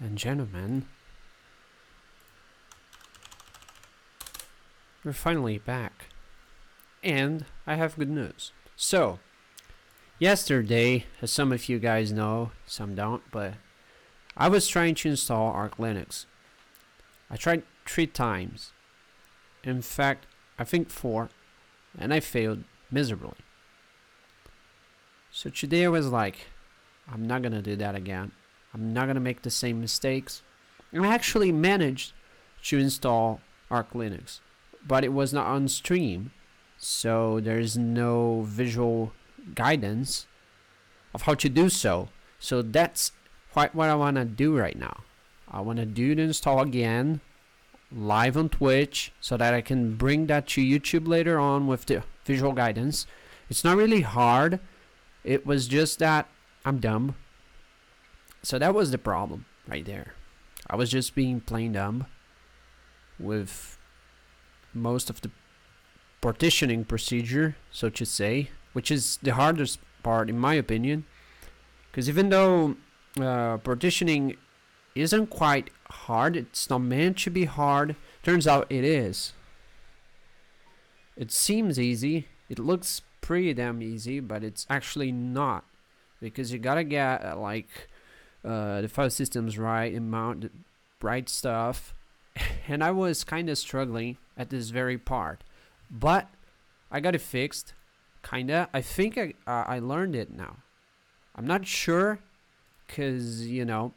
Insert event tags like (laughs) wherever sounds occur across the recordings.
and gentlemen, we're finally back. And I have good news. So, yesterday, as some of you guys know, some don't, but I was trying to install Arch Linux. I tried three times. In fact, I think four, and I failed miserably. So today I was like, I'm not gonna do that again. I'm not gonna make the same mistakes. I actually managed to install Arch Linux, but it was not on stream, so there's no visual guidance of how to do so. So that's quite what I wanna do right now. I wanna do the install again live on Twitch so that I can bring that to YouTube later on with the visual guidance. It's not really hard. It was just that I'm dumb. So that was the problem right there. I was just being plain dumb with most of the partitioning procedure, so to say, which is the hardest part in my opinion. Because even though uh, partitioning isn't quite hard, it's not meant to be hard, turns out it is. It seems easy, it looks pretty damn easy, but it's actually not because you gotta get uh, like uh, the file systems right and mount right stuff. (laughs) and I was kind of struggling at this very part, but I got it fixed, kinda. I think I uh, I learned it now. I'm not sure, cause you know.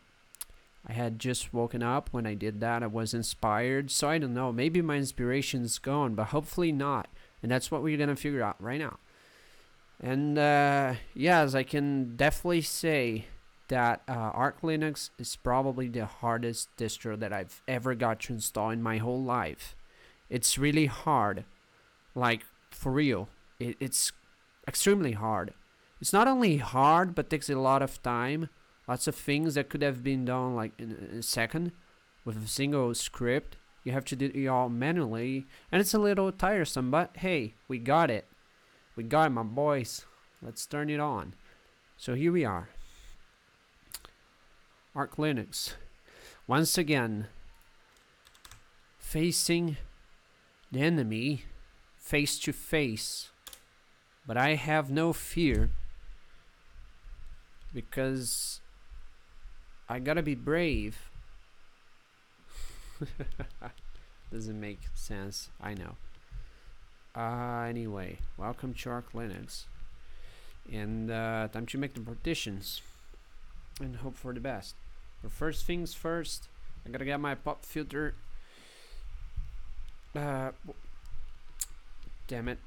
I had just woken up when I did that. I was inspired. So I don't know. Maybe my inspiration's gone, but hopefully not. And that's what we're to figure out right now. And uh, yes, I can definitely say that uh, Arch Linux is probably the hardest distro that I've ever got to install in my whole life. It's really hard, like for real. It, it's extremely hard. It's not only hard, but takes a lot of time. Lots of things that could have been done like in a second with a single script. You have to do it all manually, and it's a little tiresome. But hey, we got it. We got it, my boys. Let's turn it on. So here we are. Arch Linux. Once again, facing the enemy face to face. But I have no fear because I gotta be brave. (laughs) Doesn't make sense, I know. Uh, anyway, welcome to Arch Linux. And uh, time to make the partitions and hope for the best. But first things first, I gotta get my pop filter. Uh, damn it.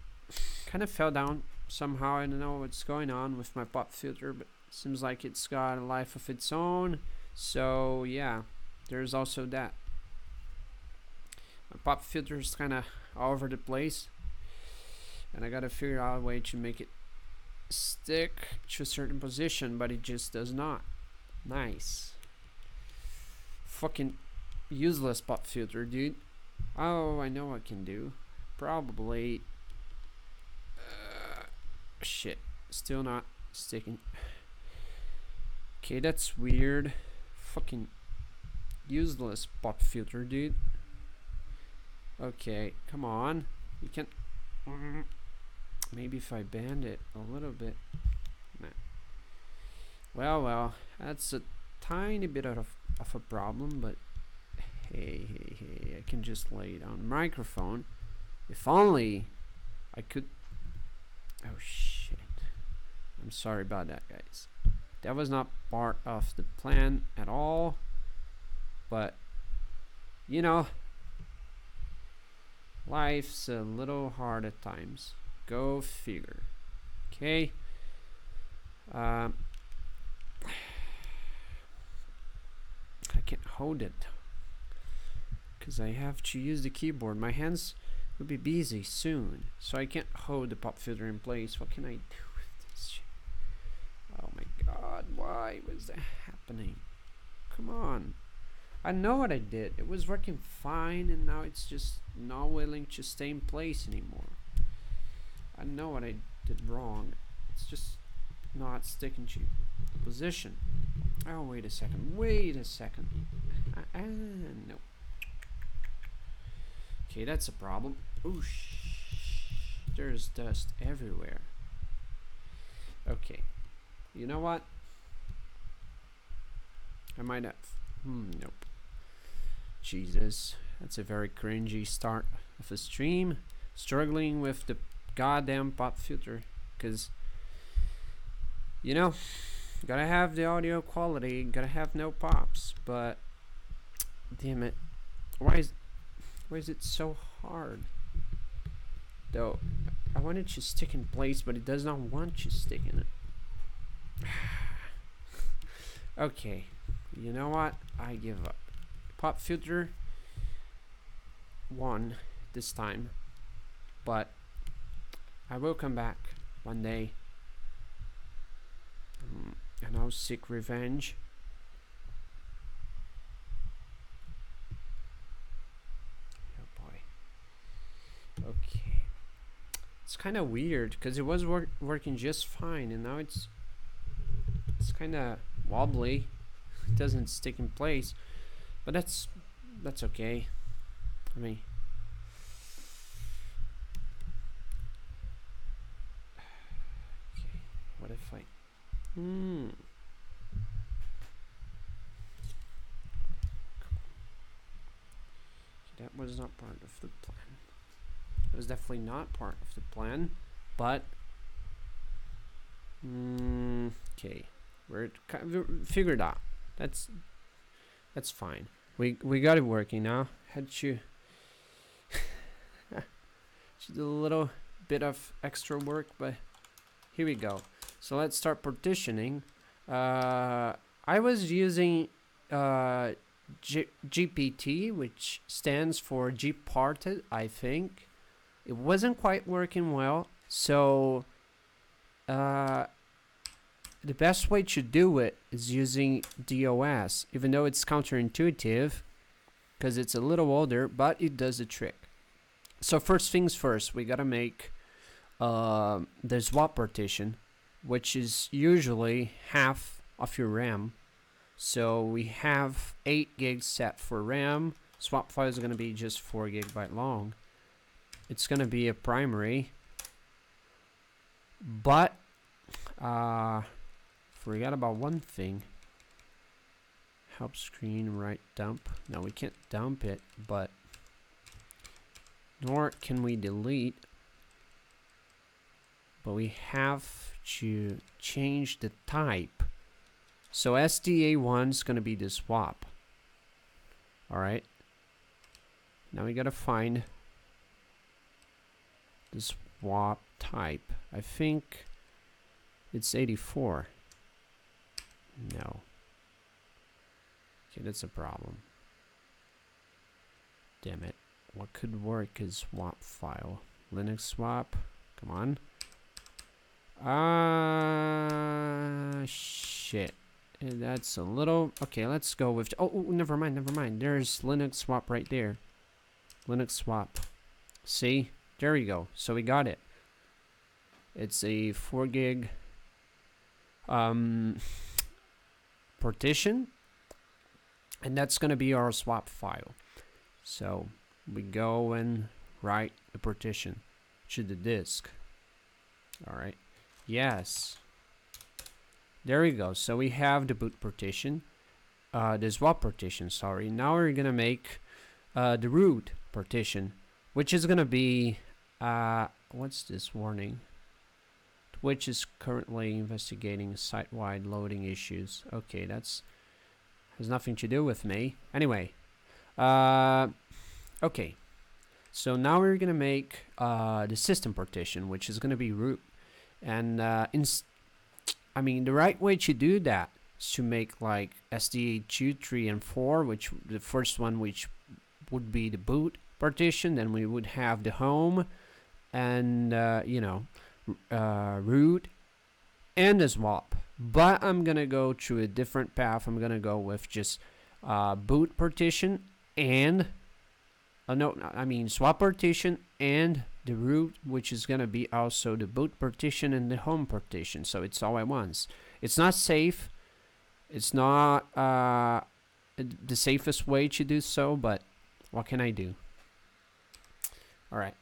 Kind of fell down somehow. I don't know what's going on with my pop filter, but seems like it's got a life of its own. So, yeah, there's also that. My pop filter is kind of all over the place and I gotta figure out a way to make it stick to a certain position, but it just does not. Nice. Fucking useless pop filter, dude. Oh, I know what I can do. Probably. Uh, shit. Still not sticking. Okay, that's weird. Fucking useless pop filter, dude. Okay, come on. You can. Maybe if I band it a little bit. Nah. Well, well, that's a tiny bit out of, of a problem, but hey, hey, hey, I can just lay it on microphone. If only I could. Oh shit. I'm sorry about that, guys. That was not part of the plan at all. But, you know, life's a little hard at times. Go figure. Okay. Um, I can't hold it because I have to use the keyboard. My hands will be busy soon, so I can't hold the pop filter in place. What can I do with this? Oh my god, why was that happening? Come on. I know what I did. It was working fine, and now it's just not willing to stay in place anymore. I know what I did wrong. It's just not sticking to position. Oh, wait a second. Wait a second. Uh, uh, no. Okay, that's a problem. Ooh, there's dust everywhere. Okay. You know what? I might have. Hmm, nope. Jesus. That's a very cringy start of a stream. Struggling with the goddamn pop filter. Because, you know, gotta have the audio quality, gotta have no pops. But, damn it. Why is, why is it so hard? Though, I want it to stick in place, but it does not want to stick in it. (sighs) okay, you know what? I give up. Pop filter won this time, but I will come back one day um, and I'll seek revenge. Oh boy. Okay. It's kind of weird because it was wor working just fine and now it's it's kind of wobbly. It doesn't stick in place. But that's that's okay. I mean (sighs) Okay, what if I Hmm That was not part of the plan. It was definitely not part of the plan, but mm, okay, we're kind of figured out. That's that's fine. We we got it working now. Had to, (laughs) to do a little bit of extra work, but here we go. So let's start partitioning. Uh, I was using uh, G GPT, which stands for gparted, I think. It wasn't quite working well, so uh, the best way to do it is using DOS, even though it's counterintuitive because it's a little older, but it does the trick. So first things first, we gotta make uh, the swap partition, which is usually half of your RAM. So we have 8 gigs set for RAM. Swap file is gonna be just 4 gigabyte long. It's gonna be a primary, but uh, forgot about one thing. Help screen right dump. No, we can't dump it, but nor can we delete. But we have to change the type. So SDA1 is going to be the swap. Alright. Now we got to find the swap type. I think it's 84. No. Okay, that's a problem. Damn it. What could work is swap file. Linux swap. Come on. Ah, shit. That's a little... Okay, let's go with... Oh, oh, never mind, never mind. There's Linux swap right there. Linux swap. See? There we go. So we got it. It's a 4 gig um, partition. And that's going to be our swap file. So we go and write the partition to the disk. Alright. Yes. There we go. So we have the boot partition. Uh, the swap partition, sorry. Now we're going to make uh, the root partition. Which is going to be... Uh, what's this warning? Twitch is currently investigating site-wide loading issues. Okay, that's has nothing to do with me. Anyway, uh, okay. So now we're gonna make uh, the system partition, which is gonna be root. And uh, in, I mean, the right way to do that is to make like SDA two, three, and four, which the first one, which would be the boot partition. Then we would have the home, and uh, you know, uh, root, and the swap. But I'm gonna go to a different path. I'm gonna go with just uh, boot partition and uh, no, I mean swap partition and the root, which is gonna be also the boot partition and the home partition. So it's all at once. It's not safe It's not uh, the safest way to do so, but what can I do? All right,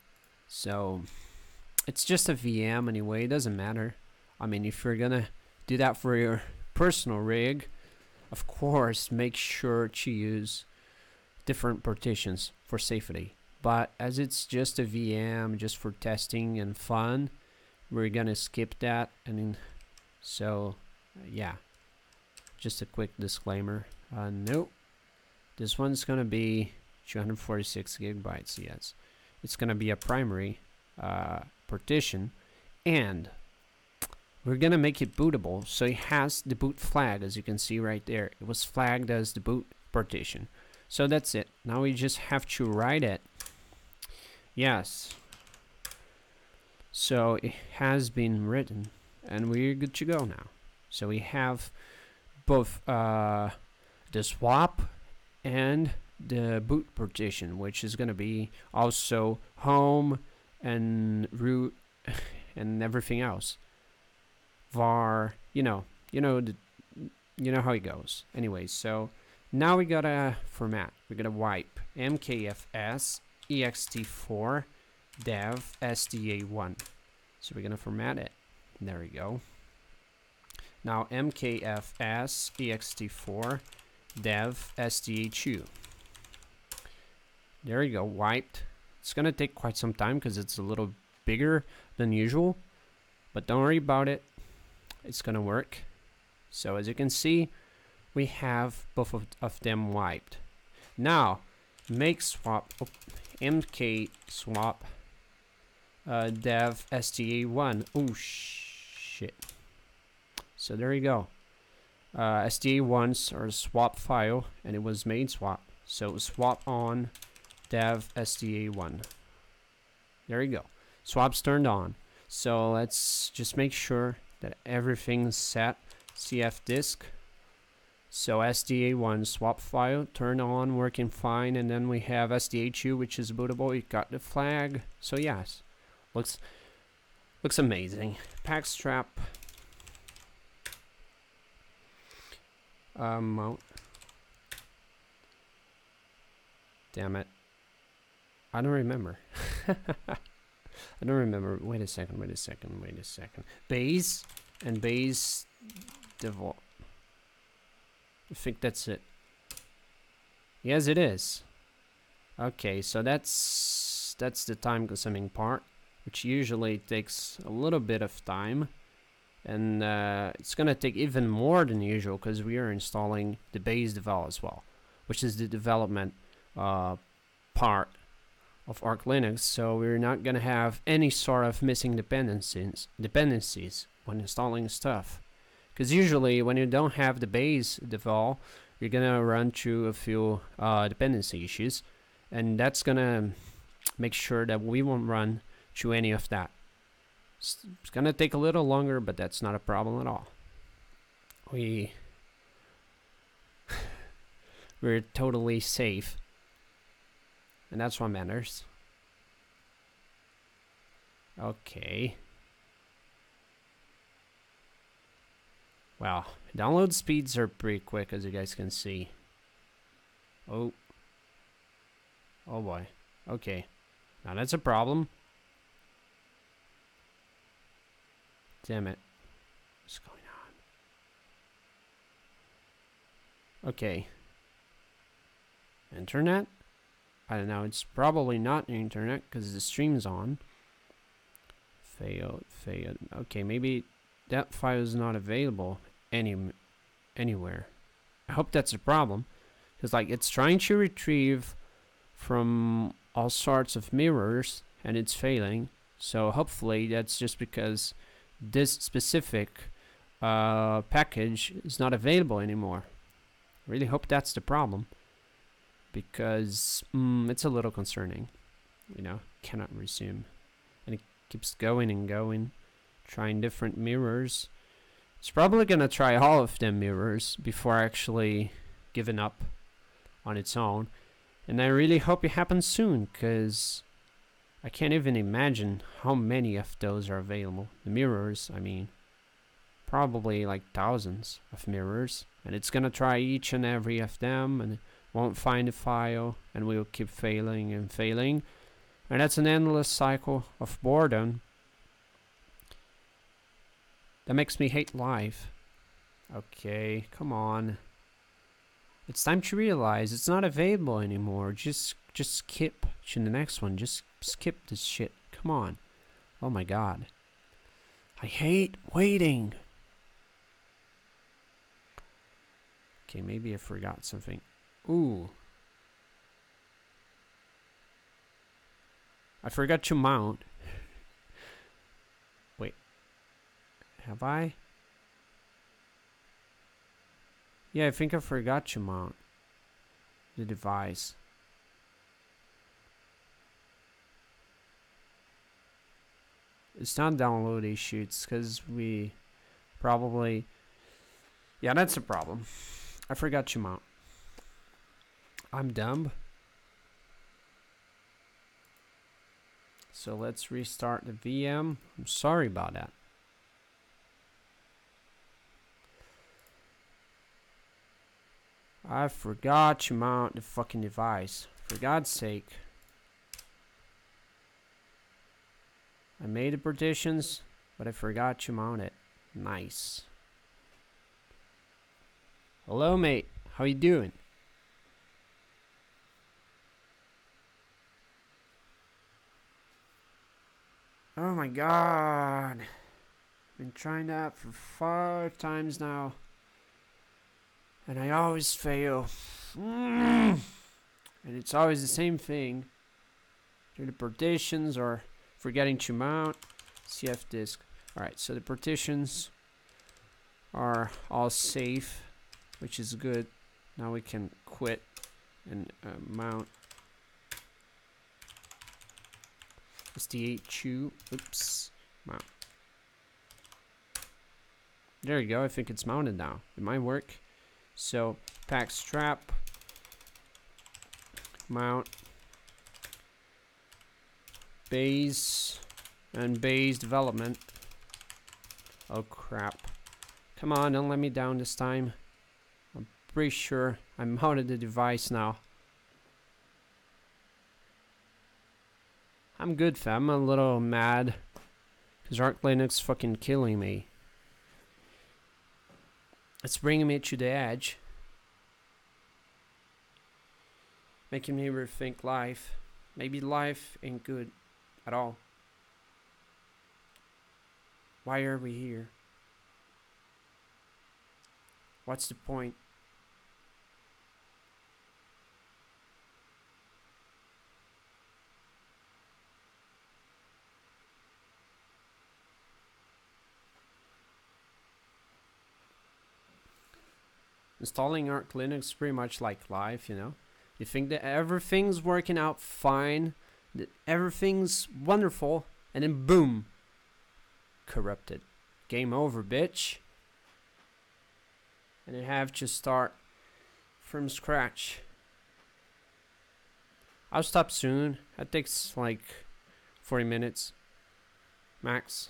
so it's just a VM anyway. It doesn't matter. I mean, if you're gonna do that for your personal rig, of course, make sure to use different partitions for safety. But as it's just a VM, just for testing and fun, we're gonna skip that. And so, yeah, just a quick disclaimer. Uh, nope, this one's gonna be 246 gigabytes. Yes, it's gonna be a primary uh, partition, and we're gonna make it bootable. So it has the boot flag, as you can see right there. It was flagged as the boot partition. So that's it. Now we just have to write it. Yes. So it has been written and we're good to go now. So we have both uh, the swap and the boot partition, which is going to be also home and root (laughs) and everything else. var, you know, you know the, you know how it goes. Anyway, so now we gotta format. We're gonna wipe mkfs ext4 dev sda1. So we're gonna format it. There we go. Now mkfs ext4 dev sda2. There you go, wiped. It's gonna take quite some time because it's a little bigger than usual, but don't worry about it. It's gonna work. So as you can see, we have both of, of them wiped. Now, make swap, oh, mk swap uh, dev sda1. Oh, shit. So there you go. Uh, sda1s are a swap file, and it was main swap. So swap on dev sda1. There you go. Swap's turned on. So let's just make sure that everything's set. cfdisk. So SDA1 swap file, turn on, working fine, and then we have SDA2, which is bootable. You got the flag. So yes, looks looks amazing. pacstrap. Uh, mount. Damn it. I don't remember. (laughs) I don't remember. Wait a second, wait a second, wait a second. Base and base default. I think that's it. Yes, it is. Okay, so that's that's the time-consuming part, which usually takes a little bit of time. And uh, it's gonna take even more than usual because we are installing the base devel as well, which is the development uh, part of Arch Linux, so we're not gonna have any sort of missing dependencies dependencies when installing stuff. Because usually when you don't have the base devel, you're gonna run through a few uh, dependency issues, and that's gonna make sure that we won't run through any of that. It's, it's gonna take a little longer, but that's not a problem at all. We (sighs) we're totally safe and that's what matters. Okay. Wow, download speeds are pretty quick as you guys can see. Oh. Oh boy. Okay. Now that's a problem. Damn it. What's going on? Okay. Internet? I don't know. It's probably not internet because the stream's on. Failed. Failed. Okay, maybe that file is not available any anywhere. I hope that's a problem. Because like it's trying to retrieve from all sorts of mirrors and it's failing. So hopefully that's just because this specific uh, package is not available anymore. Really hope that's the problem because mm, it's a little concerning. You know, cannot resume. And it keeps going and going, trying different mirrors. It's probably going to try all of them mirrors before actually giving up on its own. And I really hope it happens soon, because I can't even imagine how many of those are available. The mirrors, I mean. Probably like thousands of mirrors. and it's gonna try each and every of them and won't find a file and we'll keep failing and failing and that's an endless cycle of boredom that makes me hate life. Okay come on. It's time to realize it's not available anymore. Just just skip to the next one. Just skip this shit. Come on. Oh my god. I hate waiting. Okay, maybe I forgot something. Ooh. I forgot to mount. Have I? Yeah, I think I forgot to mount the device. It's not download issues because we probably. Yeah, that's a problem. I forgot to mount. I'm dumb. So let's restart the VM. I'm sorry about that. I forgot to mount the fucking device. For God's sake. I made the partitions, but I forgot to mount it. Nice. Hello, mate. How you doing? Oh my god. Been trying that for five times now. And I always fail. Mm. And it's always the same thing. Through the partitions or forgetting to mount. cfdisk. Alright, so the partitions are all safe, which is good. Now we can quit and uh, mount SDHU. Oops. Mount. There you go. I think it's mounted now. It might work. So, pacstrap. Mount. Base. And base development. Oh, crap. Come on, don't let me down this time. I'm pretty sure I mounted (laughs) the device now. I'm good, fam. I'm a little mad. Because Arch Linux fucking killing me. It's bringing me to the edge. Making me rethink life. Maybe life ain't good at all. Why are we here? What's the point? Installing Arch Linux pretty much like life, you know? You think that everything's working out fine, that everything's wonderful, and then boom, corrupted. Game over, bitch. And you have to start from scratch. I'll stop soon. That takes like 40 minutes max.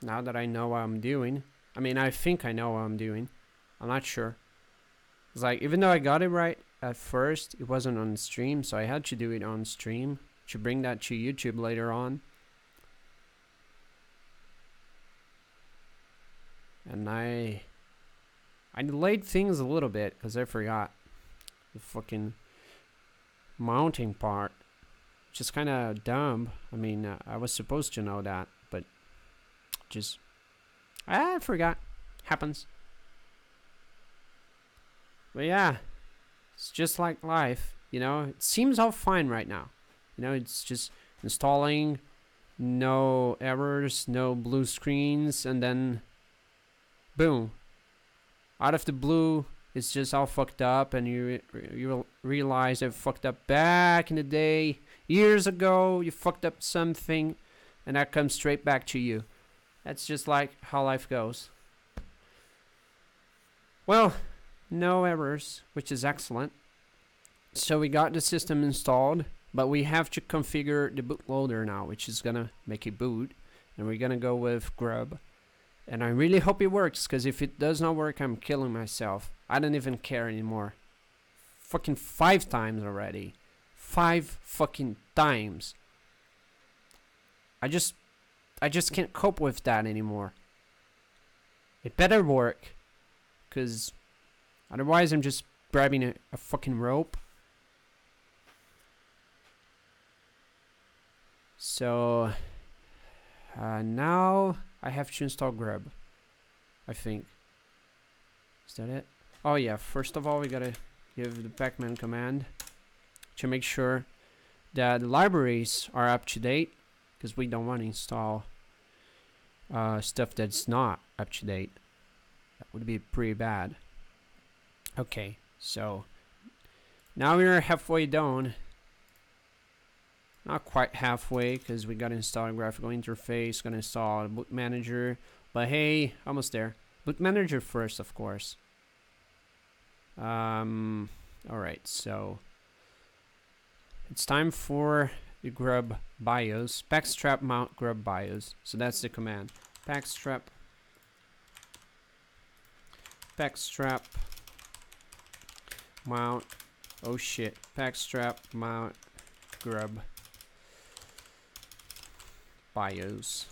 Now that I know what I'm doing. I mean, I think I know what I'm doing. I'm not sure. It's like, even though I got it right at first, it wasn't on stream, so I had to do it on stream to bring that to YouTube later on. And I I delayed things a little bit because I forgot the fucking mounting part. Just kind of dumb. I mean, uh, I was supposed to know that, but just I forgot. Happens. But yeah, it's just like life, you know. It seems all fine right now. You know, it's just installing, no errors, no blue screens, and then boom. Out of the blue, it's just all fucked up, and you you realize it fucked up back in the day, years ago. You fucked up something, and that comes straight back to you. That's just like how life goes. Well, no errors, which is excellent. So we got the system installed, but we have to configure the bootloader now, which is gonna make it boot. And we're gonna go with grub And I really hope it works, because if it does not work, I'm killing myself. I don't even care anymore. Fucking five times already. Five fucking times. I just I just can't cope with that anymore. It better work. Cause otherwise I'm just grabbing a, a fucking rope. So uh, now I have to install grub. I think. Is that it? Oh yeah, first of all we gotta give the pacman command to make sure that the libraries are up to date because we don't want to install uh, stuff that's not up to date. That would be pretty bad. Okay, so now we're halfway done. Not quite halfway because we got to install a graphical interface, gonna install a boot manager, but hey, almost there. Boot manager first, of course. Um, all right, so it's time for the grub bios. pacstrap mount grub bios. So that's the command. pacstrap. pacstrap mount. Oh shit. pacstrap, mount grub bios.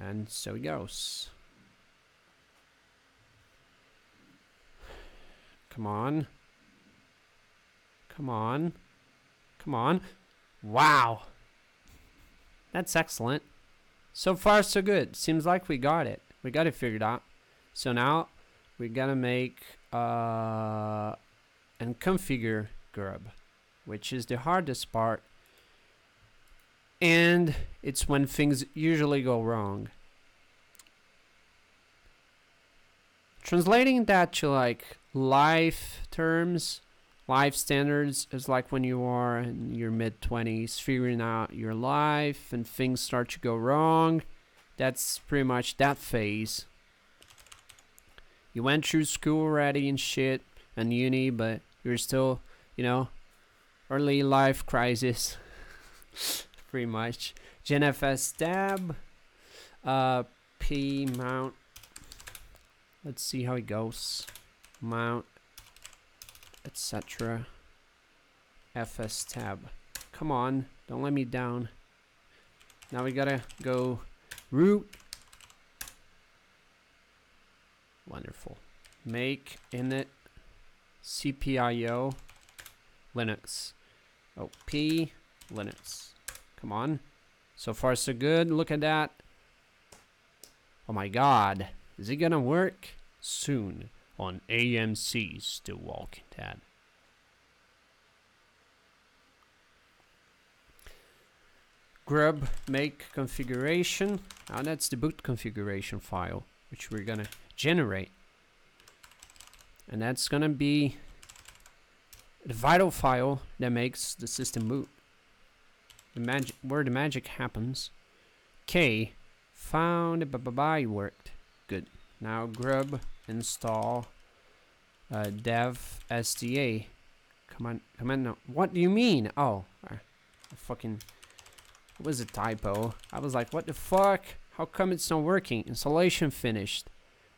And so it goes. Come on. Come on. Come on. Wow. That's excellent. So far, so good. Seems like we got it. We got it figured out. So now we gotta make uh, and configure grub, which is the hardest part. And it's when things usually go wrong. Translating that to like life terms life standards is like when you are in your mid 20s figuring out your life and things start to go wrong that's pretty much that phase you went through school already and shit and uni but you're still you know early life crisis (laughs) pretty much genfstab uh p mount let's see how it goes mount etc. FS tab. Come on, don't let me down. Now we gotta go root. Wonderful. Make init CPIO Linux. Oh, P Linux. Come on. So far so good. Look at that. Oh my god. Is it gonna work? Soon on AMC's The Walking Dead. Grub make configuration. Now that's the boot configuration file, which we're gonna generate. And that's gonna be the vital file that makes the system boot. The magic where the magic happens. K found it, bye worked. Good. Now grub install uh, dev SDA. Come on, come on. No. What do you mean? Oh, I fucking. It was a typo. I was like, what the fuck? How come it's not working? Installation finished.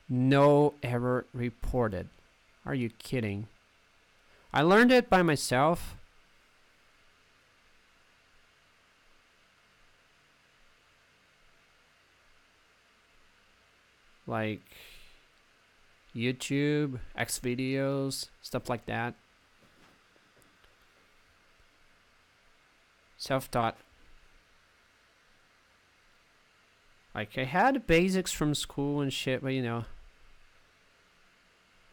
No error reported. Are you kidding? I learned it by myself. Like YouTube, X videos, stuff like that. Self-taught. Like I had basics from school and shit, but you know,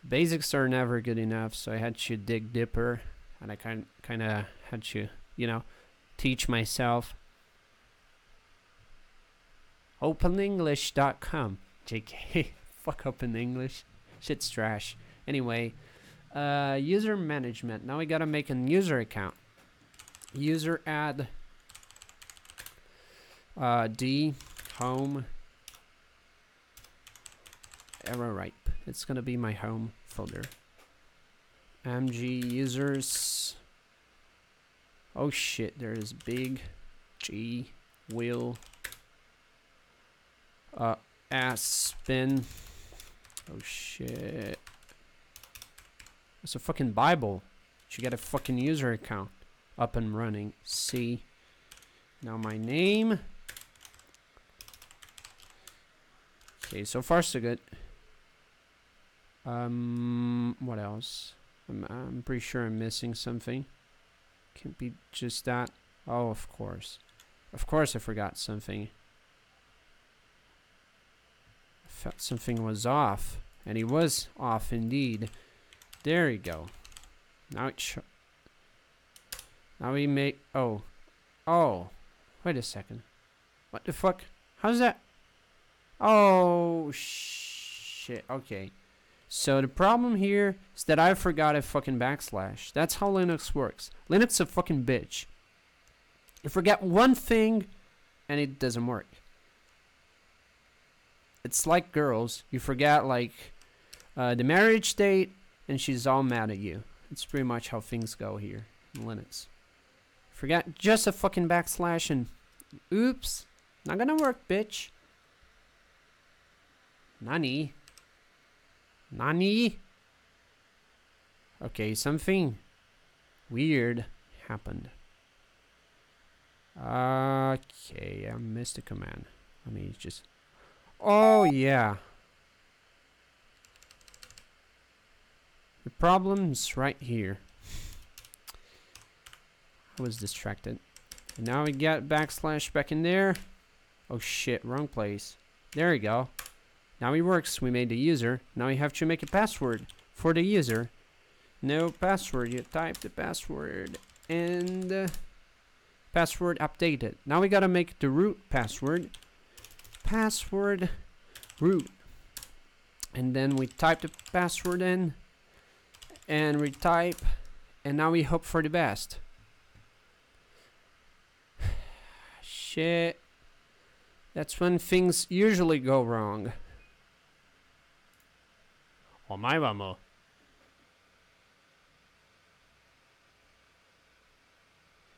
basics are never good enough. So I had to dig deeper, and I kind kind of had to, you know, teach myself. OpenEnglish.com. JK, (laughs) fuck Open English shit's trash. Anyway, uh, user management. Now we gotta make a user account. User add uh, D home araripe. It's gonna be my home folder. MG users. Oh shit, there is big G will uh Aspen. Oh shit. It's a fucking Bible. You get a fucking user account up and running. See. Now my name. Okay, so far so good. Um, what else? I'm, I'm pretty sure I'm missing something. Can't be just that. Oh, of course. Of course I forgot something. I felt something was off. And he was off indeed. There you go. Now it sh Now we make... Oh. Oh. Wait a second. What the fuck? How's that? Oh, shit. Okay. So the problem here is that I forgot a fucking backslash. That's how Linux works. Linux is a fucking bitch. You forget one thing and it doesn't work. It's like girls. You forget like uh, the marriage date and she's all mad at you. It's pretty much how things go here in Linux. Forget just a fucking backslash and oops, not gonna work, bitch. Nani? Nani? Okay, something weird happened. Okay, I missed a command. Let me just... Oh, yeah. The problem's right here. I was distracted. And now we got backslash back in there. Oh shit, wrong place. There we go. Now it works. We made the user. Now we have to make a password for the user. No password. You type the password and uh, password updated. Now we gotta make the root password. Password root. And then we type the password in and retype and now we hope for the best. (sighs) Shit. That's when things usually go wrong. Vamos.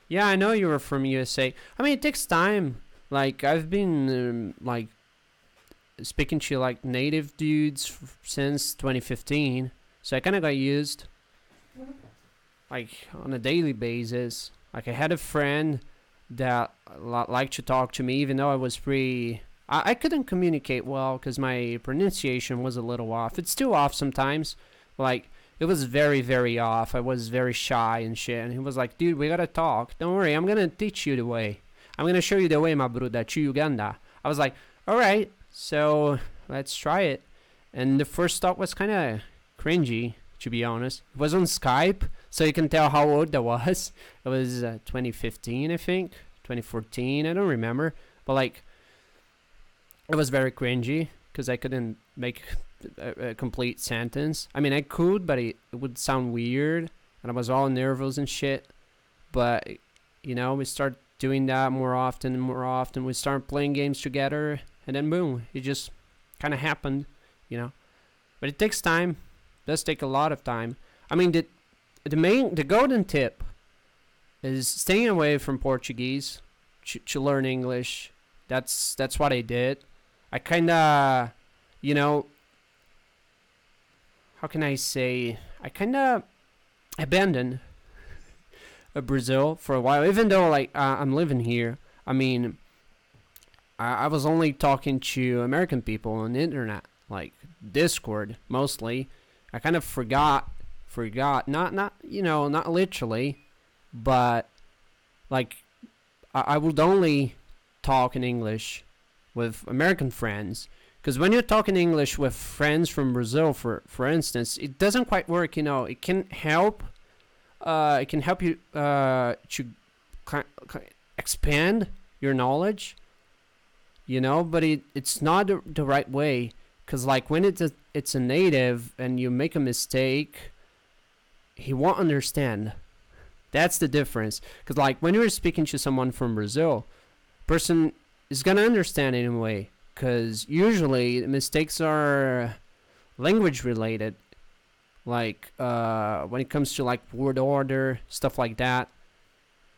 Yeah, I know you were from USA. I mean, it takes time. Like I've been um, like speaking to like native dudes since 2015, so I kind of got used. Like on a daily basis. Like I had a friend that li- liked to talk to me, even though I was pretty I, I couldn't communicate well because my pronunciation was a little off. It's still off sometimes. Like, it was very, very off. I was very shy and shit. And he was like, dude, we gotta talk. Don't worry, I'm gonna teach you the way. I'm gonna show you the way, my bruda, to Uganda. I was like, alright, so let's try it. And the first talk was kind of cringy, to be honest. It was on Skype, so you can tell how old that was. (laughs) It was uh, 2015, I think. 2014, I don't remember. But like, it was very cringy because I couldn't make a, a, complete sentence. I mean, I could, but it, it would sound weird, and I was all nervous and shit. But you know, we start doing that more often and more often. We start playing games together, and then boom, it just kind of happened, you know. But it takes time. It does take a lot of time. I mean, the the main the golden tip is staying away from Portuguese to, to learn English. That's that's what I did. I kind of, you know, how can I say? I kind of abandoned Brazil for a while, even though like uh, I'm living here. I mean, I, I was only talking to American people on the internet, like Discord mostly. I kind of forgot, forgot, not not you know, not literally, but like I, I would only talk in English with American friends. Because when you're talking English with friends from Brazil, for for instance, it doesn't quite work. You know, it can help. Uh, it can help you uh, to expand your knowledge. You know, but it it's not the, the right way. Cause like when it's a, it's a native and you make a mistake, he won't understand. That's the difference. Cause like when you're speaking to someone from Brazil, person is gonna understand in a way because usually mistakes are language related like uh, when it comes to like word order stuff like that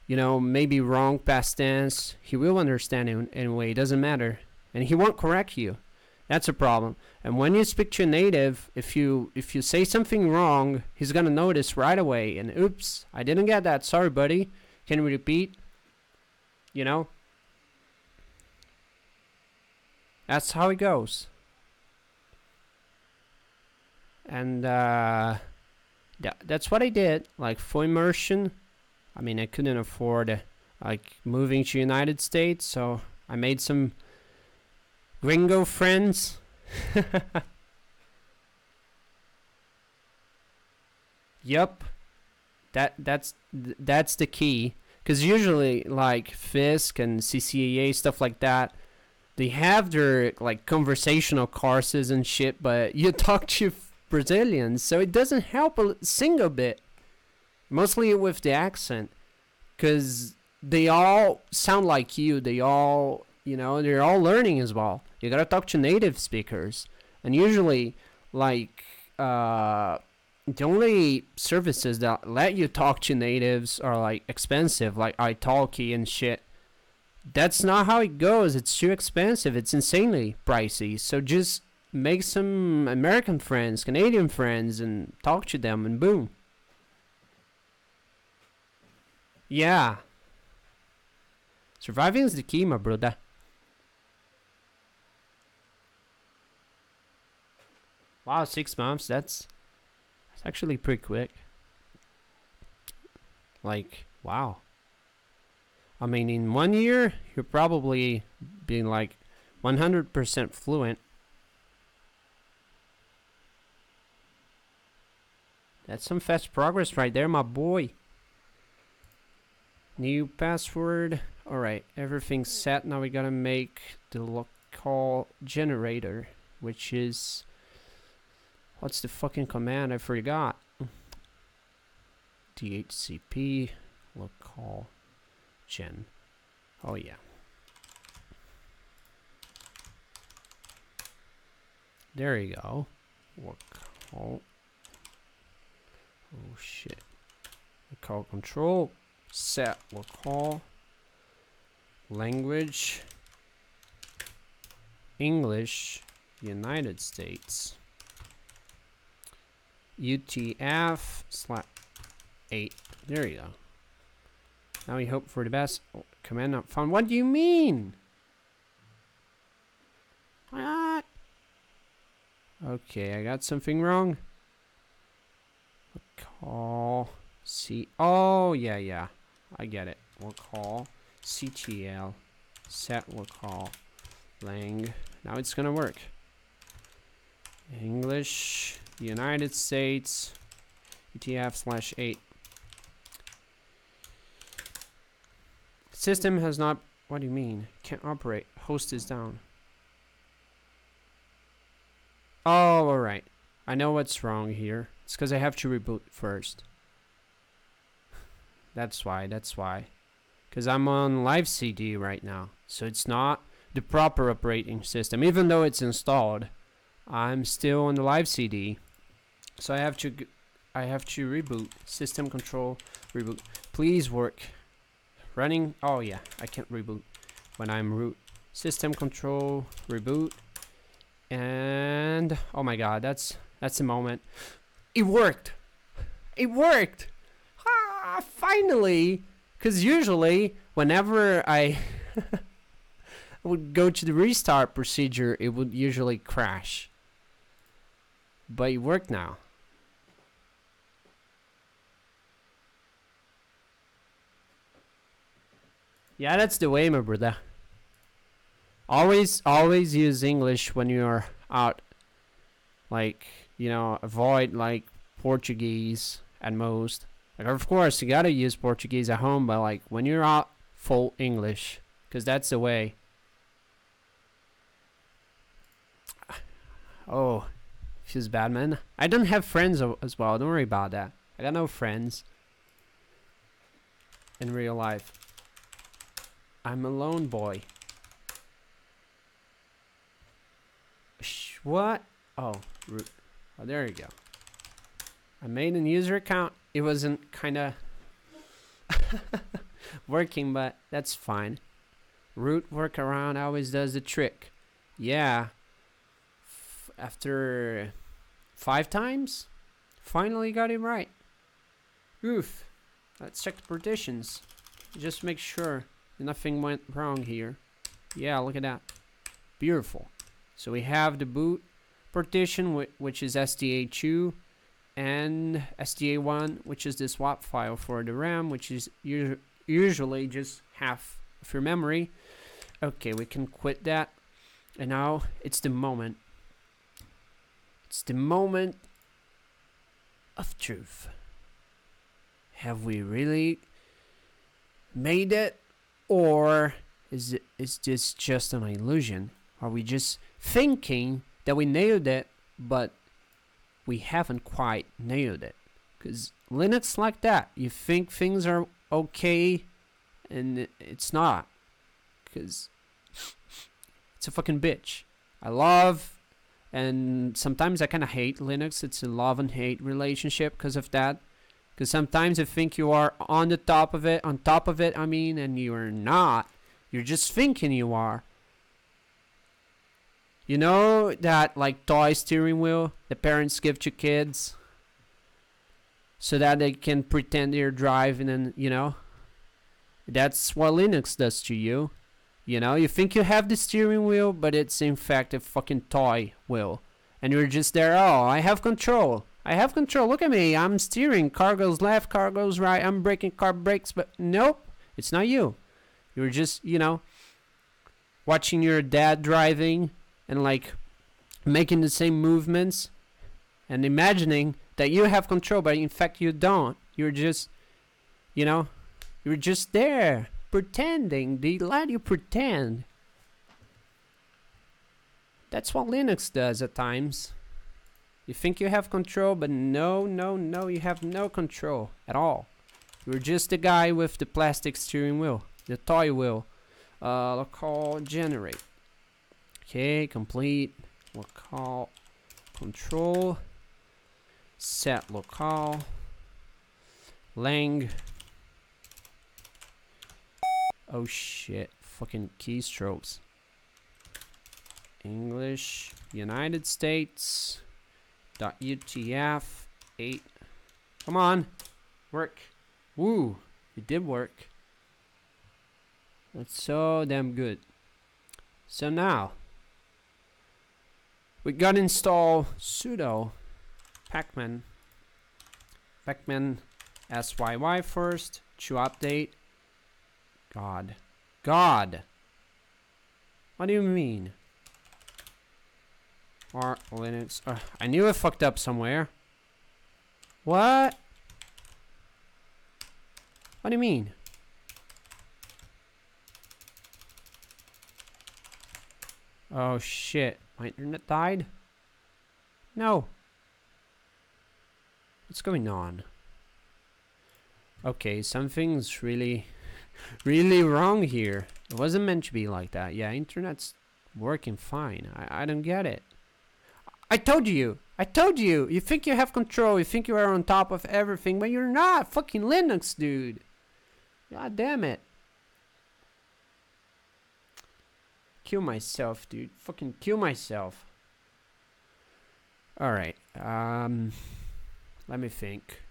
you know maybe wrong past tense he will understand in, in a way it doesn't matter and he won't correct you That's a problem. And when you speak to a native, if you if you say something wrong, he's gonna notice right away. And oops, I didn't get that. Sorry, buddy. Can we repeat? You know. That's how it goes. And uh, that's what I did. Like for immersion, I mean, I couldn't afford like moving to United States, so I made some gringo friends. (laughs) Yup. That that's that's the key cuz usually like Fisk and CCAA stuff like that they have their like conversational courses and shit, but you (laughs) talk to Brazilians, so it doesn't help a single bit. Mostly with the accent cuz they all sound like you. They all, you know, they're all learning as well. You gotta talk to native speakers, and usually, like, uh, the only services that let you talk to natives are like expensive, like italki and shit. That's not how it goes. It's too expensive. It's insanely pricey. So just make some American friends, Canadian friends, and talk to them, and boom. Yeah, Surviving is the key, my brother. Wow, six months. That's that's actually pretty quick. Like, wow. I mean, in one year, you're probably being like 100% fluent. That's some fast progress right there, my boy. New password. Alright, everything's set. Now we gotta make the local generator, which is... What's the fucking command? I forgot. DHCP local gen. Oh yeah. There you go. Local. Oh. oh shit. Call control. Set call language English United States UTF slash 8 there you go now we hope for the best. Oh, command not found. What do you mean? What? Okay I got something wrong. Call C. Oh yeah yeah. I get it. We'll call ctl set we'll call lang. Now it's gonna work. English united states utf slash 8 system has not what do you mean can't operate host is down oh all right i know what's wrong here it's because i have to reboot first that's why that's why because I'm on live CD right now. So it's not the proper operating system. Even though it's installed, I'm still on the live CD. So I have to I have to reboot system control reboot. Please work. Running oh yeah, I can't reboot when I'm root system control reboot and oh my god, that's that's the moment. It worked. It worked. Ah, finally because usually, whenever I (laughs) would go to the restart procedure, it would usually crash. But it worked now. Yeah, that's the way, my brother. Always, always use English when you're out. Like, you know, avoid like Portuguese at most. Like, of course, you gotta use Portuguese at home, but like when you're out, full English, because that's the way. Oh, she's bad, man. I don't have friends as well. Don't worry about that. I got no friends in real life. I'm a lone boy. What? Oh, oh, there you go. I made a user account it wasn't kind of (laughs) working, but that's fine. Root workaround always does the trick. Yeah. after five times, finally got it right. Oof. Let's check the partitions. Just make sure nothing went wrong here. Yeah, look at that. Beautiful. So we have the boot partition, which is SDA2, and SDA1, which is the swap file for the RAM, which is usu- usually just half of your memory. Okay, we can quit that. And now it's the moment. It's the moment of truth. Have we really made it? Or is it is this just an illusion? Are we just thinking that we nailed it, but we haven't quite nailed it? Because Linux like that. You think things are okay, and it's not. Because it's a fucking bitch. I love, and sometimes I kind of hate Linux. It's a love and hate relationship because of that. Because sometimes you think you are on the top of it, on top of it, I mean, and you're not. You're just thinking you are. You know that like toy steering wheel the parents give to kids so that they can pretend they're driving and you know that's what Linux does to you. You know, you think you have the steering wheel, but it's in fact a fucking toy wheel. And you're just there, oh, I have control. I have control. Look at me. I'm steering. Car goes left, car goes right. I'm braking, car brakes. But nope, it's not you. You're just, you know, watching your dad driving and like making the same movements and imagining that you have control, but in fact you don't. You're just, you know, you're just there pretending. They let you pretend. That's what Linux does at times. You think you have control, but no, no, no, you have no control at all. You're just the guy with the plastic steering wheel, the toy wheel. Uh, local generate. Okay, complete. Local control. Set locale. Lang. Oh shit. Fucking keystrokes. English. United States. Dot UTF 8. Come on. Work. Woo. It did work. That's so damn good. So now we gotta install sudo pacman pacman syy first to update. God. God. What do you mean? Or Linux. Uh, I knew I fucked up somewhere. What? What do you mean? Oh shit. My internet died? No. What's going on? Okay, something's really, (laughs) really wrong here. It wasn't meant to be like that. Yeah, internet's working fine. I, I don't get it. I told you. I told you. You think you have control. You think you are on top of everything, but you're not. Fucking Linux, dude. God damn it. Kill myself, dude. Fucking kill myself. Alright. Um, let me think.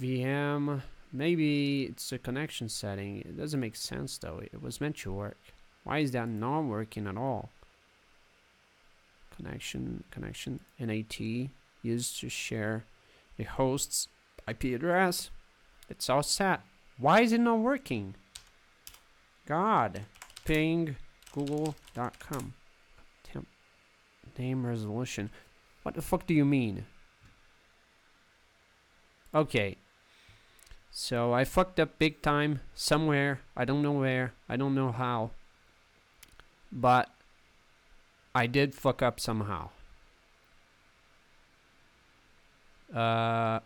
VM. Maybe it's a connection setting. It doesn't make sense though. It was meant to work. Why is that not working at all? Connection, connection, NAT used to share a host's IP address. It's all set. Why is it not working? God. Ping google.com. Temp name resolution. What the fuck do you mean? Okay. So I fucked up big time somewhere. I don't know where. I don't know how. But I did fuck up somehow. Uh,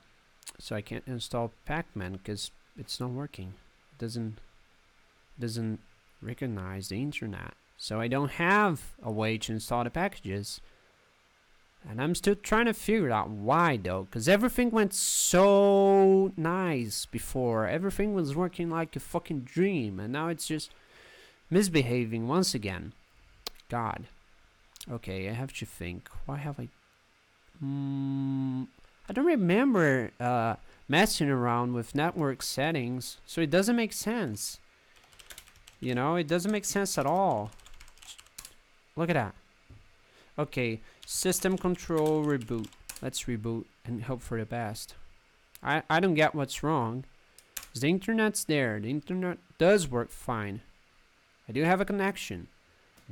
so I can't install Pacman because it's not working. It doesn't doesn't recognize the internet. So I don't have a way to install the packages. And I'm still trying to figure out why though, because everything went so nice before. Everything was working like a fucking dream, and now it's just misbehaving once again. God. Okay, I have to think. Why have I? Mm, I don't remember uh, messing around with network settings, so it doesn't make sense. You know, it doesn't make sense at all. Look at that. Okay, system control reboot. Let's reboot and hope for the best. I, I don't get what's wrong. The internet's there. The internet does work fine. I do have a connection.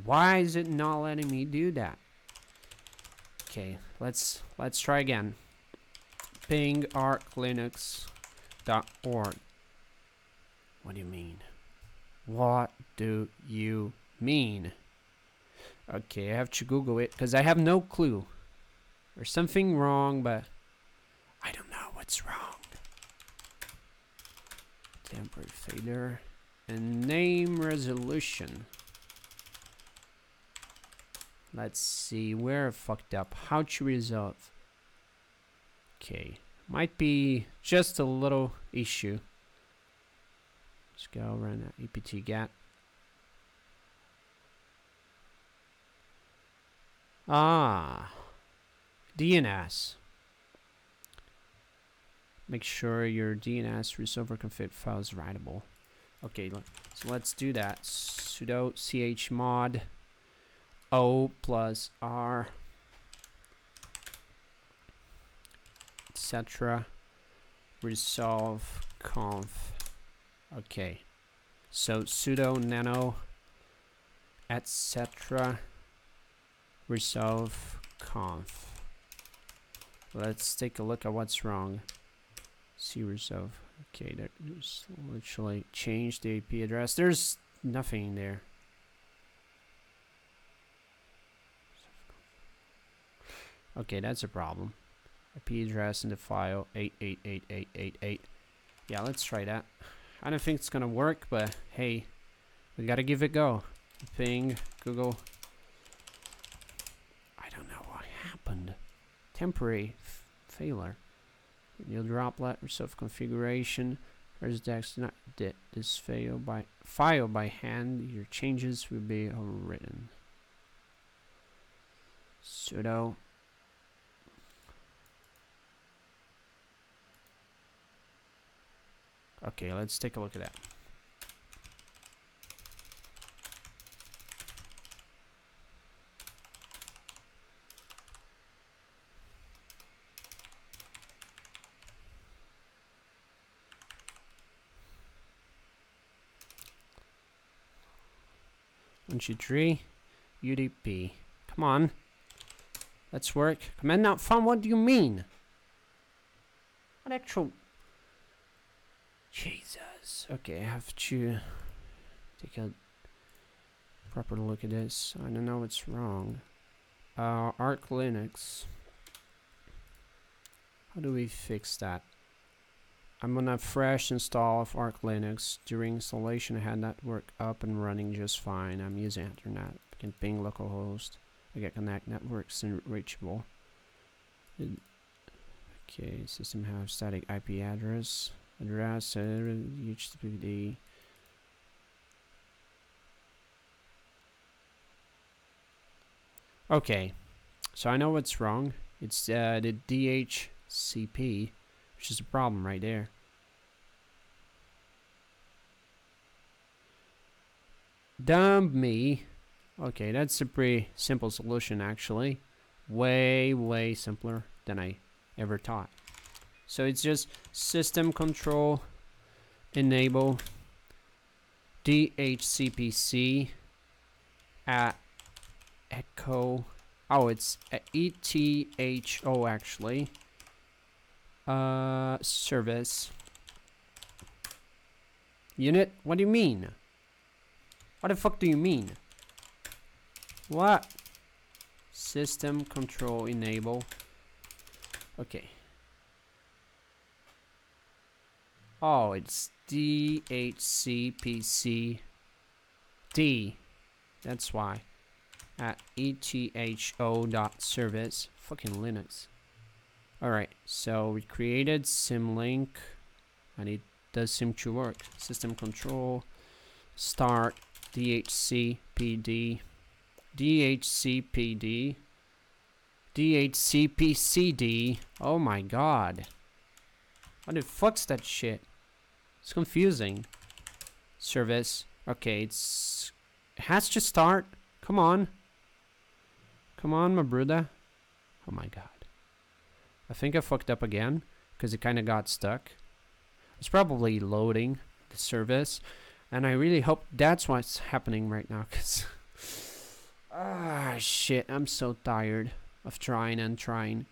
Why is it not letting me do that? Okay, let's let's try again. Ping archlinux.org. What do you mean? What do you mean? Okay, I have to Google it because I have no clue. There's something wrong, but I don't know what's wrong. Temporary failure and name resolution. Let's see where I fucked up. How to resolve? Okay, might be just a little issue. Let's go run apt get. Ah, DNS. Make sure your DNS resolver config file is writable. Okay, so let's do that. sudo chmod o plus r etc resolve conf. Okay. So sudo nano etc resolve conf. Let's take a look at what's wrong. See resolve. Okay there's literally change the IP address. There's nothing there Okay, that's a problem. IP address in the file 888888. Yeah, let's try that. I don't think it's gonna work, but hey, we gotta give it a go. Ping, Google. I don't know what happened. Temporary failure. New droplet resolve configuration. Where's Dex not did this fail by file by hand. Your changes will be overwritten. sudo Okay, let's take a look at that. One, two, three. UDP. Come on. Let's work. Command not found. What do you mean? What actual Jesus. Okay, I have to take a proper look at this. I don't know what's wrong. Uh, Arch Linux. How do we fix that? I'm gonna fresh install of Arch Linux. During installation, I had that work up and running just fine. I'm using internet. I can ping localhost. I get connect networks and reachable. Okay, system have static IP address address HTTPD okay so I know what's wrong. It's uh, the DHCP which is a problem right there. Dump me. Okay that's a pretty simple solution actually. Way way simpler than I ever thought so it's just system control enable DHCPC at echo. Oh, it's ETHO actually. Uh, service. Unit? What do you mean? What the fuck do you mean? What? System control enable. Okay. Oh, it's DHCPC D. That's why. At etho dot service. Fucking Linux. Alright, so we created symlink and it does seem to work. System control, start, DHCPD. DHCPD. DHCPCD. Oh my god. What the fuck's that shit? It's confusing. Service. Okay, it's... It has to start. Come on. Come on, my brother. Oh my god. I think I fucked up again. Because it kind of got stuck. It's probably loading the service. And I really hope that's what's happening right now. Because... (laughs) ah, shit. I'm so tired of trying and trying.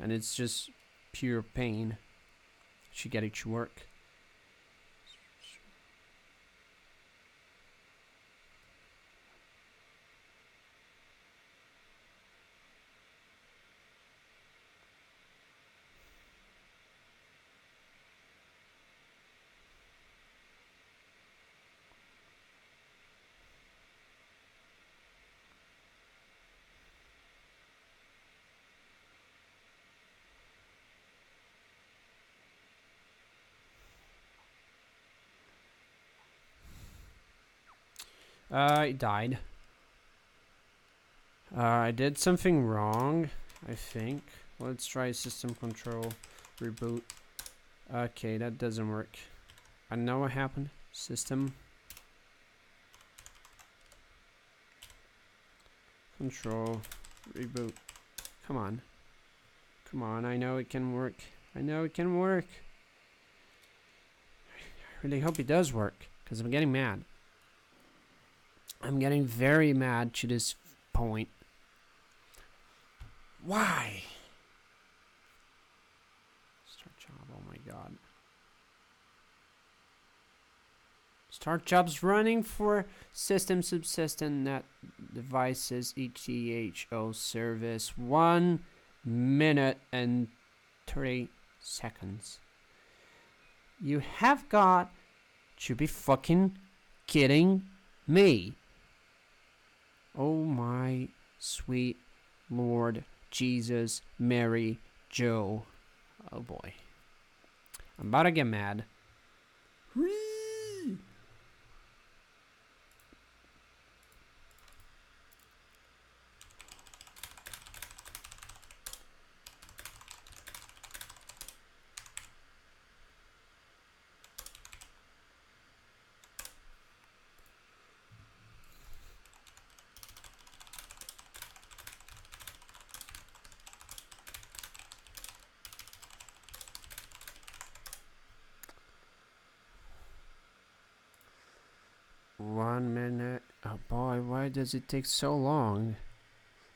And it's just pure pain to get it to work. Uh, died. Uh, I did something wrong, I think. Let's try system control, reboot. Okay, that doesn't work. I know what happened. System. Control, reboot. Come on. Come on, I know it can work. I know it can work. I really hope it does work, because I'm getting mad. I'm getting very mad to this point. Why? Start job, oh my god. Start jobs running for system subsystem net devices ETHO service. One minute and 30 seconds. You have got to be fucking kidding me. Oh my sweet Lord Jesus, Mary, Joe. Oh boy. I'm about to get mad. Whee! One minute. Oh boy, why does it take so long?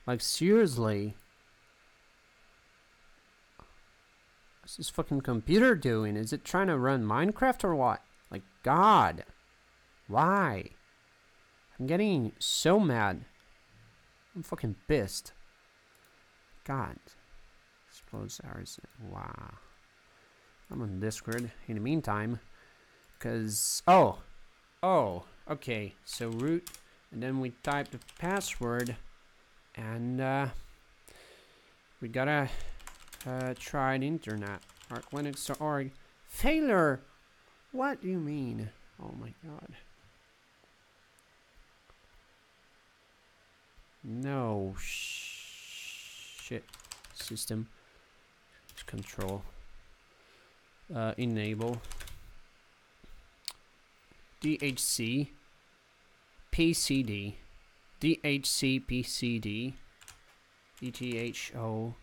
Like, seriously? What's this fucking computer doing? Is it trying to run Minecraft or what? Like, God. Why? I'm getting so mad. I'm fucking pissed. God. Explodes hours. Wow. I'm on Discord in the meantime. Because. Oh. Oh. Okay. So root. And then we type the password. And uh, we gotta uh, try the internet. ArchLinux.org. Failure! What do you mean? Oh my god. No shit. System control. Uh, enable. DHC. PCD. DHC PCD. ETHO.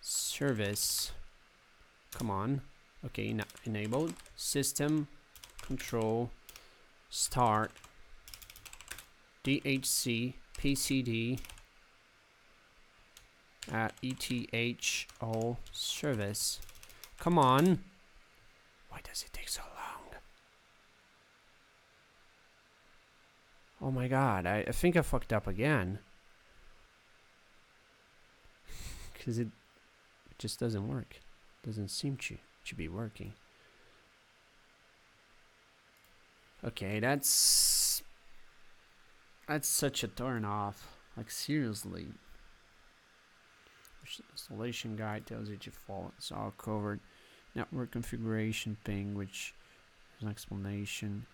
Service. Come on. Okay, na- enabled. System control. Start. DHC PCD at ETHO service. Come on. Why does it take so long? Oh my god, I, I think I fucked up again. (laughs) Because it, it just doesn't work. Doesn't seem to, to be working. Okay, that's... That's such a turn off. Like, seriously. Installation guide tells you to follow. It's all covered. Network configuration ping, which is an explanation.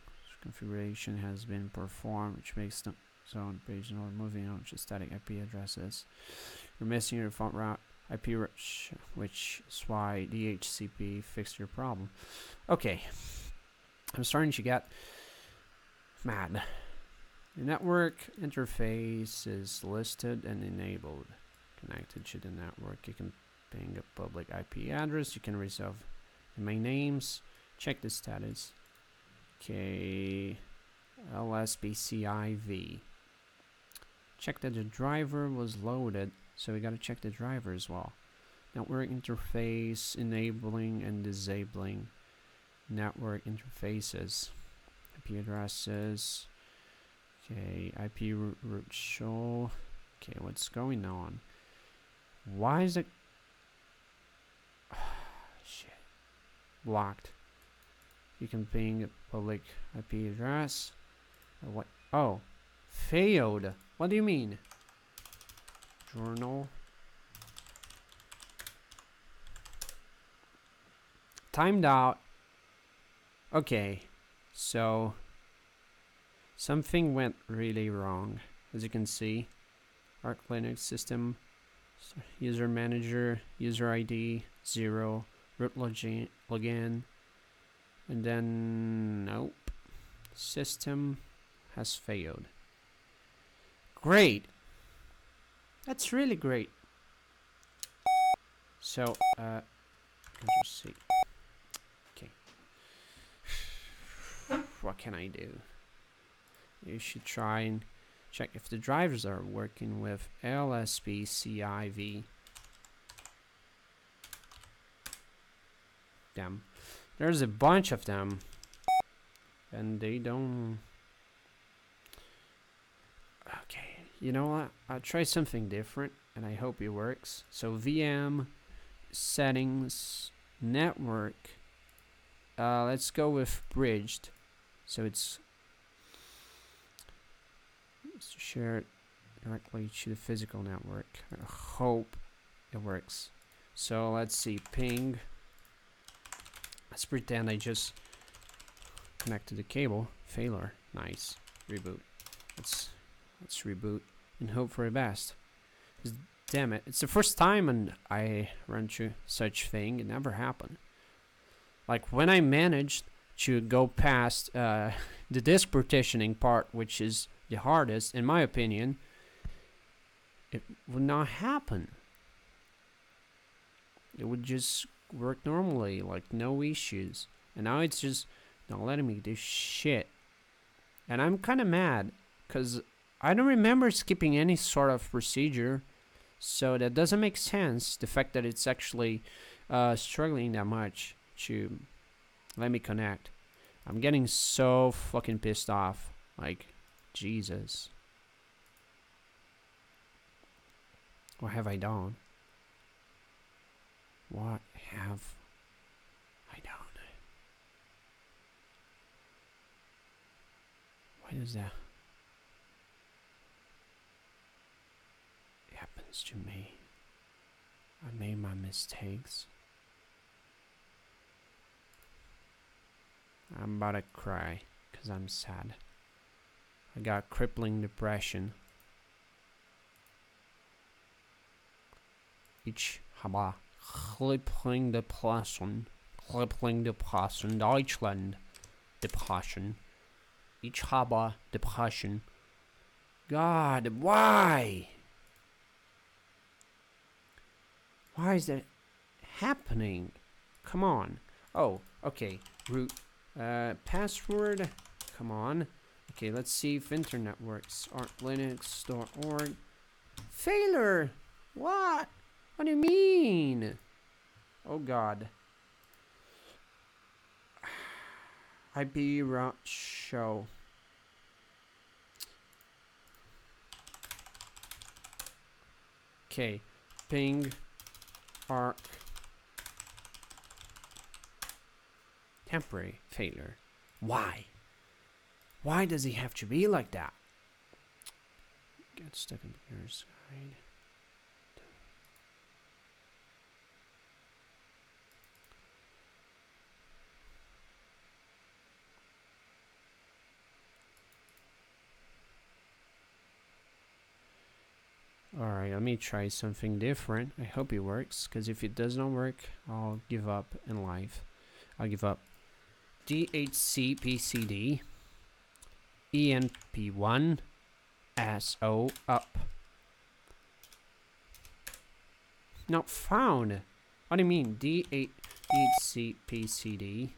Configuration has been performed, which makes the zone page not moving on to static IP addresses. You're missing your default route IP rich, which is why DHCP fixed your problem. Okay, I'm starting to get mad. The network interface is listed and enabled. Connected to the network, you can ping a public IP address. You can reserve domain names. Check the status. Okay, LSBCIV. Check that the driver was loaded, so we gotta check the driver as well. Network interface enabling and disabling network interfaces. IP addresses. Okay, IP route show. Okay, what's going on? Why is it (sighs) shit blocked? You can ping public IP address. Uh, what? Oh, failed. What do you mean? Journal. Timed out. Okay, so something went really wrong. As you can see, Arch Linux system user manager user ID zero root login login and then nope. System has failed. Great. That's really great. So uh control C okay. (sighs) What can I do? You should try and check if the drivers are working with LSB Them. There's a bunch of them. And they don't... Okay, you know what? I'll try something different and I hope it works. So VM, settings, network. Uh, let's go with bridged. So it's share it directly to the physical network. I hope it works. So let's see, ping. Let's pretend I just connected the cable. Failure. Nice. Reboot. Let's let's reboot and hope for the best. Damn it! It's the first time and I run through such thing. It never happened. Like when I managed to go past uh, (laughs) the disk partitioning part, which is the hardest, in my opinion, it would not happen. It would just work normally, like no issues. And now it's just not letting me do shit. And I'm kind of mad because I don't remember skipping any sort of procedure. So that doesn't make sense. The fact that it's actually uh, struggling that much to let me connect. I'm getting so fucking pissed off. Like, Jesus. What have I done? What have I done? Why does that happens to me? I made my mistakes. I'm about to cry because I'm sad. I got crippling depression. Ich habe crippling depression. Crippling depression. Deutschland. Depression. Ich habe depression. God, why? Why is that happening? Come on. Oh, okay. Root. Uh, password. Come on. Okay, let's see if internet works. archlinux.org. Failure! What? What do you mean? Oh god. IP route show. Okay, ping arc temporary failure. Why? Why does he have to be like that? Get stuck in the side. Alright, let me try something different. I hope it works, because if it does not work, I'll give up in life. I'll give up. DHCPCD ENP1 SO up. Not found. What do you mean? D8 DHCPCD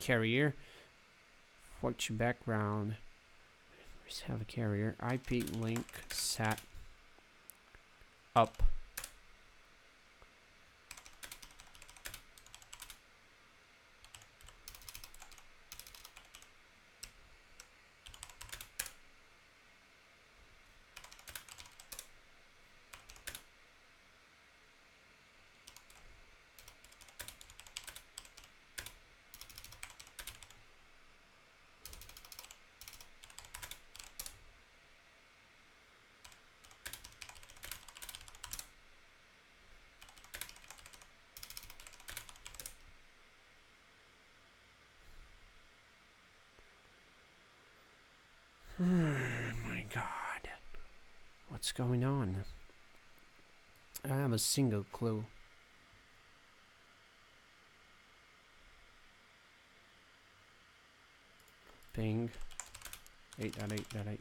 carrier. What's your background? Have a carrier. IP link sat up. Oh my god. What's going on? I have a single clue. Ping. 8.8.8.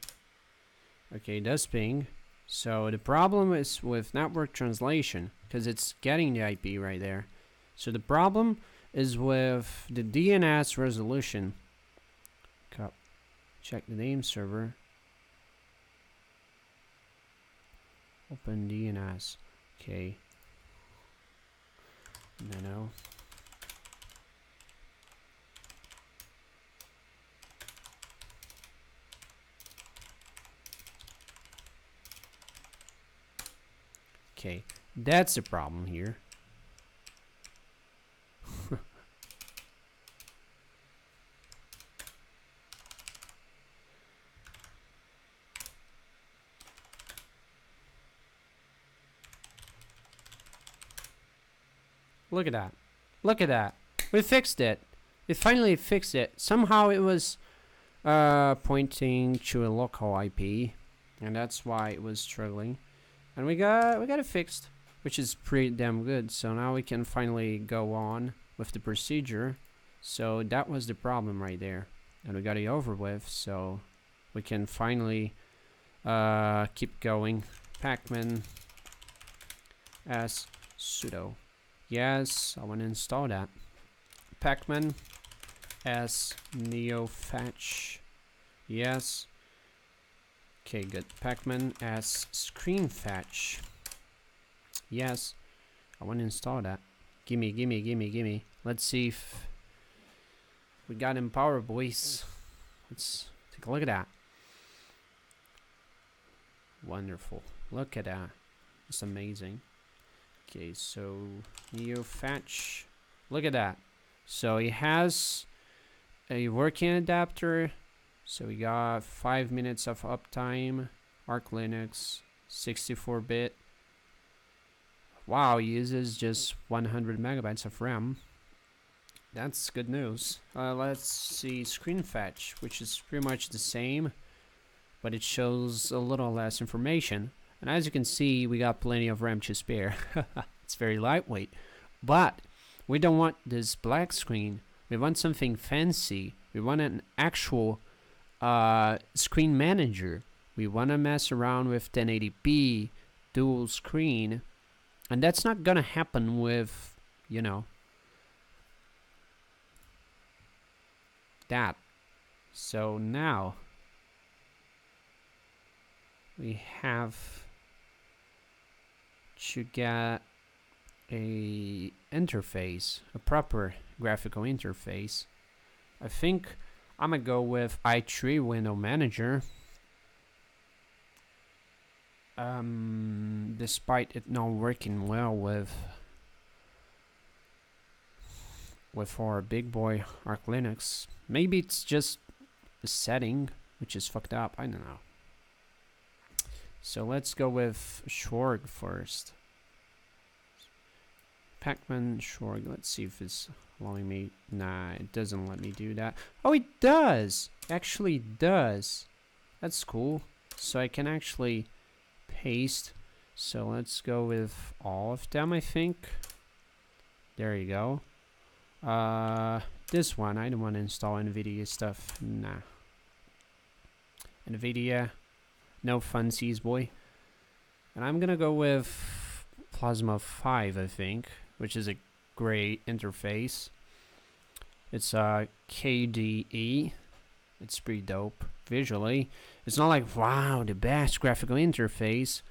Okay, does ping. So the problem is with network translation, because it's getting the IP right there. So the problem is with the DNS resolution. Check the name server. Open DNS. Okay. Nano. Okay, that's the problem here. Look at that. Look at that. We fixed it. We finally fixed it. Somehow it was uh, pointing to a local IP, and that's why it was struggling. And we got we got it fixed, which is pretty damn good. So now we can finally go on with the procedure. So that was the problem right there, and we got it over with. So we can finally uh, keep going. Pacman as sudo. Yes, I want to install that. Pacman as neofetch. Yes. Okay, good. Pacman as screen fetch. Yes. I want to install that. Gimme, gimme, gimme, gimme. Let's see if we got Empower boys. Let's take a look at that. Wonderful. Look at that. It's amazing. Okay, so neofetch. Look at that. So it has a working adapter. So we got five minutes of uptime. Arch Linux, 64-bit. Wow, uses just 100 megabytes of RAM. That's good news. Uh, let's see screen fetch, which is pretty much the same, but it shows a little less information. And as you can see, we got plenty of RAM to spare. it's very lightweight. But we don't want this black screen. We want something fancy. We want an actual uh, screen manager. We want to mess around with 1080p, dual screen. And that's not going to happen with, you know, that. So now we have to get a interface, a proper graphical interface. I think I'm gonna go with i3 Window Manager. Um, despite it not working well with with our big boy Arch Linux, maybe it's just a setting which is fucked up. I don't know. So let's go with Xorg first. Pacman Xorg. Let's see if it's allowing me. Nah, it doesn't let me do that. Oh, it does. Actually does. That's cool. So I can actually paste. So let's go with all of them, I think. There you go. Uh, this one, I don't want to install NVIDIA stuff. Nah. NVIDIA, no funsies, boy. And I'm gonna go with Plasma 5, I think, which is a great interface. It's uh, KDE. It's pretty dope visually. It's not like, wow, the best graphical interface.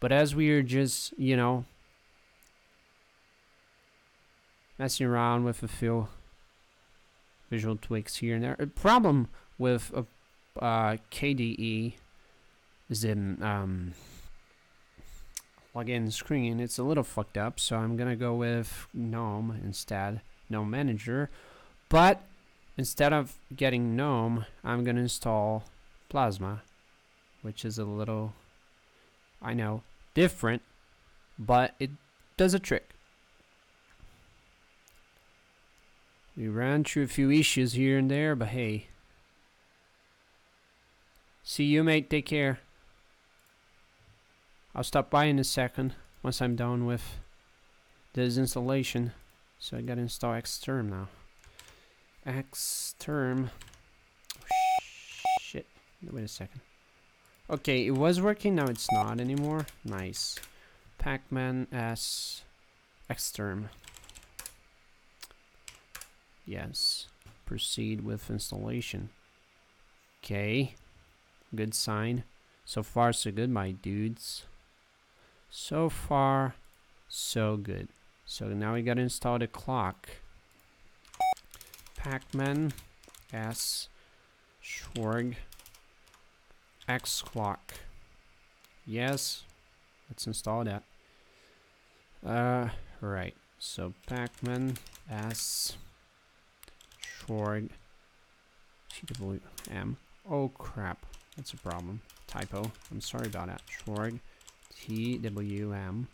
But as we are just, you know, messing around with a few visual tweaks here and there. A problem with a uh, KDE is the um, login screen. It's a little fucked up, so I'm gonna go with GNOME instead, GNOME Manager. But instead of getting GNOME, I'm gonna install Plasma, which is a little, I know, different, but it does a trick. We ran through a few issues here and there, but hey. See you, mate. Take care. I'll stop by in a second once I'm done with this installation. So I gotta install Xterm now. Xterm. Shit. Wait a second. Okay, it was working, now it's not anymore. Nice. Pacman S Xterm. Yes. Proceed with installation. Okay. Good sign. So far, so good, my dudes. So far, so good. So now we gotta install the clock. Pacman S Xorg X clock. Yes. Let's install that. Uh right. So Pacman S Xorg TWM. Oh crap. That's a problem. Typo. I'm sorry about that. Xorg TWM.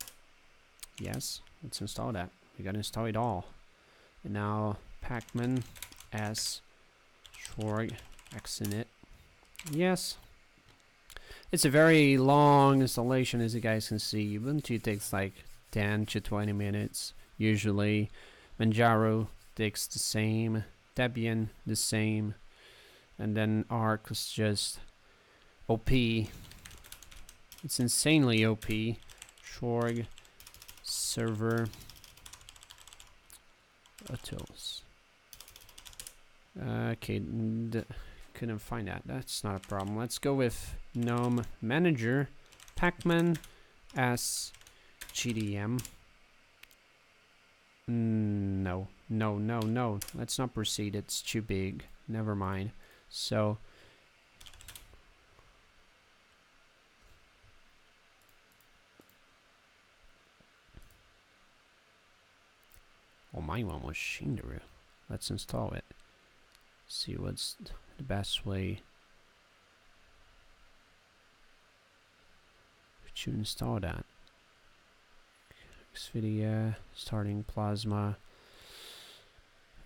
Yes, let's install that. We gotta install it all. And now Pacman S Xorg Xinit. Yes. It's a very long installation as you guys can see. Ubuntu takes like 10 to 20 minutes usually. Manjaro takes the same. Debian the same. And then Arc is just OP. It's insanely OP. Xorg server utils. Uh, okay, couldn't find that. That's not a problem. Let's go with GNOME Manager, Pacman as GDM. Mm, no, no, no, no. Let's not proceed. It's too big. Never mind. So, Oh, my one was Shindaru. Let's install it. See what's the best way to install that. Xvidea, starting Plasma.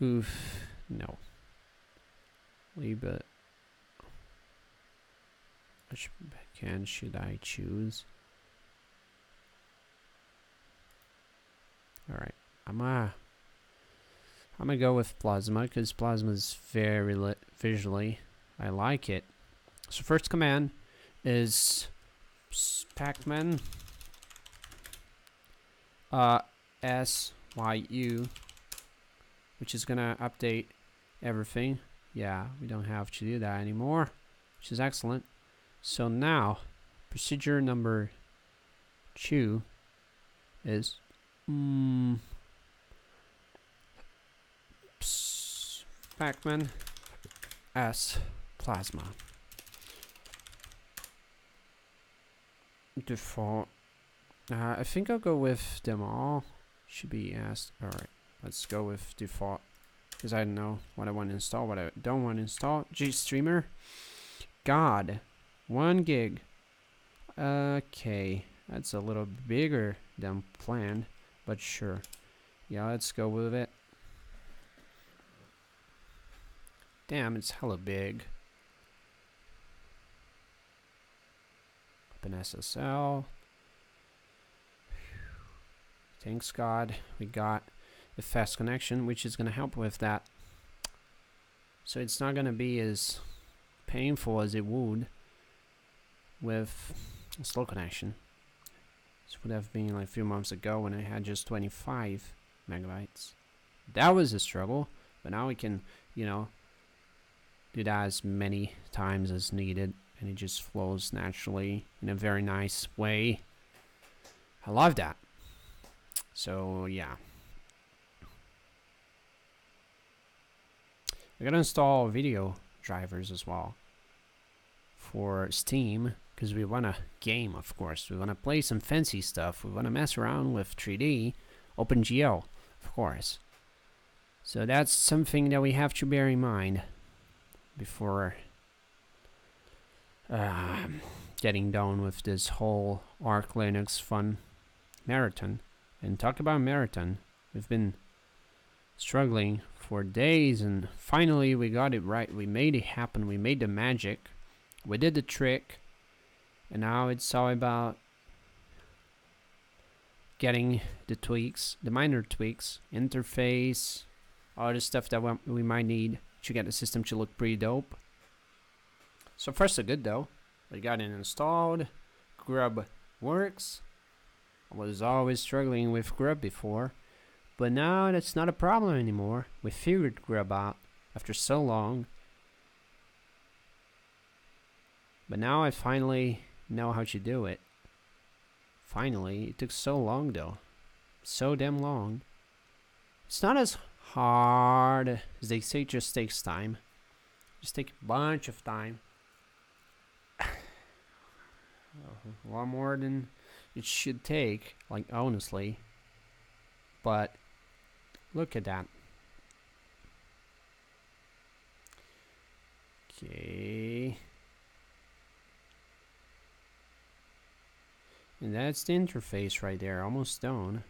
Oof, no. Leave it. Which can should I choose? Alright, I'm uh I'm gonna go with Plasma because Plasma is very lit visually. I like it. So first command is Pacman uh, SYU, which is gonna update everything. Yeah, we don't have to do that anymore, which is excellent. So now, procedure number two is mm, Pacman S Plasma. Default. Uh, I think I'll go with them all. Should be asked. Alright, let's go with default. Because I know what I want to install, what I don't want to install. GStreamer. God. One gig. Okay. That's a little bigger than planned. But sure. Yeah, let's go with it. Damn, it's hella big. Open SSL. Thanks God we got a fast connection, which is going to help with that. So it's not going to be as painful as it would with a slow connection. This would have been like a few months ago when I had just 25 megabytes. That was a struggle, but now we can, you know, that as many times as needed and it just flows naturally in a very nice way. I love that. So yeah. I gotta install video drivers as well for Steam because we want to game, of course. We want to play some fancy stuff. We want to mess around with 3D, OpenGL, of course. So that's something that we have to bear in mind before uh, getting down with this whole Arch Linux fun marathon. And talk about marathon, we've been struggling for days and finally we got it right. We made it happen. We made the magic. We did the trick. And now it's all about getting the tweaks, the minor tweaks, interface, all the stuff that we might need to get the system to look pretty dope. So far so good though. We got it installed. Grub works. I was always struggling with Grub before. But now that's not a problem anymore. We figured Grub out after so long. But now I finally know how to do it. Finally, it took so long though. So damn long. It's not as hard as they say, just takes time. Just take a bunch of time. (sighs) a lot more than it should take, like honestly. But look at that. Okay. And that's the interface right there, almost done.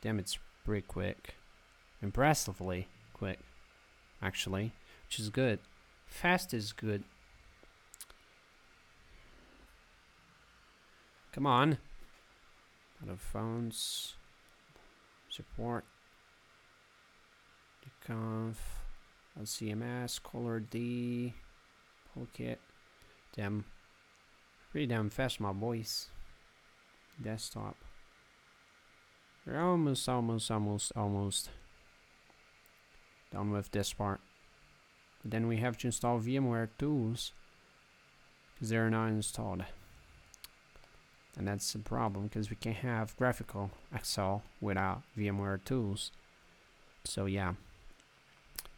Damn, it's pretty quick. Impressively quick, actually, which is good. Fast is good. Come on. Out of phones. Support. Conf. LCMS. Color D. Polkit. Damn. Pretty damn fast, my boys. Desktop. We're almost, almost, almost, almost done with this part. Then we have to install VMware tools because they're not installed. And that's the problem because we can't have graphical Excel without VMware tools. So yeah,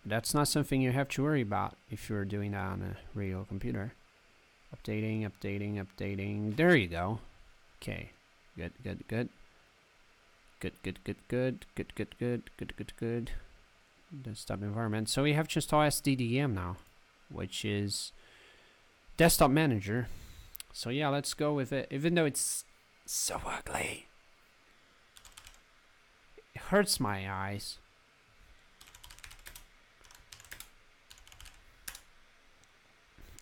that's not something you have to worry about if you're doing that on a real computer. Updating, updating, updating. There you go. Okay, good, good, good. Good, good, good, good, good, good, good, good, good, good. Desktop environment. So we have to install SDDM now, which is desktop manager. So yeah, let's go with it. Even though it's so ugly. It hurts my eyes.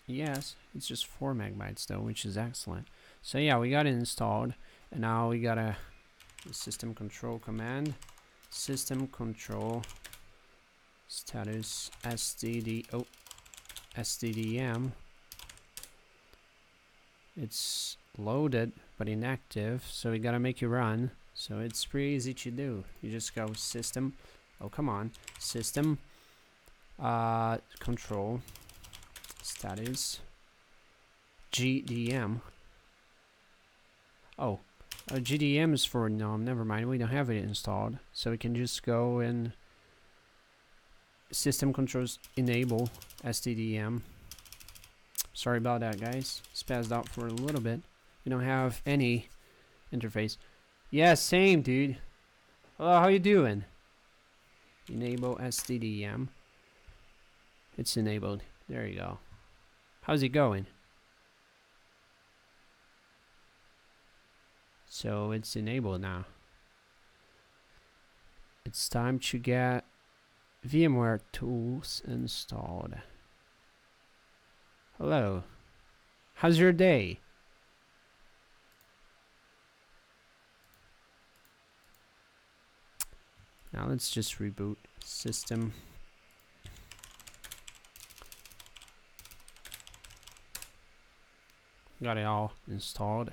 Yes, it's just 4 megabytes though, which is excellent. So yeah, we got it installed. And now we got a system control command. System control status SDD, oh, SDDM it's loaded but inactive so we gotta make it run. So it's pretty easy to do. You just go system oh come on system uh control status GDM oh uh, GDM is for no never mind we don't have it installed. So we can just go and system controls enable SDDM Sorry about that, guys. Spazzed out for a little bit. We don't have any interface. Yeah, same, dude. Hello, how you doing? Enable SDDM. It's enabled. There you go. How's it going? So it's enabled now. It's time to get VMware er tools installed. Hello. How's your day? Now let's just reboot system. Got it all installed.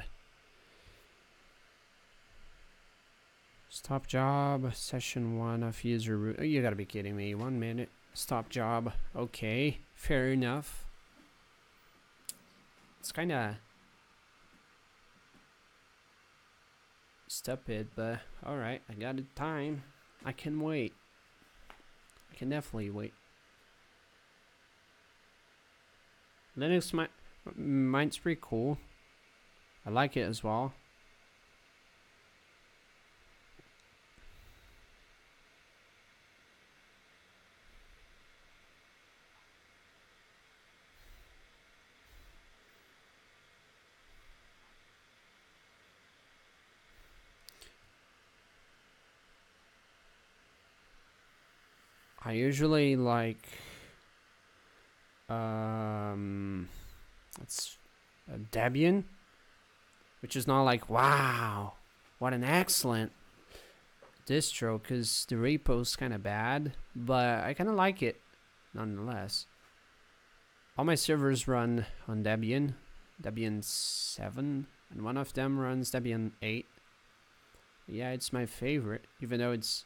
Stop job, session one of user root. Oh, you gotta be kidding me. One minute. Stop job. Okay, fair enough. It's kinda stupid, but alright, I got the time. I can wait. I can definitely wait. Linux might mine's pretty cool. I like it as well. I usually like um it's Debian, which is not like wow, what an excellent distro because the repo's kind of bad, but I kind of like it nonetheless. All my servers run on Debian, Debian 7, and one of them runs Debian 8. Yeah, it's my favorite, even though it's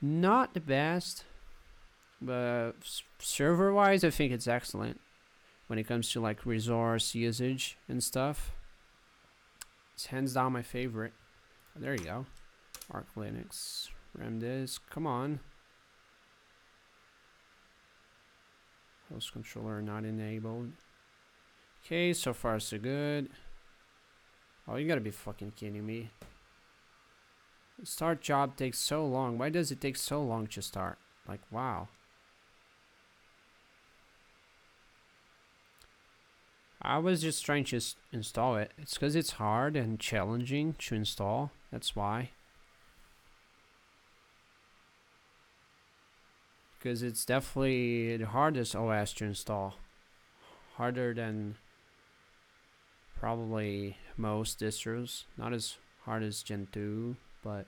not the best, but server wise, I think it's excellent when it comes to like resource usage and stuff. It's hands down my favorite. There you go. Arch Linux, RAM disk, come on. Host controller not enabled. Okay, so far so good. Oh, you gotta be fucking kidding me. Start job takes so long. Why does it take so long to start? Like, wow. I was just trying to install it. It's because it's hard and challenging to install. That's why. Because it's definitely the hardest OS to install. Harder than probably most distros. Not as hard as Gentoo but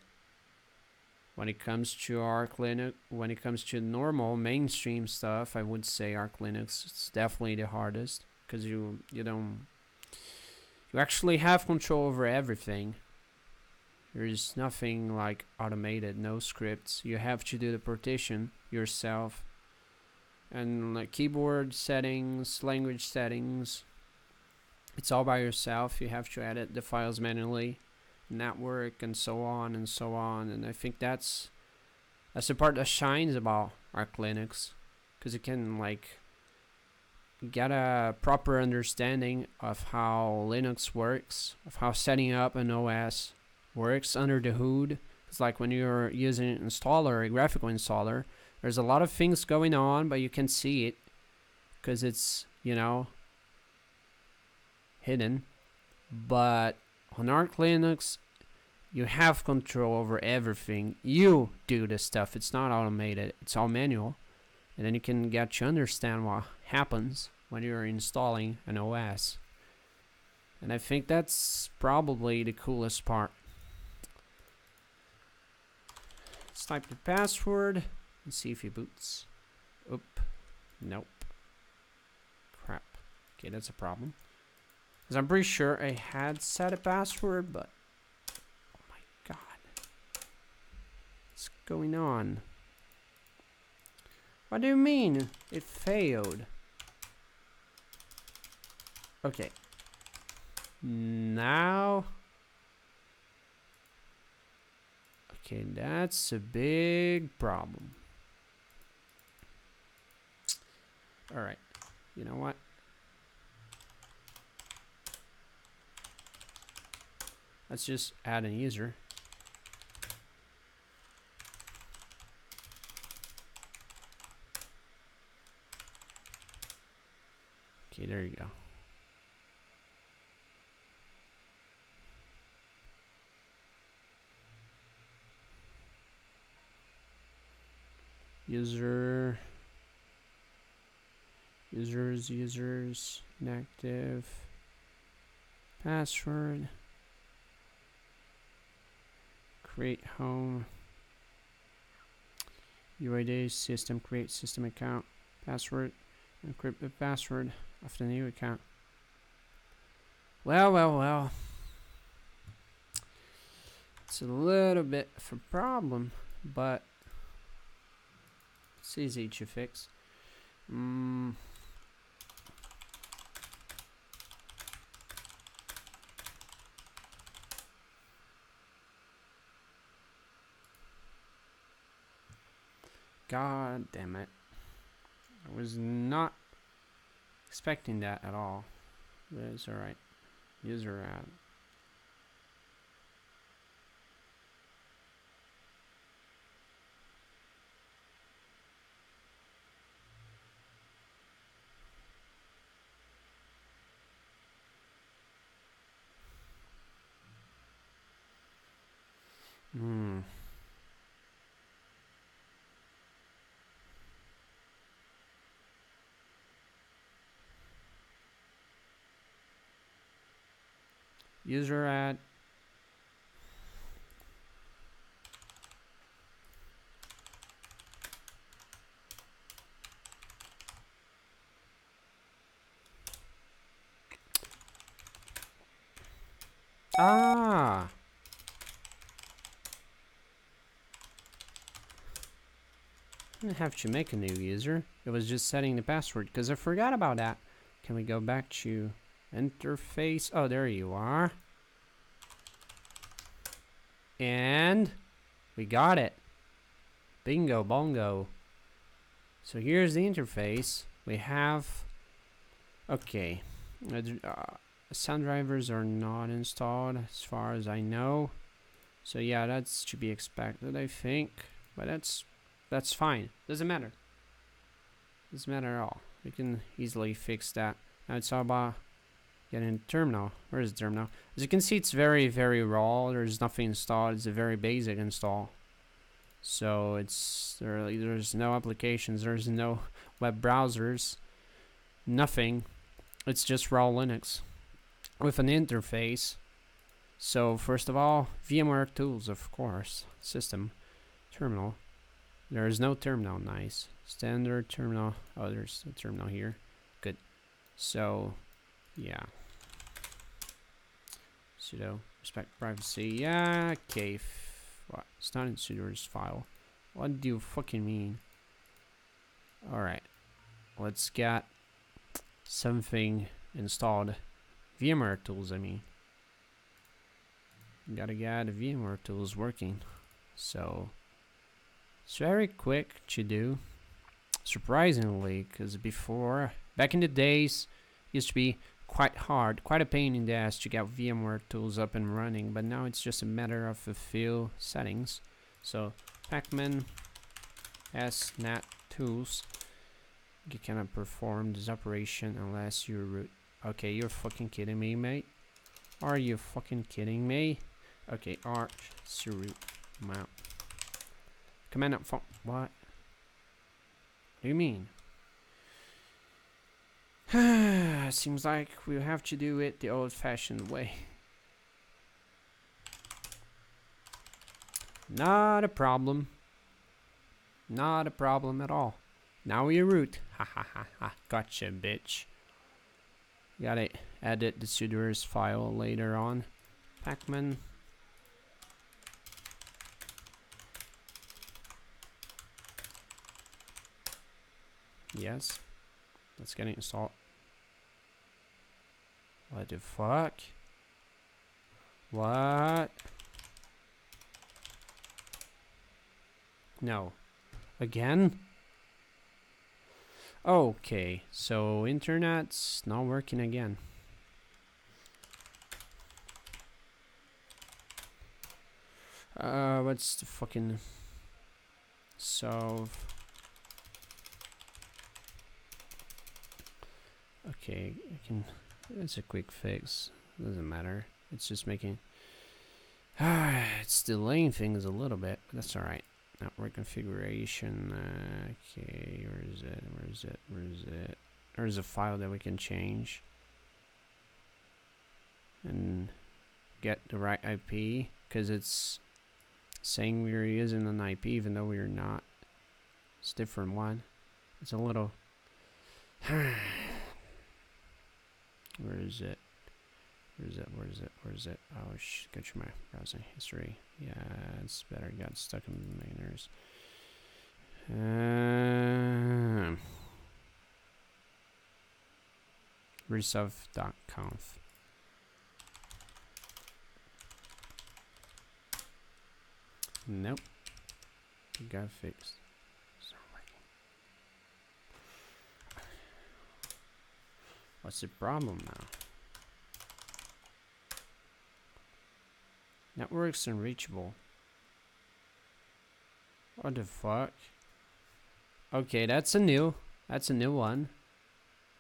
when it comes to our Linux, when it comes to normal mainstream stuff, I would say Arch Linux is definitely the hardest because you you don't you actually have control over everything. There is nothing like automated, no scripts. You have to do the partition yourself. And like keyboard settings, language settings, it's all by yourself. You have to edit the files manually network and so on and so on. And I think that's that's the part that shines about Arch Linux because you can like get a proper understanding of how Linux works, of how setting up an OS works under the hood. It's like when you're using an installer, a graphical installer, there's a lot of things going on, but you can see it because it's, you know, hidden. But on Arch Linux, you have control over everything. You do the stuff. It's not automated. It's all manual. And then you can get to understand what happens when you're installing an OS. And I think that's probably the coolest part. Let's type the password and see if he boots. Oop. Nope. Crap. Okay, that's a problem. Because I'm pretty sure I had set a password, but... Oh my god. What's going on? What do you mean? It failed. Okay. Now... Okay, that's a big problem. Alright. You know what? Let's just add a user. Okay, there you go. User users users inactive password create home UID system create system account password encrypt the password of the new account. Well, well, well. It's a little bit of a problem, but it's easy to fix. Mm. God damn it. I was not expecting that at all. But it's alright. User ad. Hmm. User at Ah. I didn't have to make a new user. It was just setting the password because I forgot about that. Can we go back to interface? Oh, there you are. And we got it. Bingo bongo. So here's the interface. We have, okay, uh, sound drivers are not installed as far as I know. So yeah, that's to be expected, I think. But that's that's fine. Doesn't matter. Doesn't matter at all. We can easily fix that. Now it's all about getting in terminal. Where is the terminal? As you can see, it's very, very raw. There's nothing installed. It's a very basic install. So it's there. There's no applications. There's no (laughs) web browsers. Nothing. It's just raw Linux with an interface. So first of all, VMware tools, of course, system, terminal. There is no terminal. Nice. Standard terminal. Oh, there's a terminal here. Good. So, yeah. Sudo respect privacy. Yeah, okay. What? It's not in sudoers file. What do you fucking mean? Alright. Let's get something installed. VMware tools, I mean. Gotta get VMware tools working. So, it's very quick to do. Surprisingly, because before, back in the days, used to be quite hard, quite a pain in the ass to get VMware tools up and running, but now it's just a matter of a few settings. So, pacman snet tools, you cannot perform this operation unless you root. Okay, you're fucking kidding me, mate. Are you fucking kidding me? Okay, arch root mount. Command up. What? What do you mean? (sighs) Seems like we have to do it the old-fashioned way. Not a problem. Not a problem at all. Now we root. Ha ha ha ha. Gotcha, bitch. Gotta edit the sudoers file later on. Pacman Yes. Let's get it installed. What the fuck? What? No. Again? Okay, so internet's not working again. Uh, what's the fucking solve? Okay, I can. It's a quick fix. Doesn't matter. It's just making. Ah, (sighs) it's delaying things a little bit, but that's alright. Network configuration. Uh, okay, where is it? Where is it? Where is it? There's a file that we can change and get the right IP because it's saying we are using an IP even though we are not. It's different one. It's a little. (sighs) Where is it? Where is it? Where is it? Where is it? Oh, sh- go to my browsing history. Yeah, it's better. Got stuck in mainers. Um, resolv.conf. Nope. Got fixed. It's not working. What's the problem now? Networks unreachable. What the fuck? Okay, that's a new. That's a new one.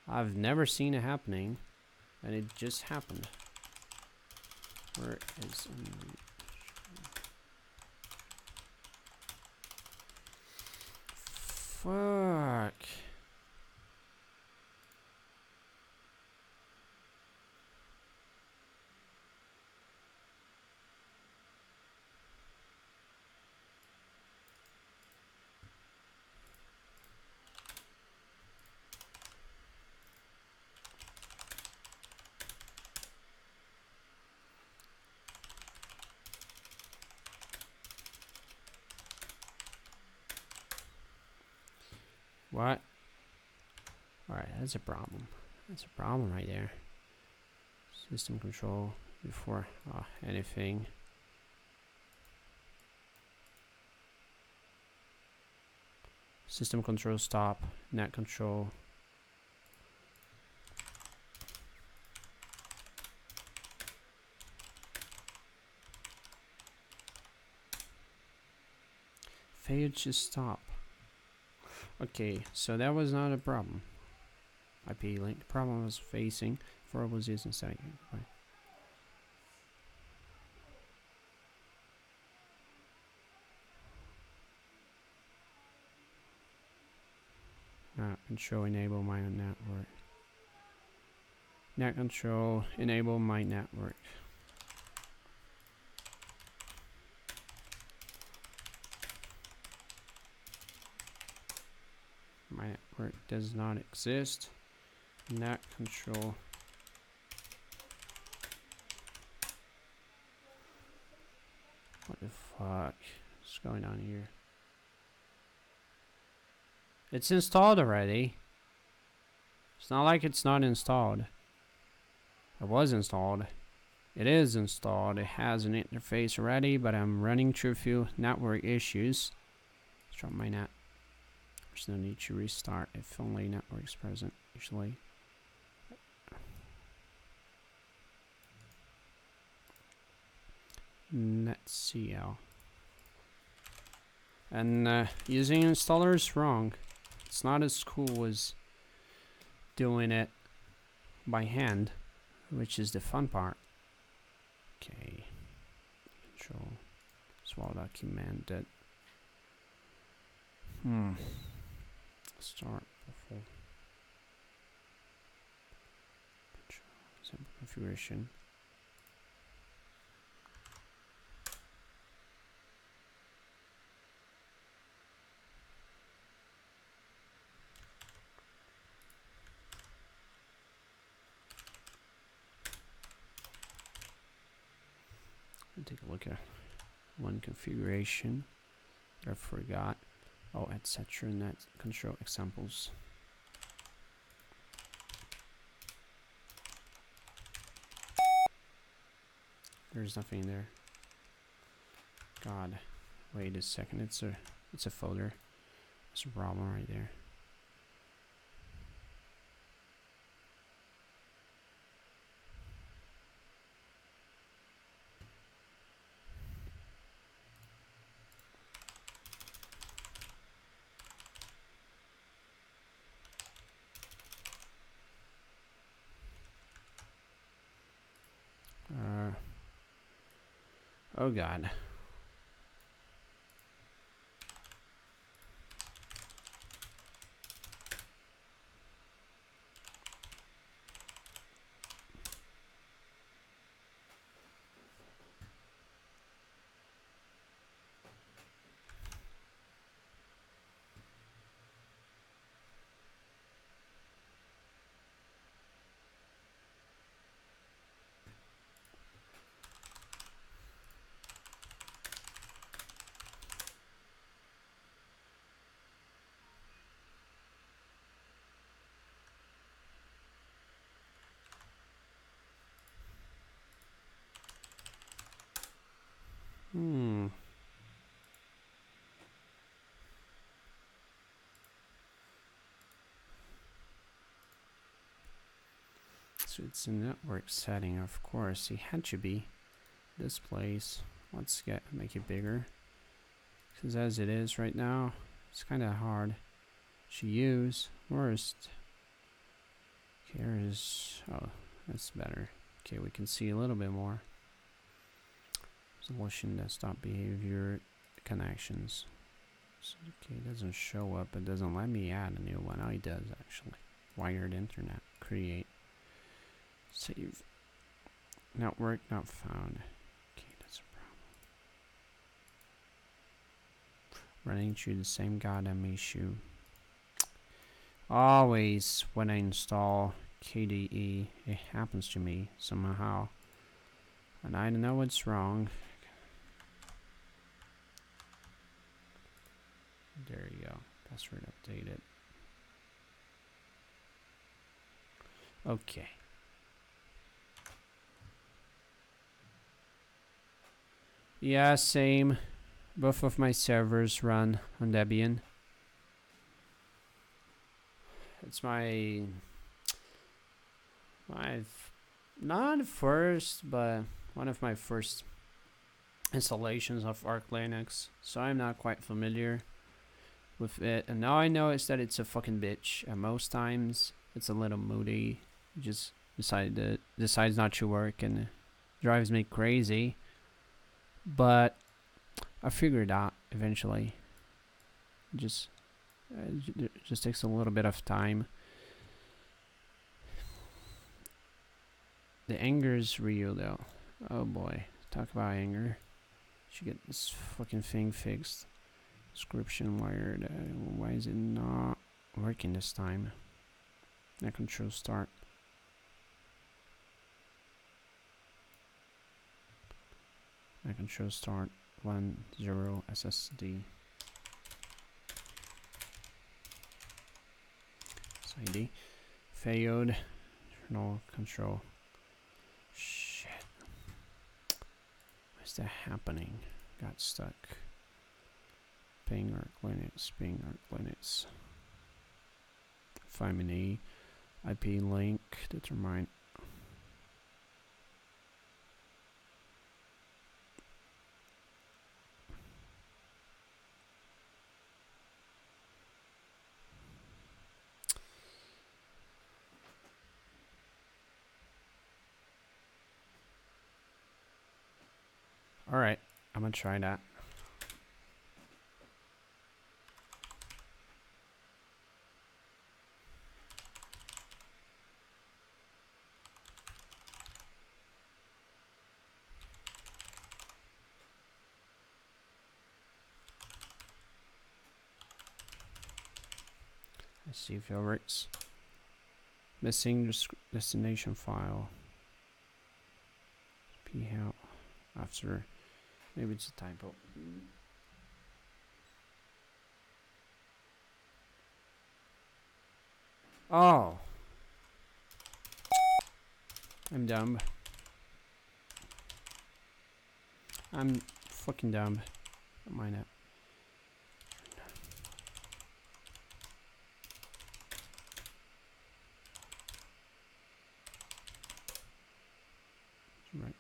I've never seen it happening, and it just happened. Where is unreachable? Fuck. What? Alright, that's a problem. That's a problem right there. System control before uh, anything. System control stop, net control. Failure to stop. Okay, so that was not a problem. IP link. The problem I was facing I was using static. Right. Not control enable my network. Net control enable my network. My network does not exist. Net control. What the fuck is going on here? It's installed already. It's not like it's not installed. It was installed. It is installed. It has an interface already, but I'm running through a few network issues. Let's drop my net. There's no need to restart if only network's present, usually. netctl. And uh, using installer is wrong. It's not as cool as doing it by hand, which is the fun part. Okay. Control. Swallow documented. Hmm. Start before. Sample configuration. take a look at one configuration I forgot. Oh, etc. net control examples. There's nothing in there. God, wait a second. It's a it's a folder. It's a problem right there. Oh God. It's a network setting, of course. It had to be. This place. Let's get make it bigger. Because as it is right now, it's kind of hard to use. Worst. Here is. Oh, that's better. Okay, we can see a little bit more. Resolution desktop behavior connections. So, okay, it doesn't show up. It doesn't let me add a new one. Oh, it does actually. Wired internet. Create. Save. Network not found. Okay, that's a problem. Running through the same goddamn issue. Always when I install KDE, it happens to me somehow. And I don't know what's wrong. There you go. Password updated. Okay. Yeah, same. Both of my servers run on Debian. It's my my not first, but one of my first installations of Arch Linux, so I'm not quite familiar with it. And now I know is that it's a fucking bitch. And most times it's a little moody. It just decide to, decides not to work and drives me crazy. But I figured out eventually. Just uh, just takes a little bit of time. The anger is real though. Oh boy, talk about anger. Should get this fucking thing fixed. Description wired. Uh, why is it not working this time? I control start. I control start one zero SSD. ID failed. No control. Shit. What's that happening? Got stuck. Ping Arch Linux, ping Arch Linux. Find an IP link, determine Alright, I'm gonna try that. Let's see if it works. Missing destination file. P help after maybe it's a typo. Oh. I'm dumb. I'm fucking dumb. Don't mind it. Right.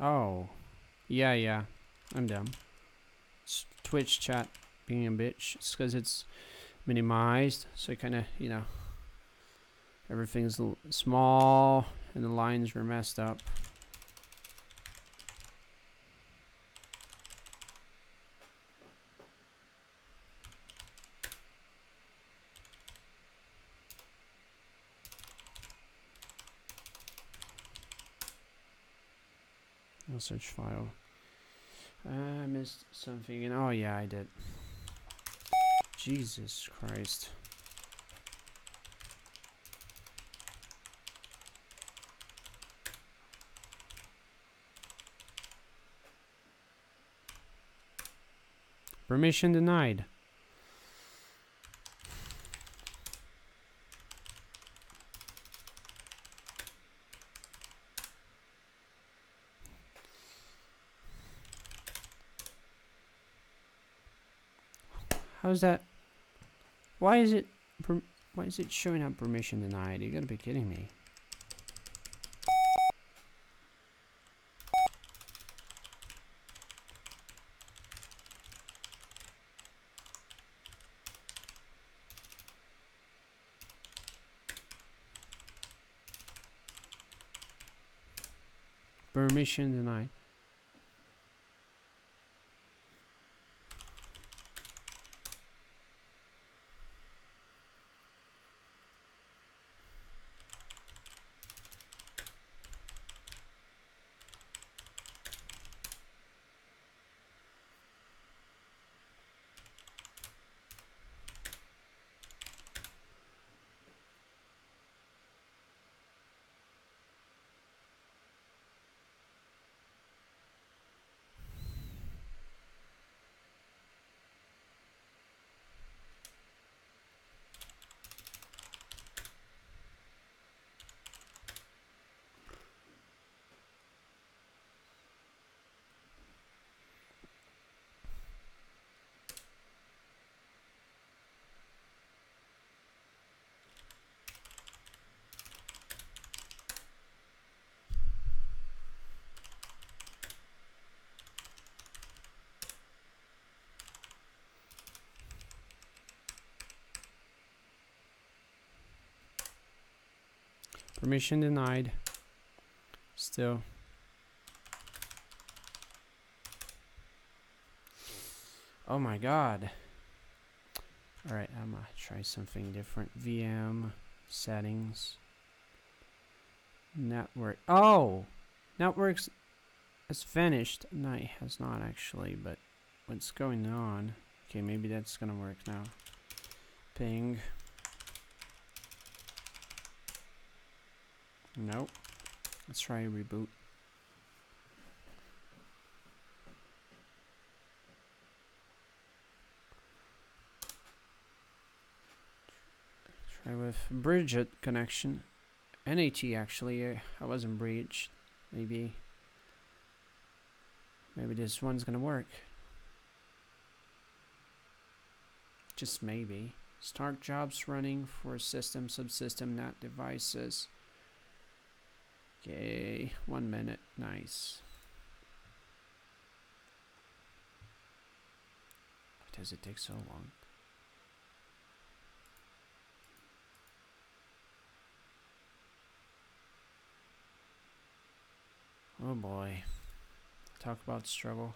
Oh. Yeah, yeah. I'm dumb. It's Twitch chat being a bitch. It's because it's minimized. So kind of, you know, everything's small and the lines were messed up. search file. I missed something. And oh yeah, I did. Jesus Christ. Permission denied. How's that? Why is it? Why is it showing up permission denied? You gotta be kidding me. Permission denied. Permission denied. Still. Oh my god. Alright, I'm gonna try something different. VM settings. Network. Oh! Networks has finished. No, it has not actually, but what's going on? Okay, maybe that's gonna work now. Ping. Nope. Let's try a reboot. Try with Bridged connection. NAT actually, I wasn't breached. Maybe. Maybe this one's gonna work. Just maybe. Start jobs running for system, subsystem, NAT devices. Okay, one minute. Nice. Why does it take so long? Oh boy. Talk about struggle.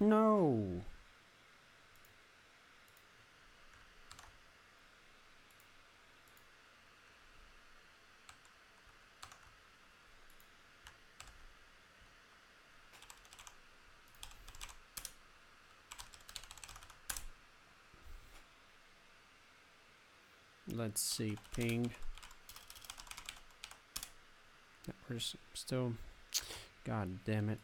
No. Let's see, ping. We're still. God damn it.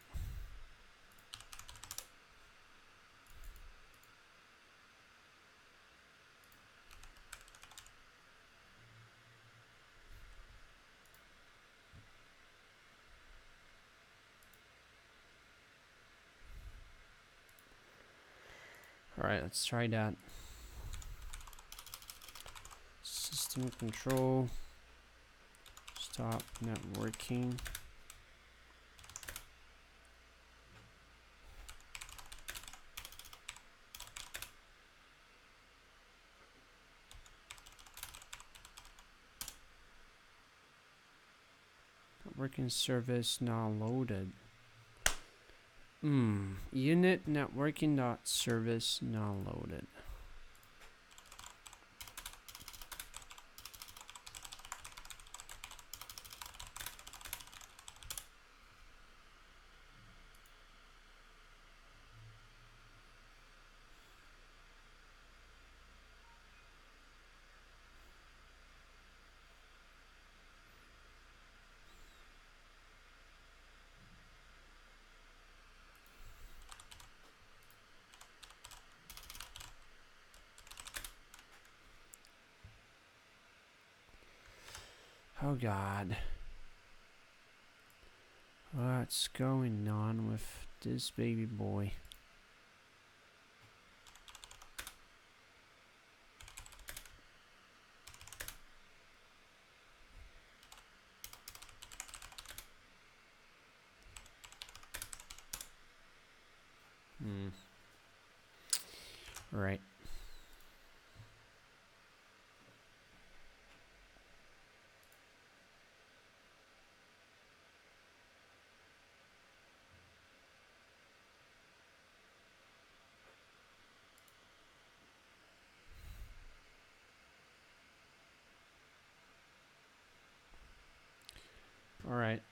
Alright, let's try that. System control. Stop networking. Networking service now loaded. Hmm. Unit networking dot service not loaded. Oh God. What's going on with this baby boy? Hmm. Right. All right.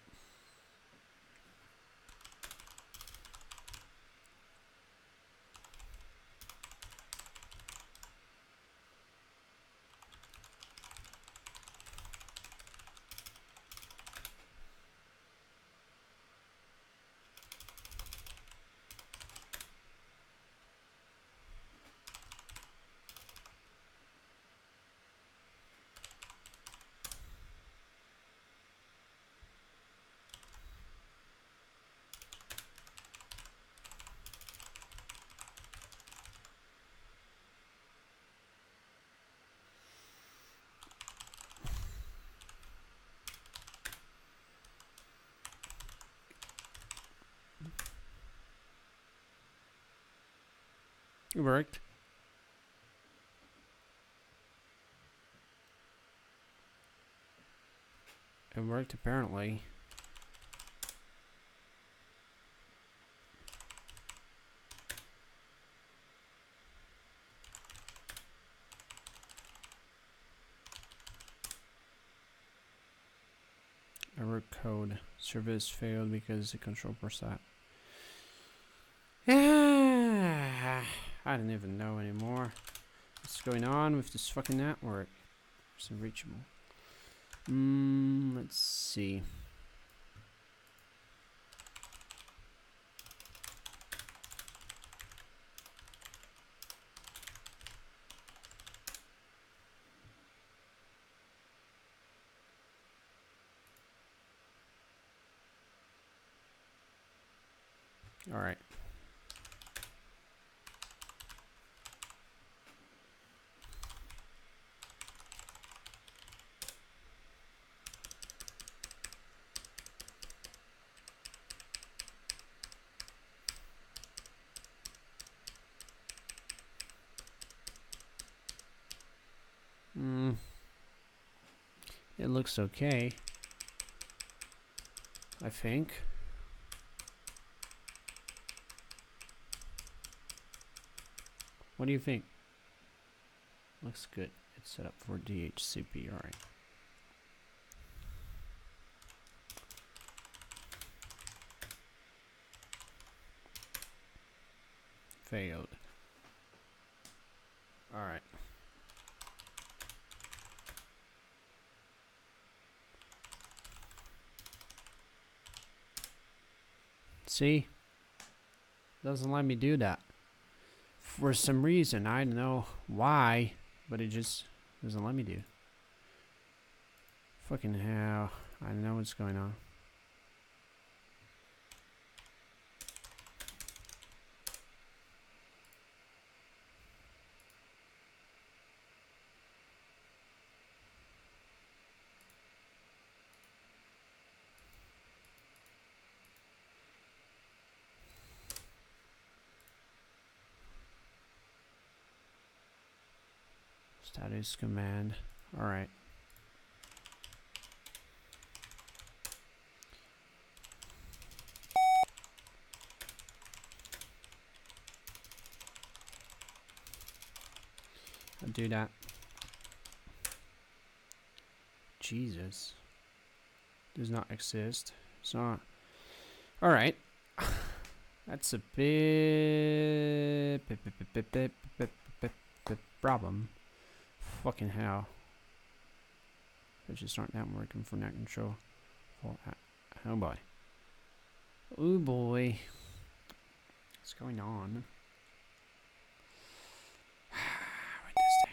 Worked. It worked apparently. Error code. Service failed because the control sat. I don't even know anymore. What's going on with this fucking network? It's unreachable. Mm, let's see. All right. Mm. It looks okay. I think. What do you think? Looks good. It's set up for DHCP, alright. Failed. Alright. See? Doesn't let me do that. For some reason, I don't know why, but it just doesn't let me do. Fucking hell. I don't know what's going on. command. All right. I'll do that. Jesus. Does not exist. It's not. Alright. That's a bit problem. Fucking hell. just aren't that working for netctl. For uh, oh boy. Oh boy. What's going on? (sighs) does?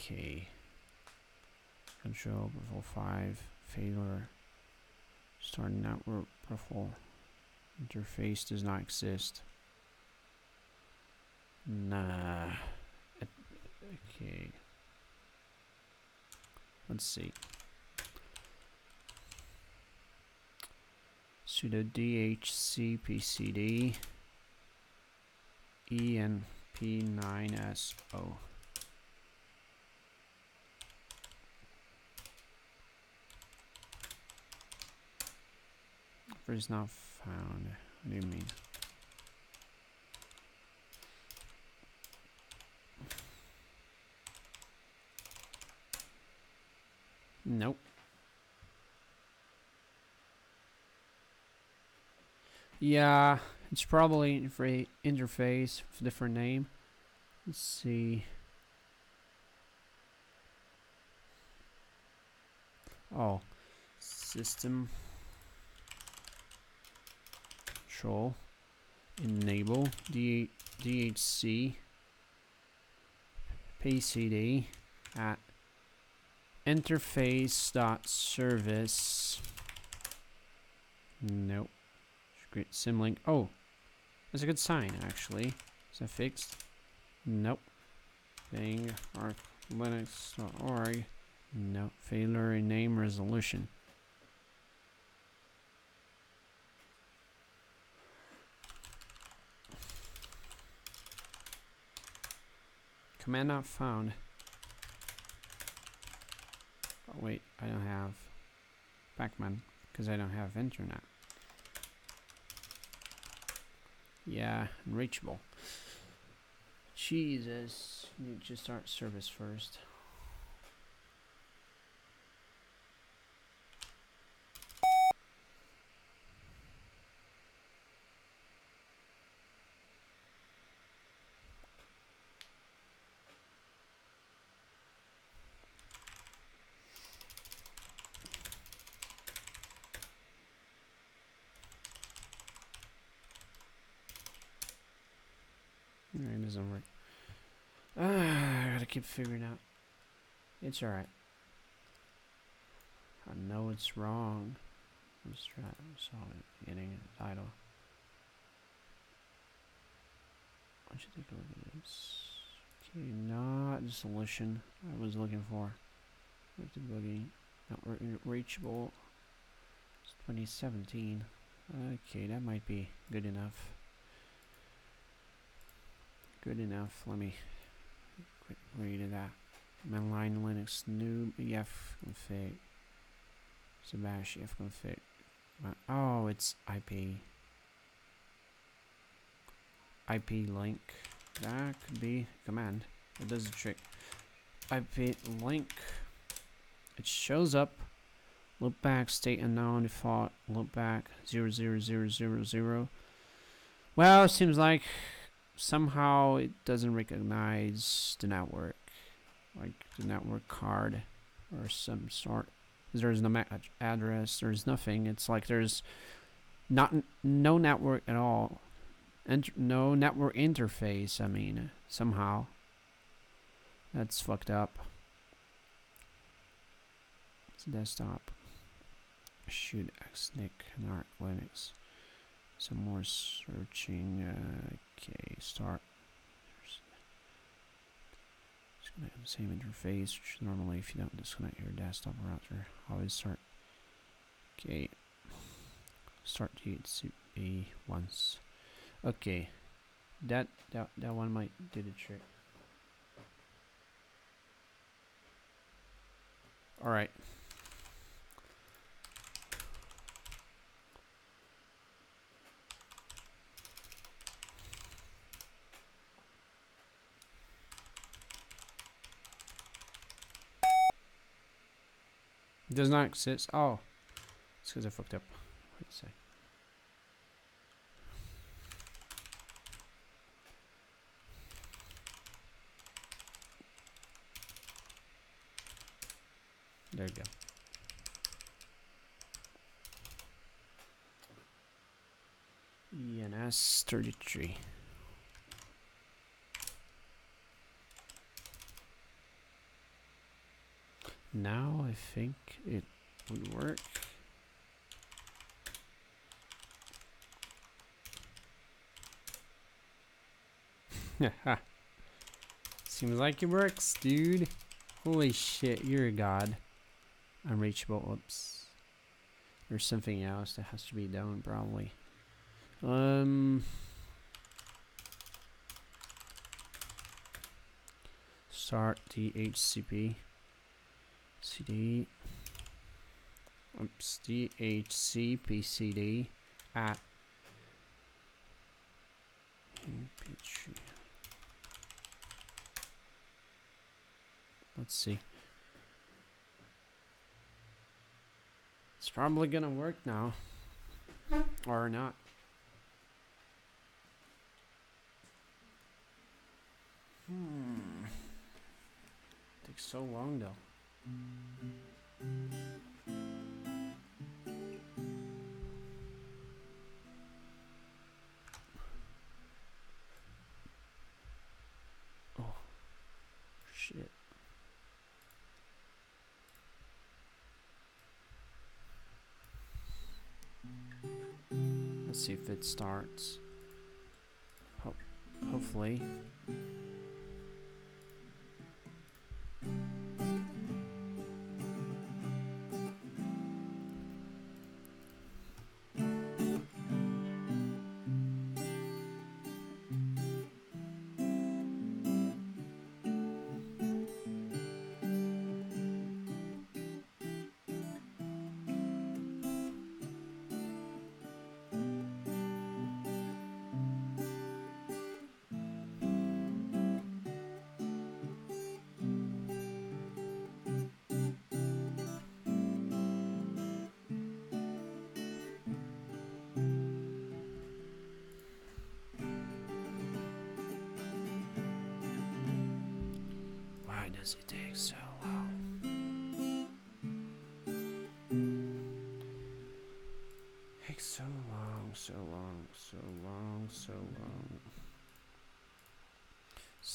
Okay. Control level 5 failure. Starting network profile. Interface does not exist. Nah. Okay. Let's see. sudo dhcpcd enp9so is not found. What do you mean? Nope. Yeah, it's probably interface with different name. Let's see. Oh, system control enable D DHC PCD at interface dot service. Nope. Great symlink. Oh, that's a good sign actually. Is that fixed? Nope. Ping arc linux.org. Nope. Failure in name resolution. Command not found. Oh wait, I don't have Pacman because I don't have internet. Yeah, unreachable. Jesus, you need to start service first. It doesn't work. Ah, I gotta keep figuring out. It's alright. I know it's wrong. I'm just trying to solve it. Getting it title. Why don't you take a look at this? Okay, not the solution I was looking for. With the boogie. Not re reachable. It's 2017. Okay, that might be good enough good enough. Let me quick read of that. Mainline Linux new ifconfig. Sebastian ifconfig. Oh, it's IP. IP link. That could be command. It does a trick. IP link. It shows up. Loopback, state unknown, default, loopback, 00000. Well, it seems like somehow it doesn't recognize the network, like the network card or some sort. There's no MAC address. There's nothing. It's like there's not no network at all. and no network interface. I mean, somehow. That's fucked up. It's desktop. Shoot and Arch Linux. Some more searching. Uh, okay, start. It's gonna have the same interface, which normally if you don't disconnect your desktop router, always start. Okay. Start DHC, A once. Okay, that that that one might do the trick. All right. Does not exist. Oh, it's because I fucked up. There you go. ENS 33. Now I think it would work. (laughs) Seems like it works, dude. Holy shit, you're a god. Unreachable. Whoops. There's something else that has to be done, probably. Um. Start DHCP. CD. Oops. DHCPCD at Let's see. It's probably gonna work now. Or not. Hmm. Takes so long though. Oh. Shit. Let's see if it starts. Ho hopefully.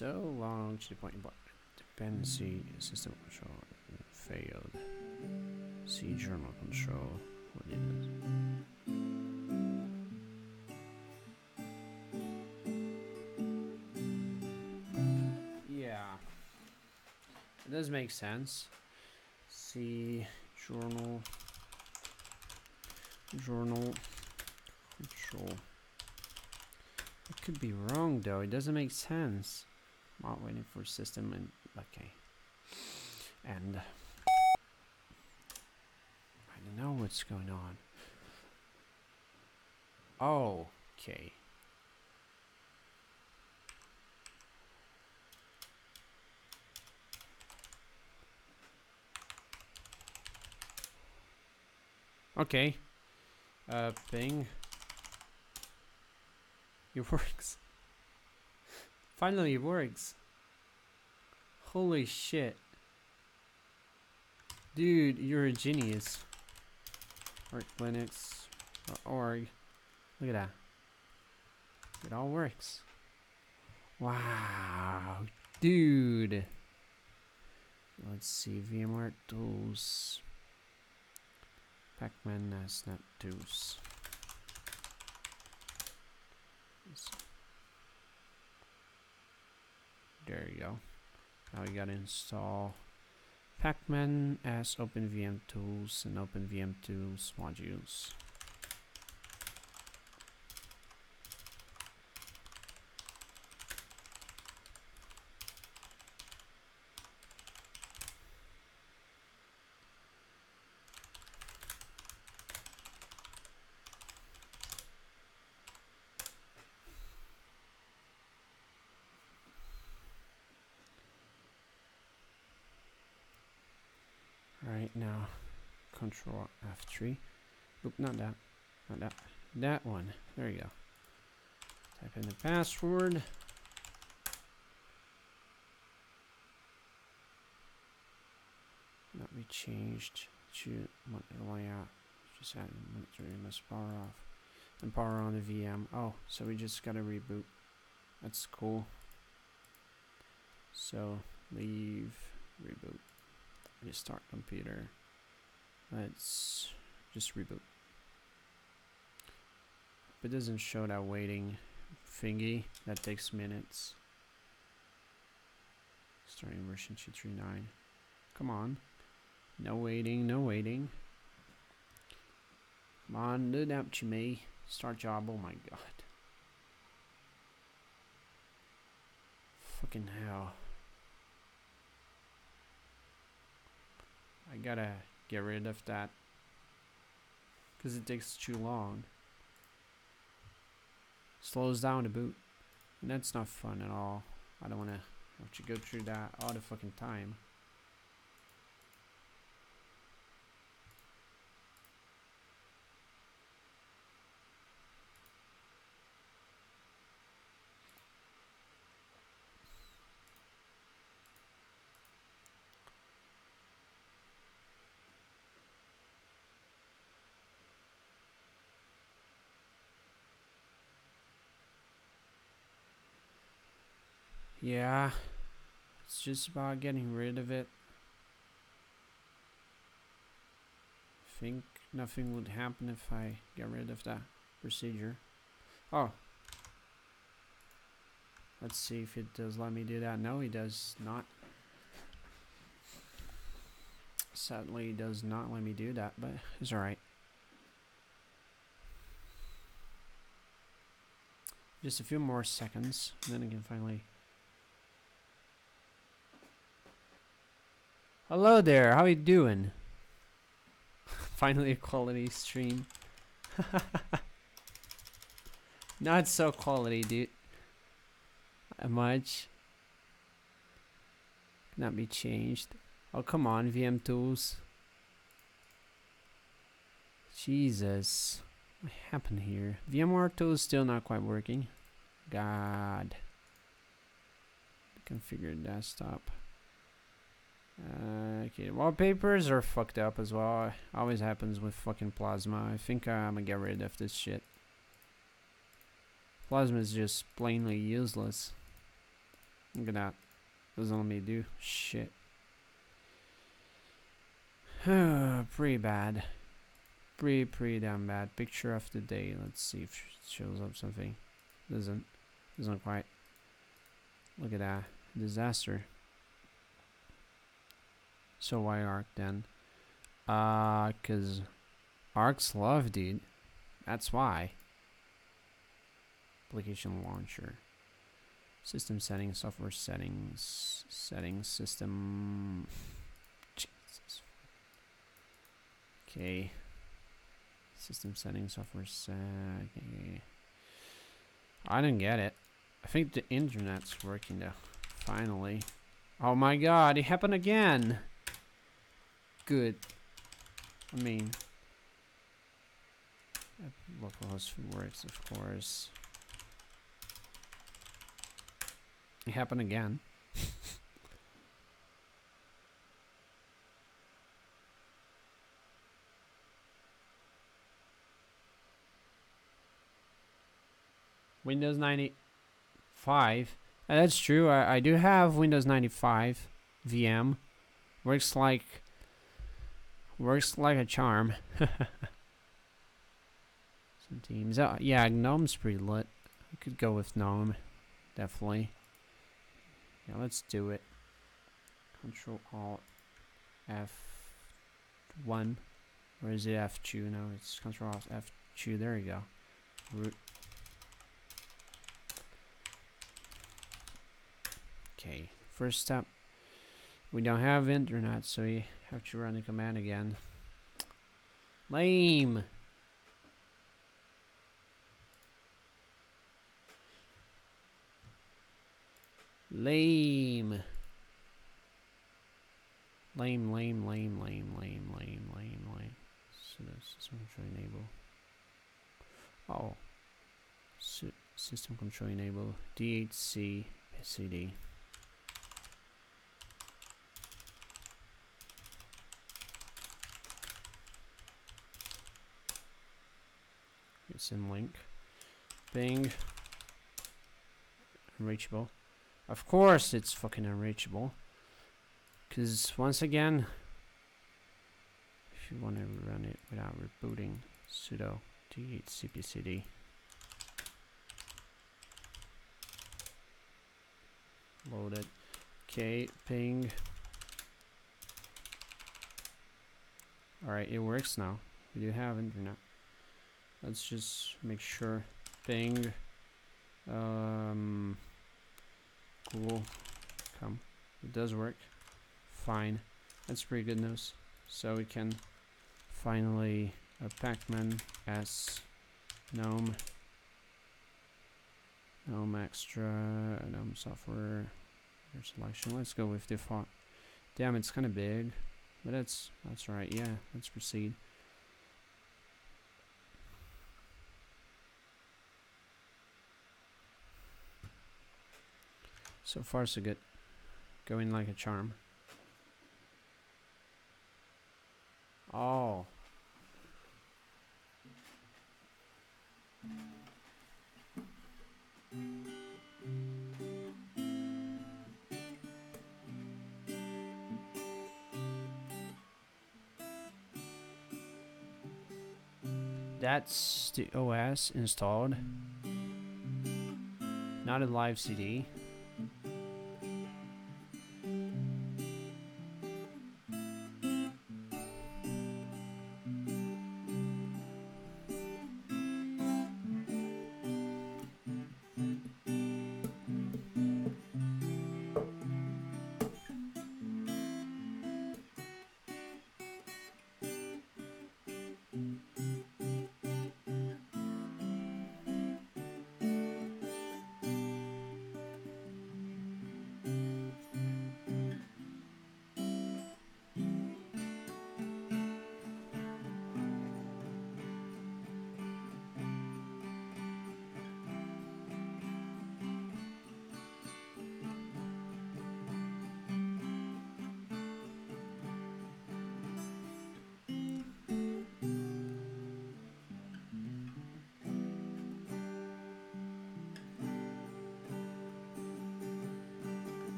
So long to the point but dependency system control failed. See journal control. What is it? Yeah. It does make sense. See journal journal control. It could be wrong though. It doesn't make sense. Not waiting for system and okay. And I don't know what's going on. Okay. Okay. Uh, ping. It works. Finally, it works. Holy shit. Dude, you're a genius. Arch Linux. Org. Look at that. It all works. Wow. Dude. Let's see. VMware tools. Pacman uh, has not tools. There you go. Now we gotta install Pacman as OpenVM tools and OpenVM tools modules. Right now, Control F3. Oop, not that. Not that. That one. There you go. Type in the password. Not be changed to layout. Just add monitoring must power off. And power on the VM. Oh, so we just gotta reboot. That's cool. So leave, reboot, restart computer. Let's just reboot. If it doesn't show that waiting thingy, that takes minutes. Starting version 239. Come on. No waiting, no waiting. Come on, do that to me. Start job, oh my god. Fucking hell. I gotta get rid of that. Because it takes too long. Slows down the boot. And that's not fun at all. I don't wanna have to go through that all the fucking time. Yeah, it's just about getting rid of it. I Think nothing would happen if I get rid of that procedure. Oh. Let's see if it does let me do that. No, it does not. Sadly, does not let me do that, but it's alright. Just a few more seconds, and then I can finally Hello there, how you doing? (laughs) Finally a quality stream. (laughs) Not so quality, dude. Much. Cannot be changed. Oh, come on, VM tools. Jesus. What happened here? VMware tools still not quite working. God. Configure desktop. Uh, okay, wallpapers are fucked up as well. Always happens with fucking Plasma. I think I'm gonna get rid of this shit. Plasma is just plainly useless. Look at that. Doesn't let me do shit. (sighs) pretty bad. Pretty, pretty damn bad. Picture of the day. Let's see if it shows up something. Doesn't. Doesn't quite. Look at that. Disaster. So why Arch then? Uh, cause Arch's love, dude. That's why. Application launcher. System settings, software settings, settings, system. Jesus. Okay. System settings, software set. Okay. I didn't get it. I think the internet's working though. Finally. Oh my god, it happened again good. I mean, localhost works, of course. It happened again. (laughs) Windows 95. Uh, that's true. I, I do have Windows 95 VM. Works like Works like a charm. (laughs) Some teams. Oh, yeah, Gnome's pretty lit. I could go with Gnome. Definitely. Yeah, let's do it. Control Alt F1. Or is it F2? No, it's Control Alt F2. There you go. Root. Okay, first step. We don't have internet, so we have to run the command again. Lame. Lame. Lame, lame, lame, lame, lame, lame, lame, lame. System control enable. Oh. System control enable. DHC CD. It's in link. Ping. Unreachable. Of course it's fucking unreachable. Because once again, if you want to run it without rebooting, sudo dhcpcd. Load it. Okay, ping. Alright, it works now. We do have internet. Let's just make sure. Ping. Um, cool. Come. It does work. Fine. That's pretty good news. So we can finally a Pacman S GNOME GNOME extra GNOME software your selection. Let's go with default. Damn, it's kind of big, but that's that's right. Yeah, let's proceed. So far, so good. Going like a charm. Oh. That's the OS installed. Not a live CD.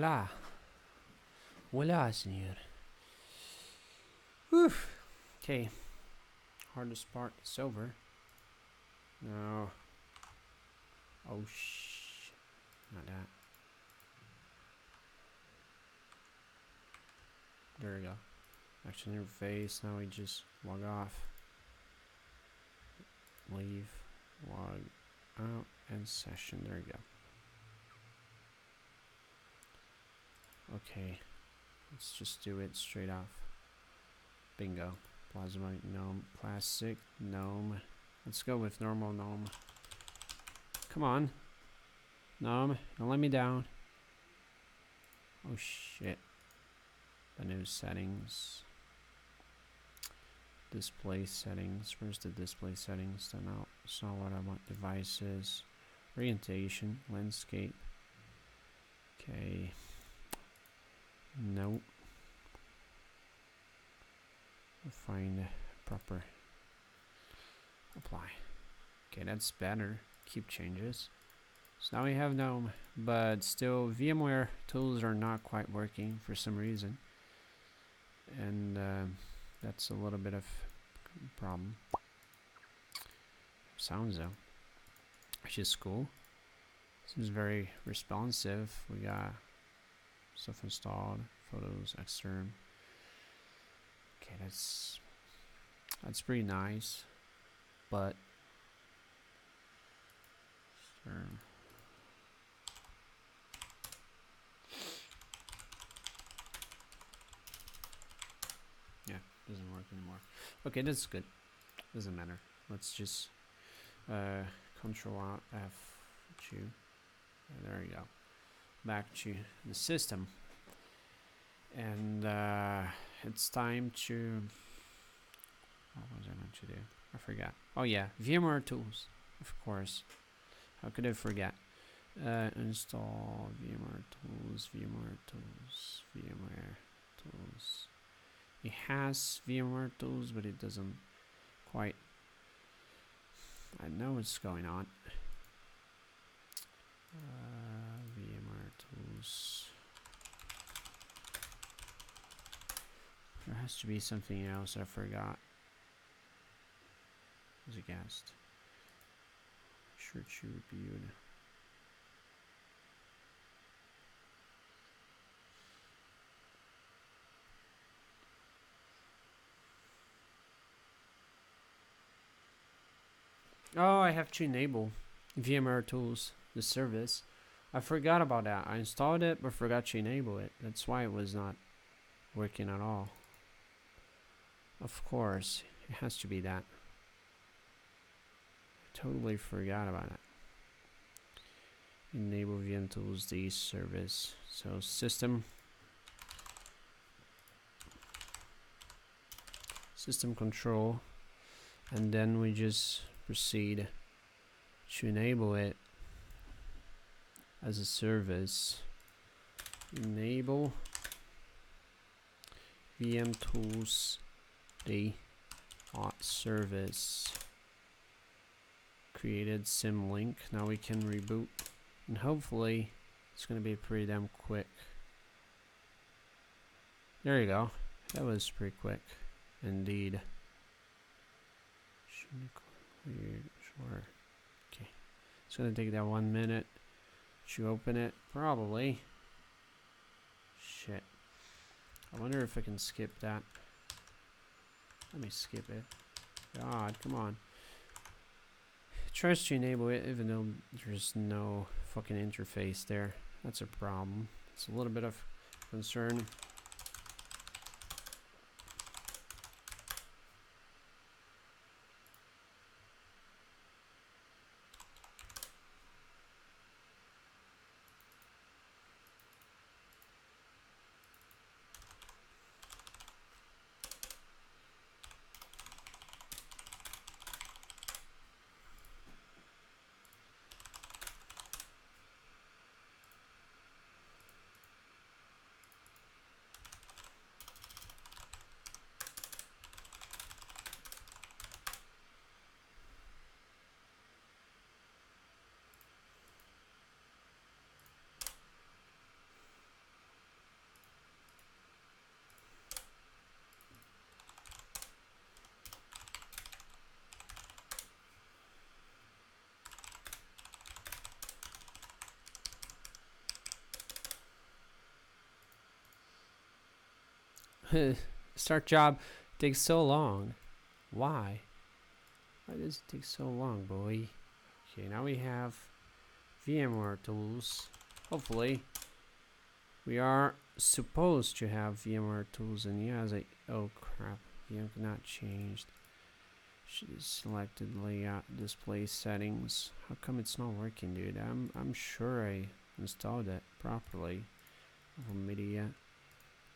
Voila. Voila, senor. Whew. Okay. Hardest part is over. No. Oh, shh. Not that. There we go. Action interface. Now we just log off. Leave. Log out and session. There we go. Okay, let's just do it straight off. Bingo. Plasma gnome classic gnome. Let's go with normal gnome. Come on. Gnome, don't let me down. Oh shit. The new settings. Display settings. Where's the display settings? Then out. So what I want devices. Orientation. Landscape. Okay. Nope. Find proper apply. Okay, that's better. Keep changes. So now we have GNOME, but still VMware tools are not quite working for some reason. And uh, that's a little bit of problem. Sounds though, which is cool. Seems very responsive. We got stuff installed, photos, XTerm. Okay, that's that's pretty nice, but XTerm. Yeah, doesn't work anymore. Okay, that's good. Doesn't matter. Let's just uh, Control Alt F two. There you go. Back to the system, and uh, it's time to. What was I meant to do? I forgot. Oh yeah, VMware tools, of course. How could I forget? Uh, install VMware tools, VMware tools, VMware tools. It has VMware tools, but it doesn't quite. I know what's going on. Uh, There has to be something else I forgot. As a guest. You reviewed. Oh, I have to enable VMware Tools, the service. I forgot about that. I installed it, but forgot to enable it. That's why it was not working at all. Of course, it has to be that. I totally forgot about it. Enable VM Tools, the service. So system. System control. And then we just proceed to enable it as a service. Enable VM tools the service created symlink. Now we can reboot and hopefully it's going to be pretty damn quick. There you go. That was pretty quick indeed. Sure. Okay. It's gonna take that one minute. Should you open it? Probably. Shit. I wonder if I can skip that. Let me skip it. God, come on. It tries to enable it even though there's no fucking interface there. That's a problem. It's a little bit of concern. (laughs) Start job takes so long. Why? Why does it take so long, boy? Okay, now we have VMware tools. Hopefully, we are supposed to have VMware tools, and yeah, as a oh crap, VM not changed. Should selected layout display settings. How come it's not working, dude? I'm I'm sure I installed it properly. media.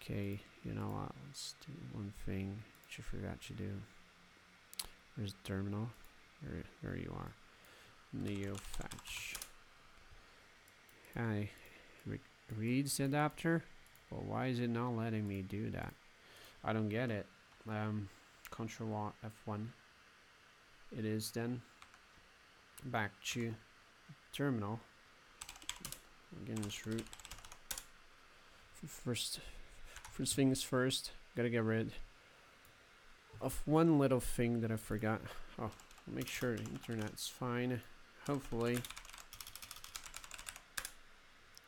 Okay, you know what? Let's do one thing which I forgot to do. There's the terminal. There, there you are. neofetch. Hi. Re reads adapter? Well, why is it not letting me do that? I don't get it. Um, Control F1. It is then back to terminal. Again, this root. First, first things first. Gotta get rid of one little thing that I forgot. Oh, make sure the internet's fine. Hopefully.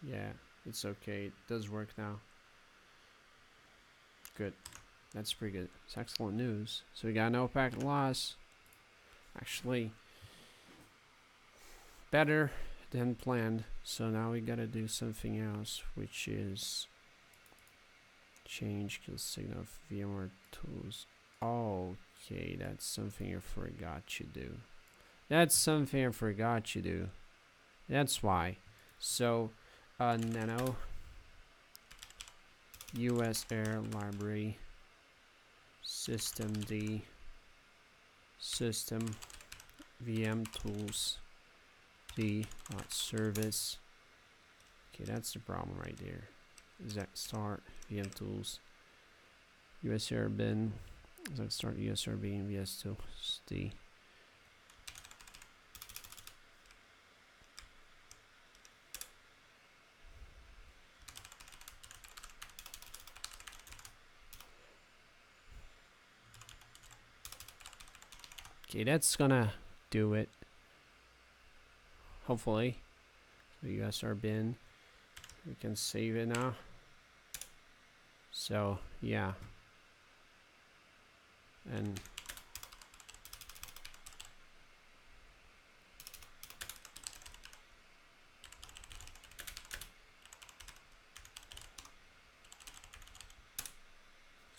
Yeah, it's okay. It does work now. Good. That's pretty good. It's excellent news. So we got no packet loss. Actually, better than planned. So now we gotta do something else, which is change kill signal of VMware tools. Okay, that's something I forgot to do. That's something I forgot to do. That's why. So, uh, nano US Air Library systemd System VM Tools D dot service. Okay, that's the problem right there. Is start VM Tools US Air bin. Start USRB and VS Tools D. Okay, that's gonna do it. Hopefully. So USR bin. We can save it now. So, yeah. And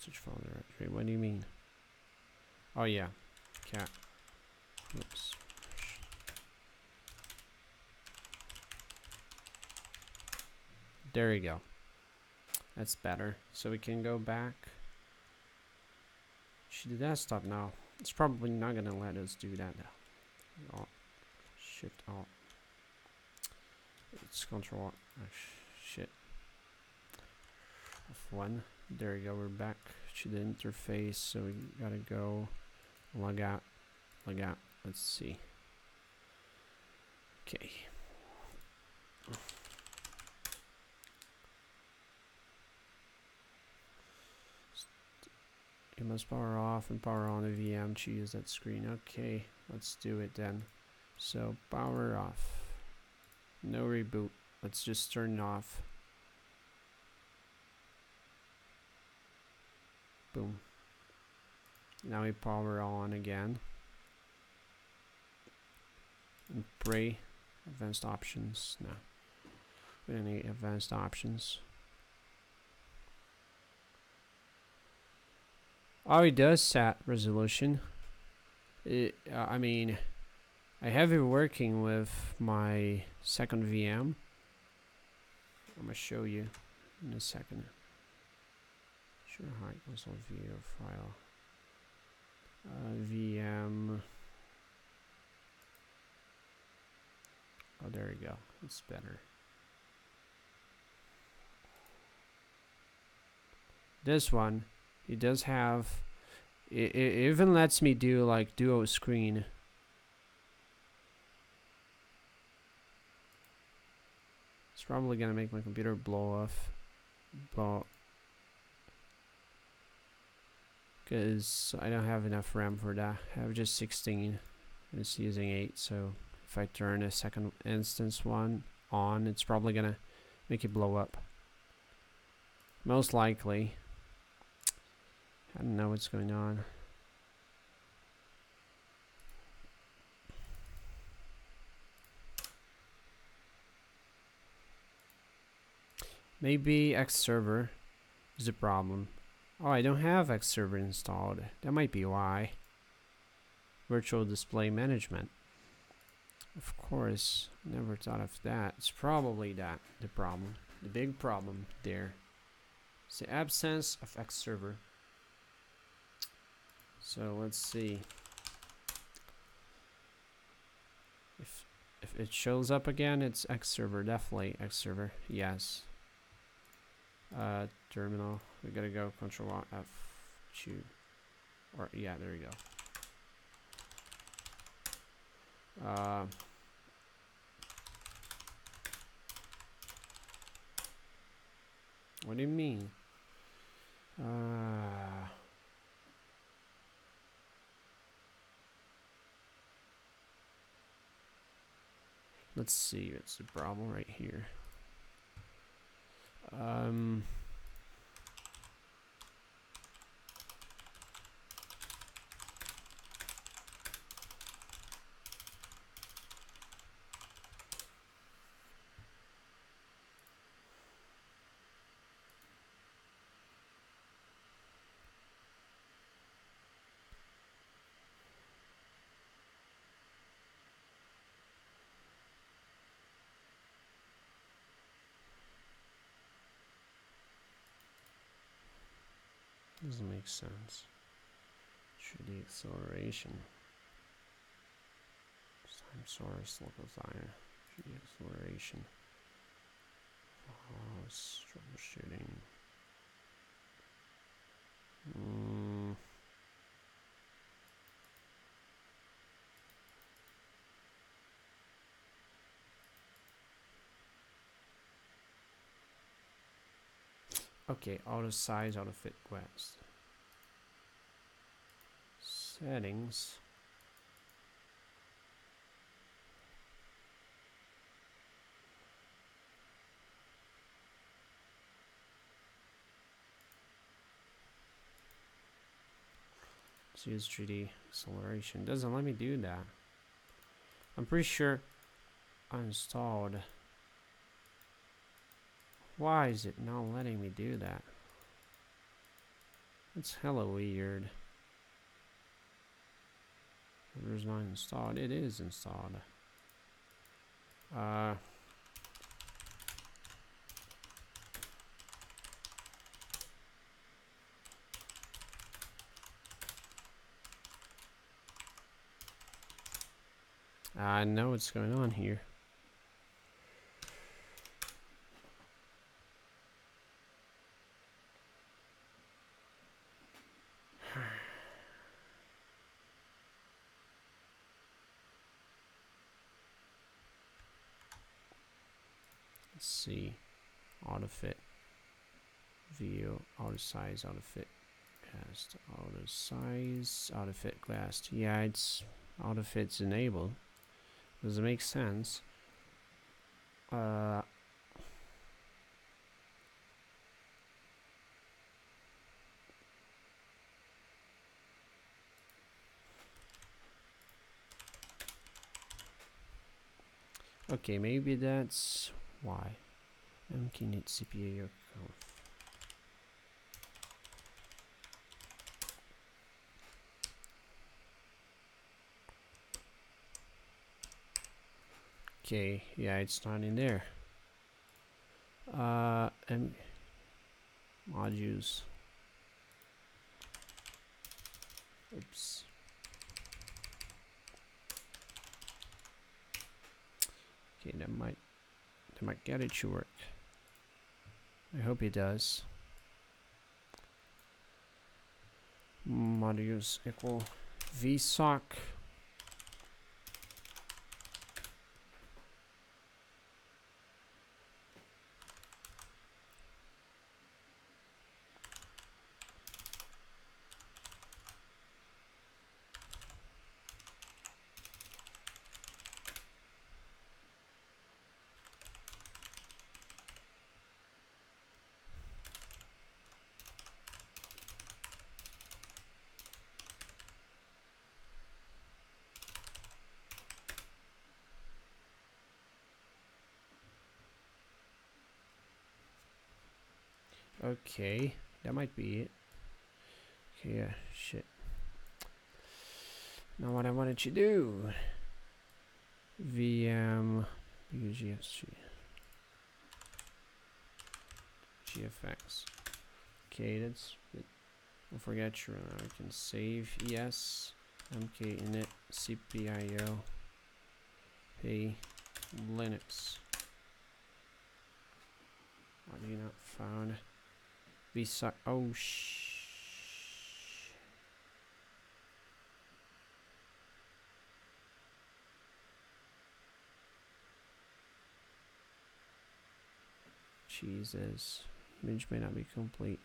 search file directory. What do you mean? Oh yeah, cat. Oops. There you go. That's better. So we can go back to the desktop now. It's probably not gonna let us do that though. Alt, shift alt. It's control. Oh, shit. F1. There we go. We're back to the interface. So we gotta go log out. Log out. Let's see. Okay. Must power off and power on the VM to use that screen. Okay, let's do it then. So power off. No reboot. Let's just turn it off. Boom. Now we power on again. And pray. Advanced options. No. We don't need advanced options. Oh, it does set resolution. It, uh, I mean, I have it working with my second VM. I'm gonna show you in a second. Sure, high console view file. Uh, VM. Oh, there you go. It's better. This one it does have it, it even lets me do like duo screen. It's probably gonna make my computer blow off but because I don't have enough RAM for that. I have just 16 and it's using 8 so if I turn a second instance one on it's probably gonna make it blow up. Most likely I don't know what's going on. Maybe X server is a problem. Oh, I don't have X server installed. That might be why. Virtual display management. Of course, never thought of that. It's probably that the problem. the big problem there. It's the absence of X server. So let's see. If if it shows up again, it's X server, definitely X server. Yes. Uh, terminal. We gotta go Control F two. Or yeah, there you go. Uh, what do you mean? Uh, let's see. It's the problem right here. Um. Doesn't make sense. Should the acceleration. Time source, local designer. Should the acceleration. Oh, troubleshooting. Mm. Okay, auto size, auto fit quest. Settings. Use 3D acceleration. Doesn't let me do that. I'm pretty sure I installed. Why is it not letting me do that? It's hella weird. It's not installed. It is installed. Uh. I know what's going on here. Let's see. Auto fit. View. Auto size. Auto fit. Cast. Auto size. Auto fit glass. Yeah, it's auto fit's enabled. Does it make sense? Uh. Okay, maybe that's why. MKNet CPU conf. Okay, yeah, it's not in there. Uh, and modules. Oops. Okay, that might that might get it to work. I hope he does. Modules equal vsock. Okay, that might be it. Okay, yeah, shit. Now what I wanted to do. VM UGSG. GFX. Okay, that's it. Don't forget sure now we can save yes mk init cpio p linux why do you not found beside oh sh Jesus. Image may not be complete.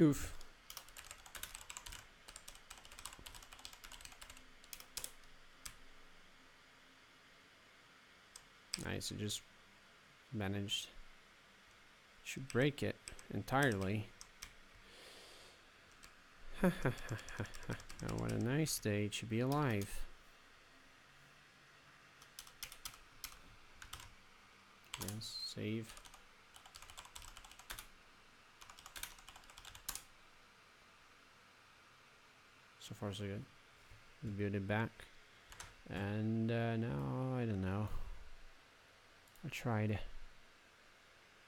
Oof. Nice, it just managed to break it entirely. (laughs) oh, what a nice day to be alive. Yes, save. So far, so good. Reviewed it back. And uh, now, I don't know. I tried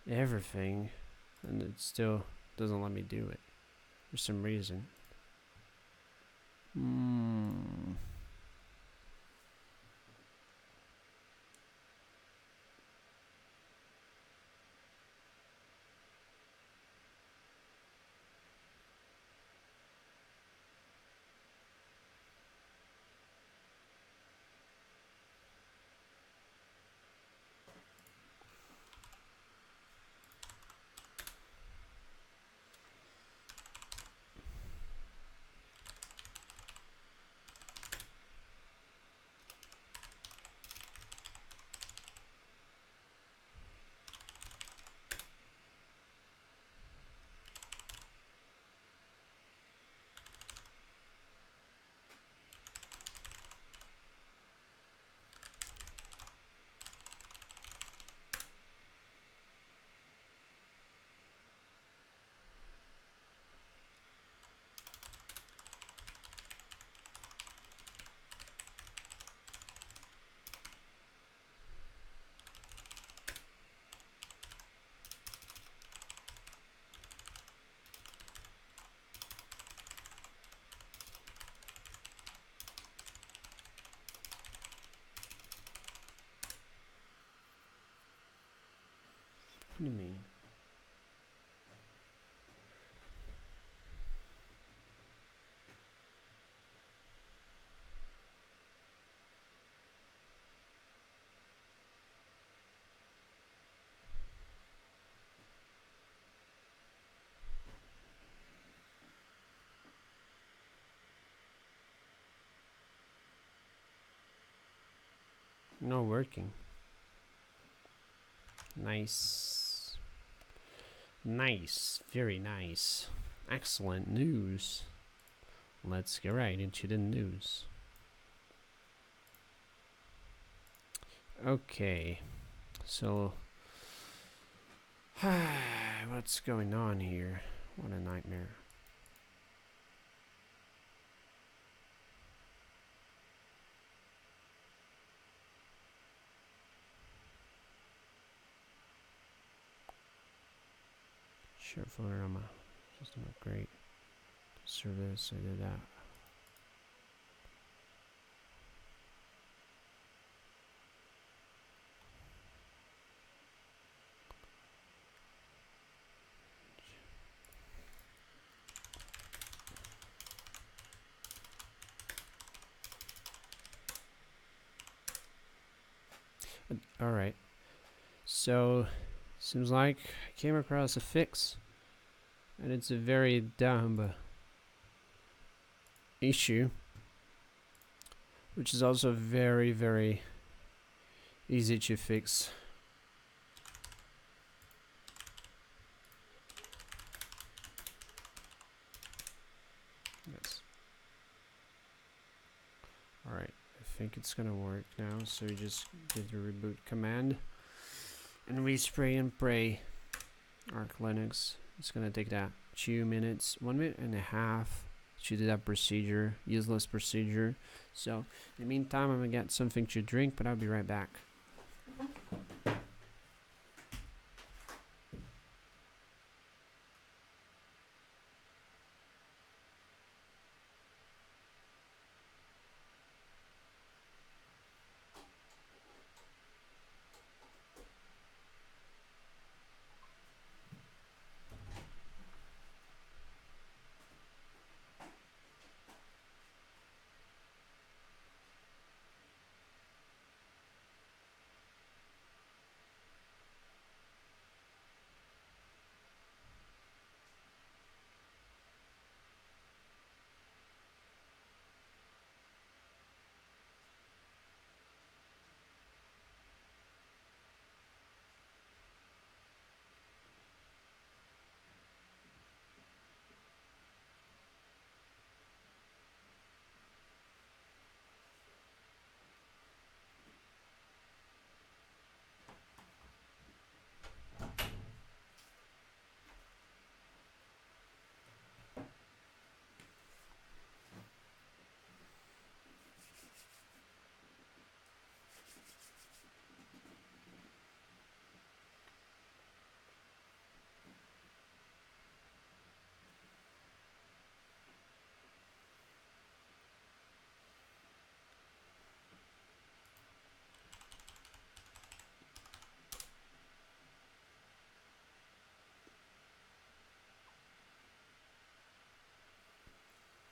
everything, and it still doesn't let me do it for some reason. Hmm. Do you mean? Not working. Nice. Nice. Very nice. Excellent news. Let's get right into the news. Okay. So, (sighs) what's going on here? What a nightmare. Folder on my system upgrade. Service, I did that. Uh, All right. So, seems like I came across a fix, and it's a very dumb issue, which is also very, very easy to fix. Yes. Alright, I think it's gonna work now, so you just get the reboot command and we spray and pray Arch Linux. It's gonna take that two minutes, one minute and a half to do that procedure, useless procedure. So in the meantime, I'm gonna get something to drink, but I'll be right back.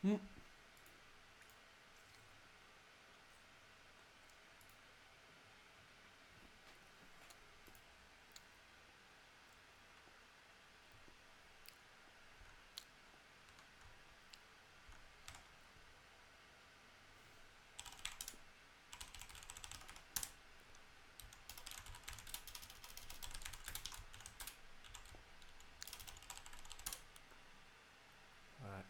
Mm. Alright.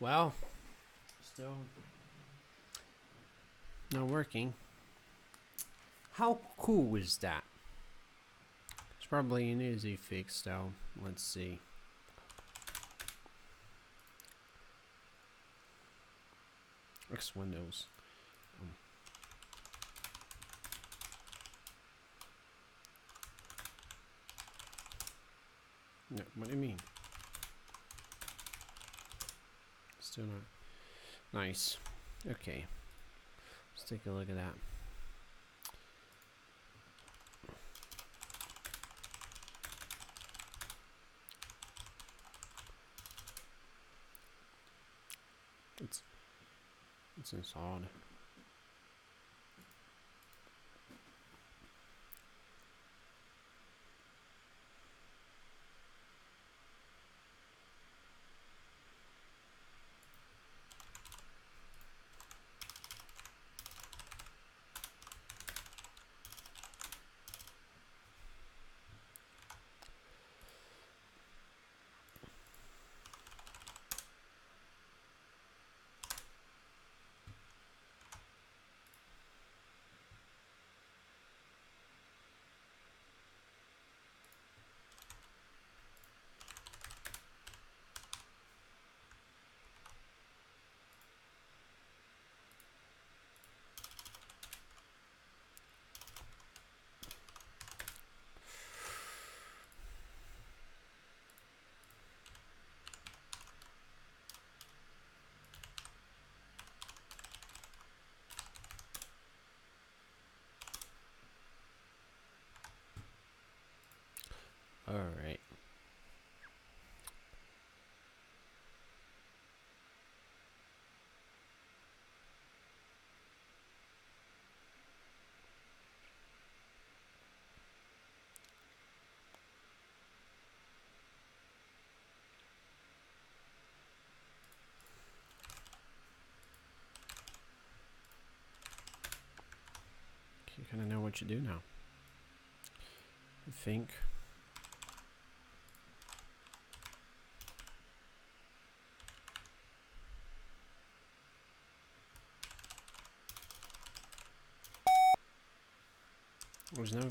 Well, still not working. How cool is that? It's probably an easy fix though. Let's see. X Windows. Um, no, what do you mean? Still not nice. Okay, let's take a look at that. It's it's installed. Alright. You kind of know what you do now. I think There's no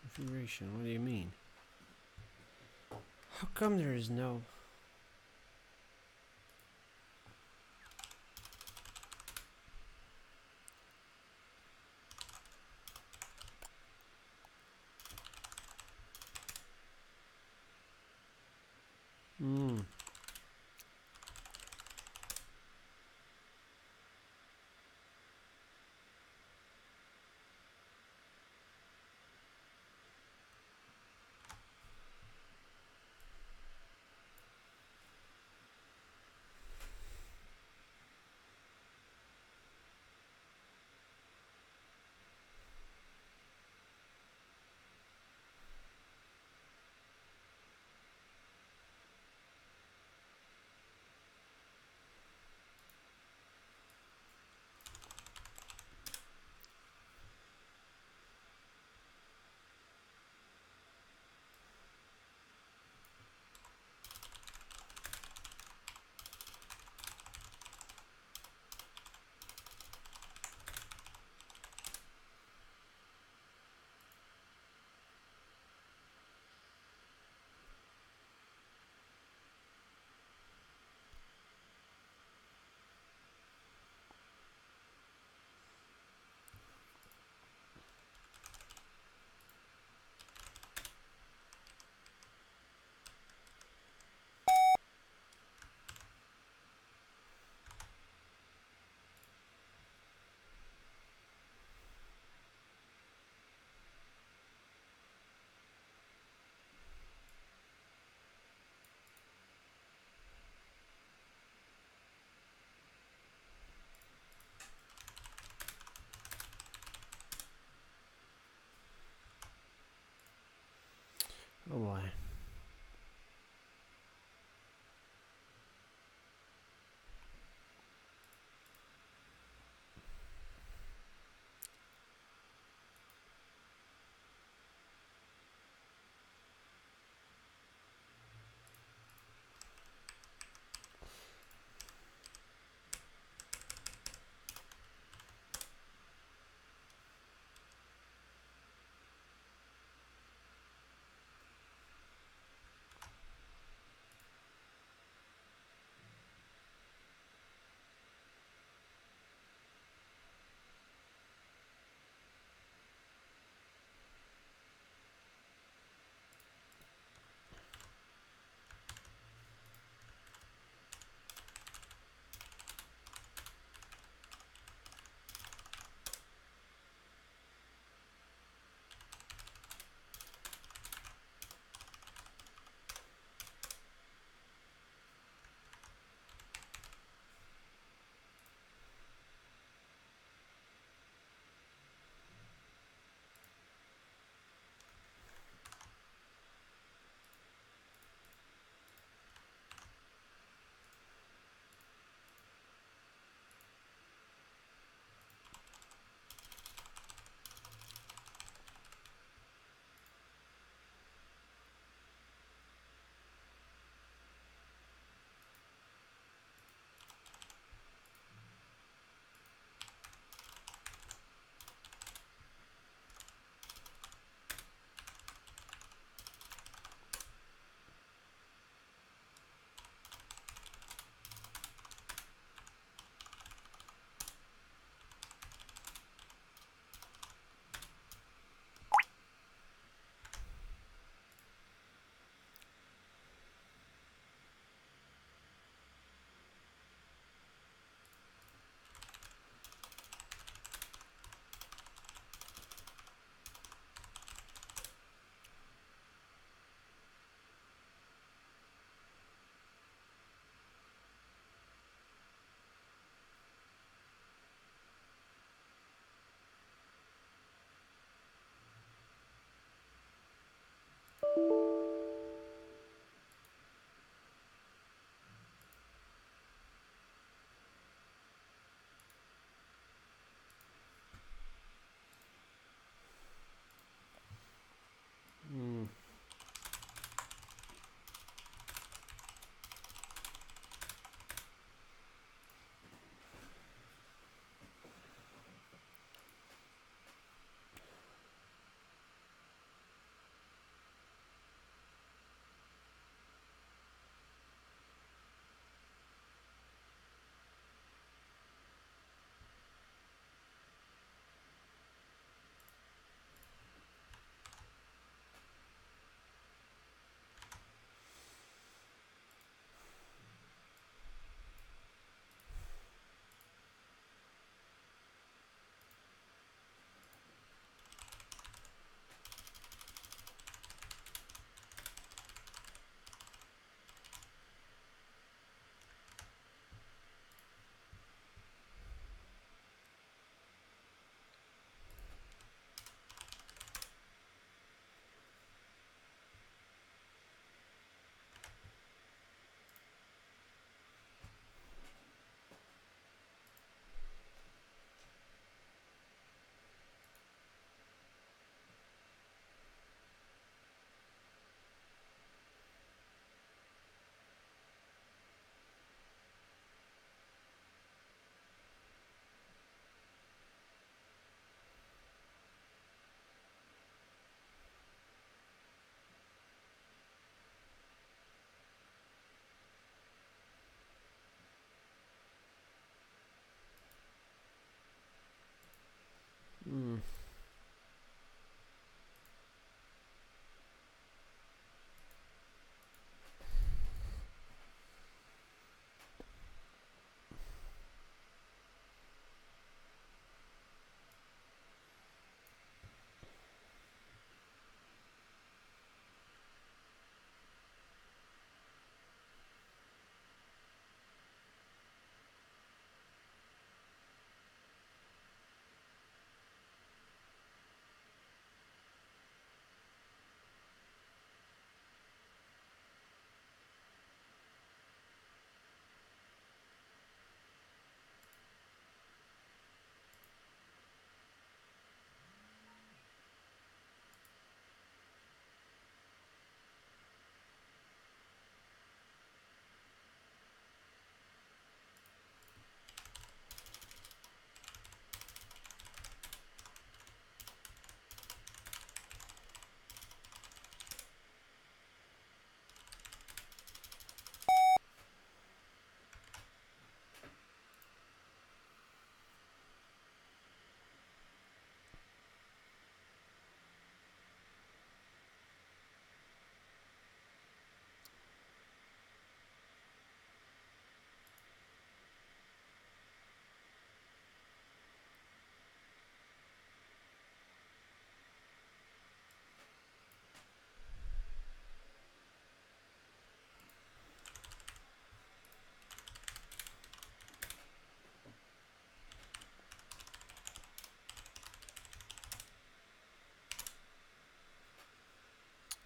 configuration. What do you mean? How come there is no?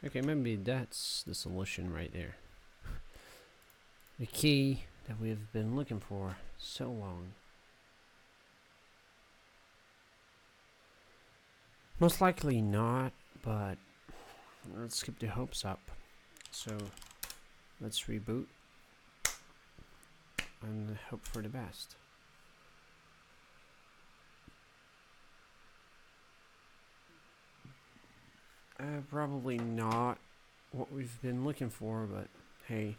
Okay, maybe that's the solution right there. (laughs) The key that we've been looking for so long. Most likely not, but let's keep the hopes up. So let's reboot and hope for the best. Uh, probably not what we've been looking for, but hey.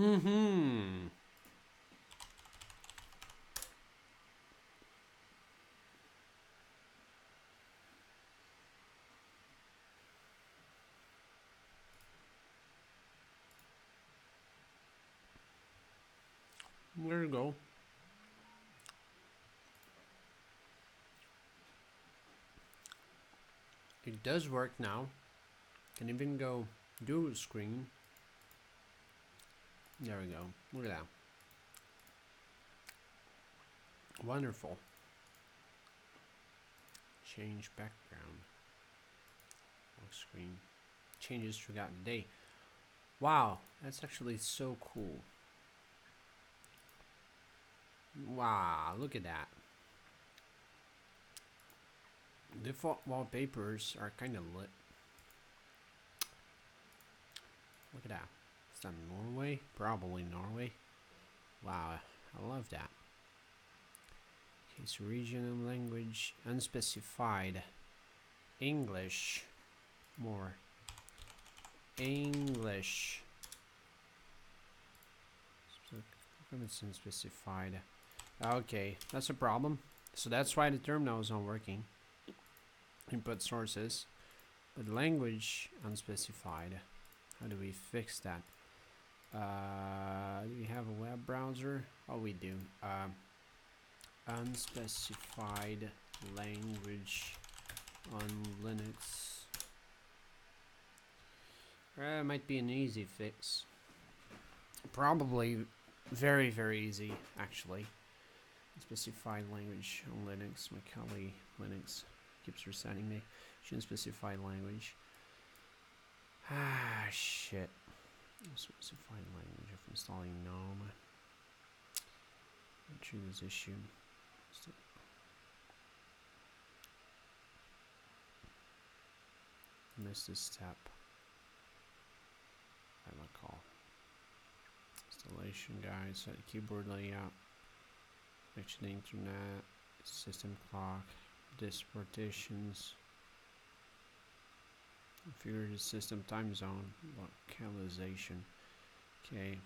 Mm-hmm. There you go. It does work now. Can even go dual screen. There we go. Look at that. Wonderful. Change background. Lock screen. Changes the day. Wow, that's actually so cool. Wow, look at that. Default wallpapers are kind of lit. Look at that. That Norway? Probably Norway. Wow, I love that. So regional language, unspecified. English. More. English. It's unspecified. Okay, that's a problem. So that's why the terminal is not working. Input sources. But language unspecified. How do we fix that? Uh, we have a web browser? Oh, we do. Um, unspecified language on Linux. Uh, might be an easy fix. Probably very, very easy, actually. Specified language on Linux. My colleague Linux keeps resetting me. Shouldn't specify language. Ah, shit. Specified language of installing GNOME. Choose issue. Missed this step. I recall. Installation guide, set keyboard layout, connection internet, system clock, disk partitions, the system time zone, localization. Okay.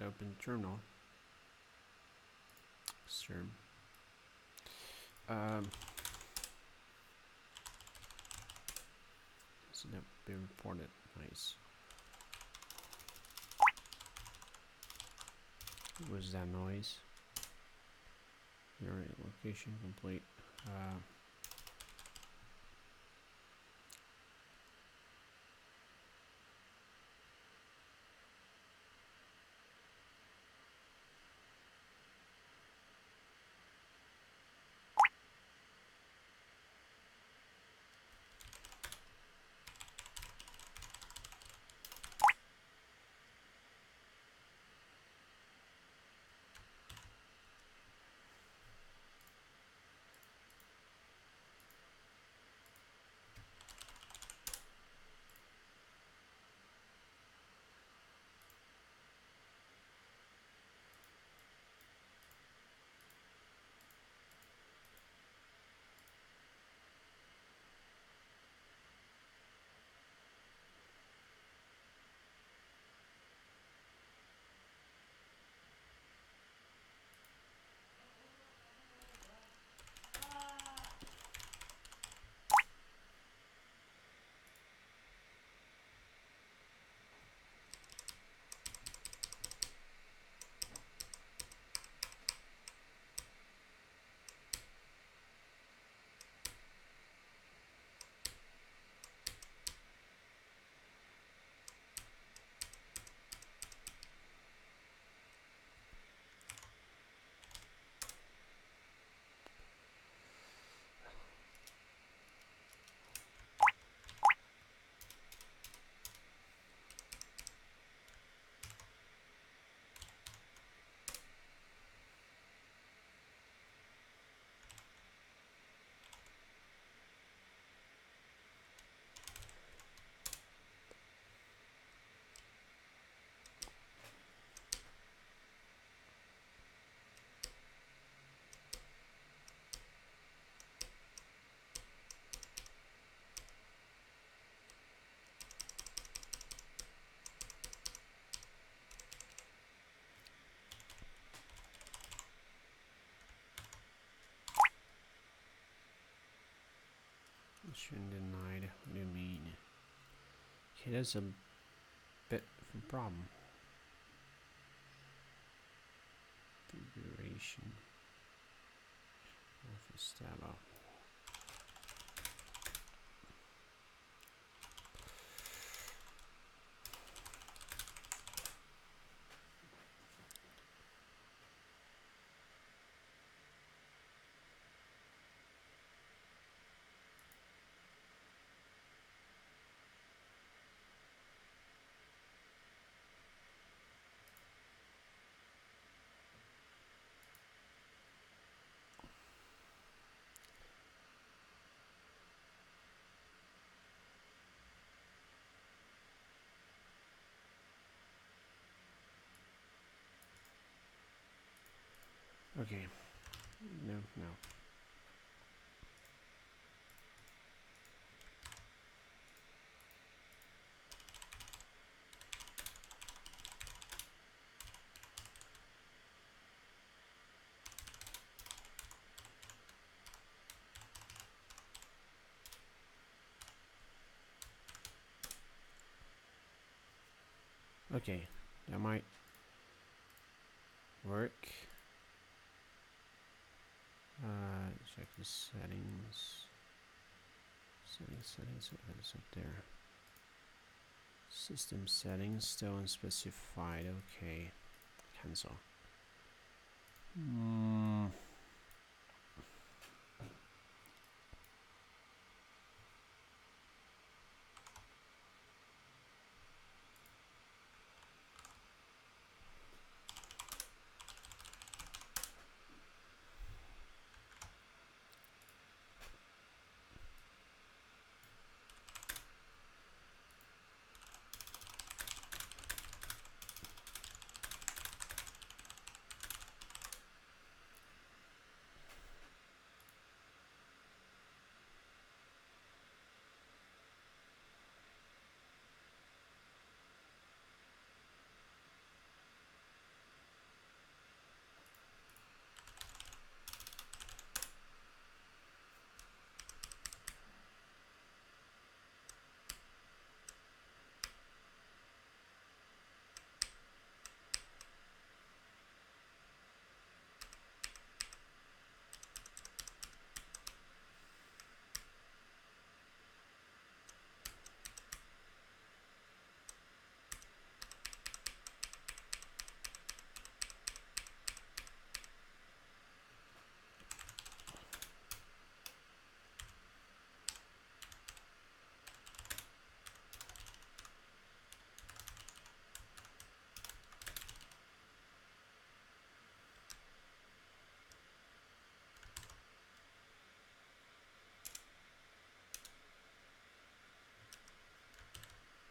Open terminal. Sure. Um, so be reported. Nice. What was that noise? Alright, location complete. Uh, Mission denied. What do you mean? Okay, that's a bit of a problem. Configuration. Office tab Okay. No, no. Okay, that might work. Uh, check the settings. Settings, settings, is up there? System settings, still unspecified. Okay, cancel. Mm.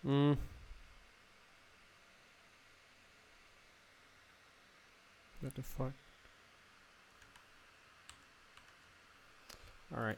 Mm. What the fuck? Alright.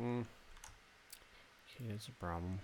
Hmm. Okay, a problem.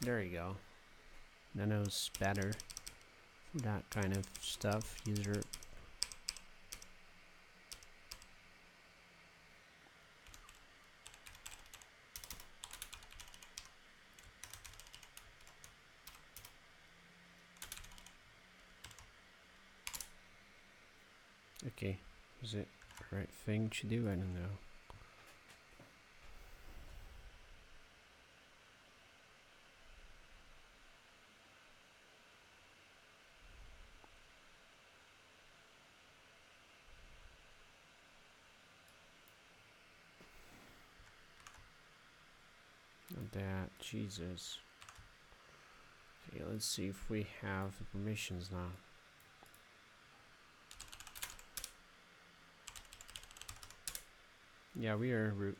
There you go. Nano's better that kind of stuff. User Okay, is it the right thing to do? I don't know. Not that, Jesus. Okay, let's see if we have permissions now. Yeah, we are root.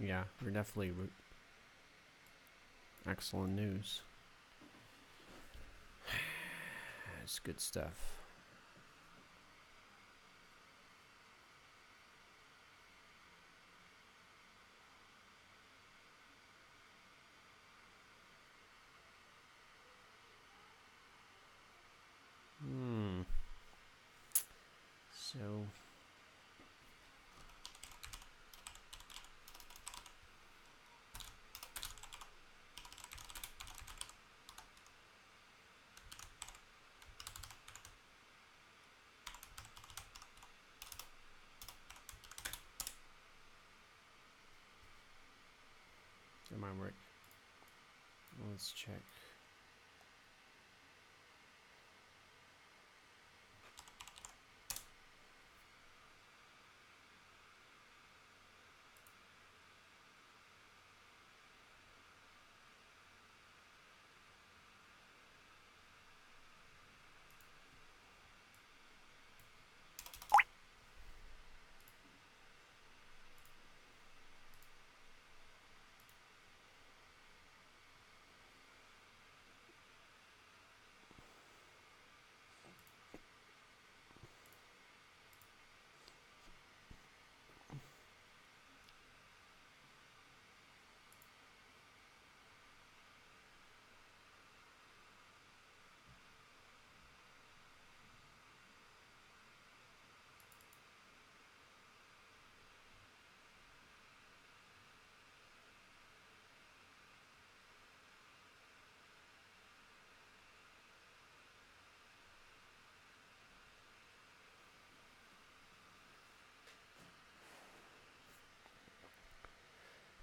Yeah, we're definitely root. Excellent news. (sighs) That's good stuff. Hmm. So. It might work. Check.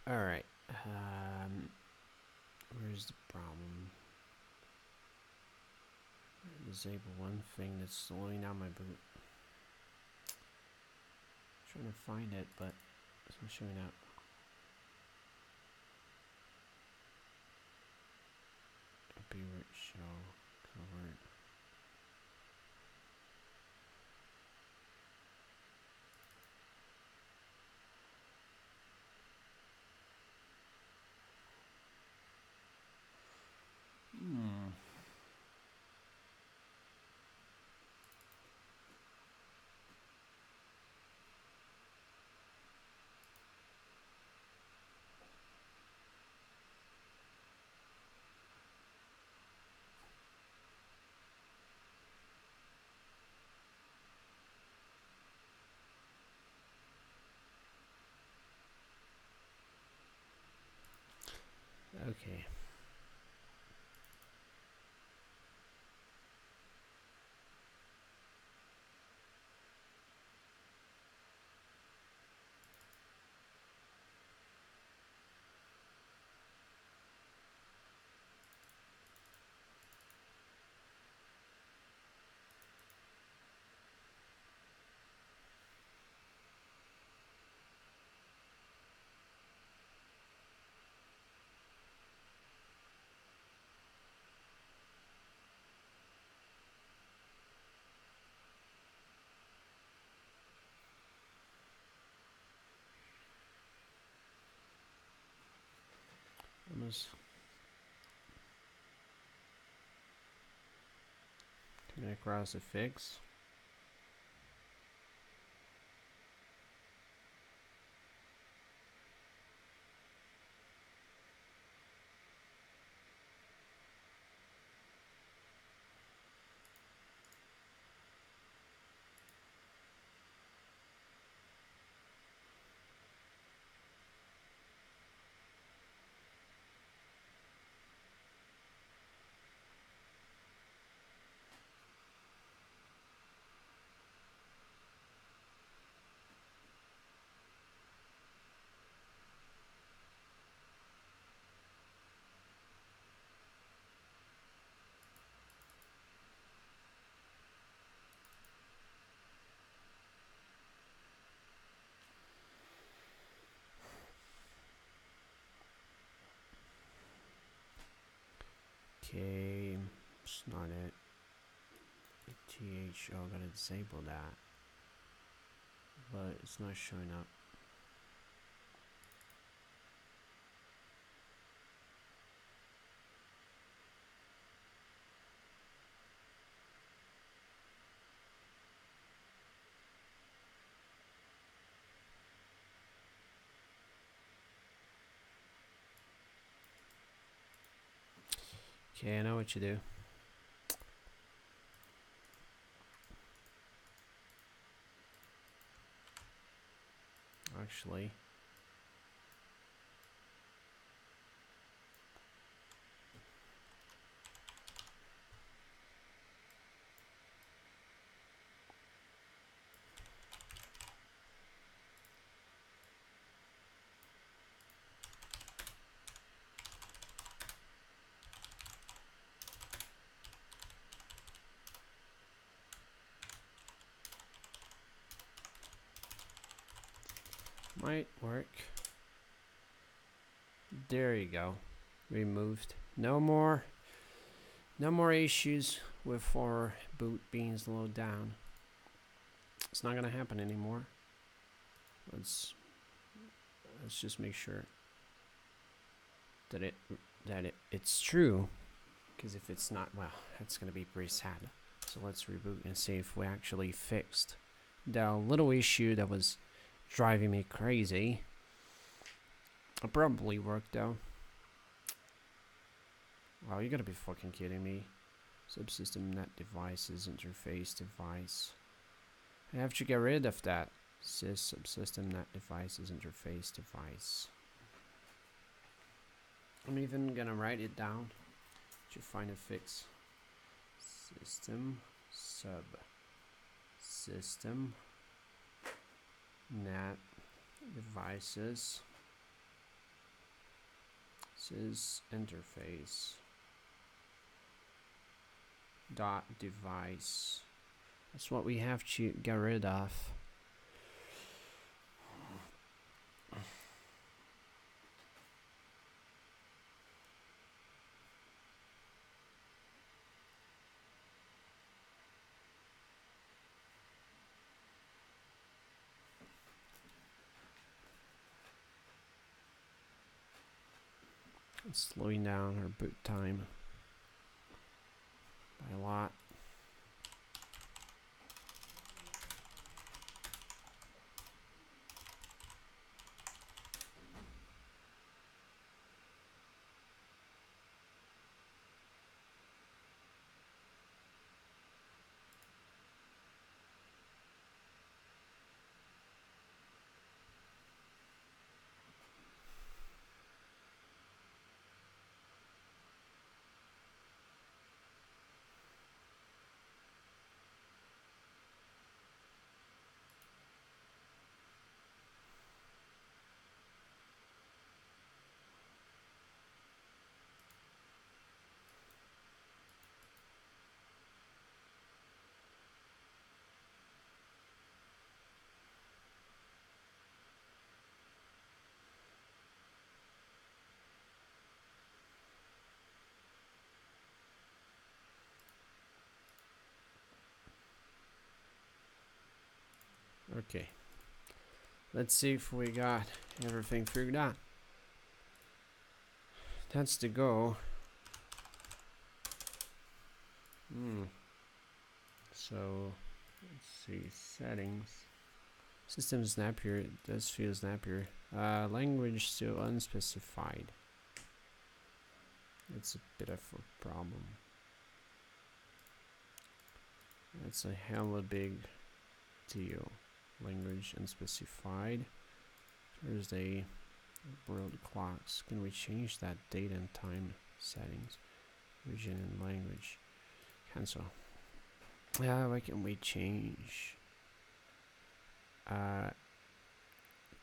All right. Um, where's the problem? Disable one thing that's slowing down my boot. trying to find it, but it's not showing up. Appearance show covered. Hmm. Okay. Almost coming across a fix. Okay, it's not it. THO, I gotta disable that. But it's not showing up. Okay, I know what you do. Actually, might work. There you go. Removed. No more no more issues with our boot being slowed down. It's not gonna happen anymore. Let's let's just make sure that it that it, it's true. Because if it's not, well, that's gonna be pretty sad. So let's reboot and see if we actually fixed the little issue that was driving me crazy. It probably worked though. Wow, you gotta be fucking kidding me. Subsystem net devices, interface device. I have to get rid of that. Sys subsystem net devices, interface device. I'm even gonna write it down to find a fix. System sub system net devices. Sys interface dot device. That's what we have to get rid of slowing down our boot time by a lot. Okay. Let's see if we got everything figured out. That's the go. Hmm. So, let's see. Settings. System snappier. It does feel snappier. Uh, language still unspecified. It's a bit of a problem. That's a hella big deal language unspecified. Thursday, world clocks. Can we change that date and time settings? Region and language. Cancel. Yeah, why can we change? Uh,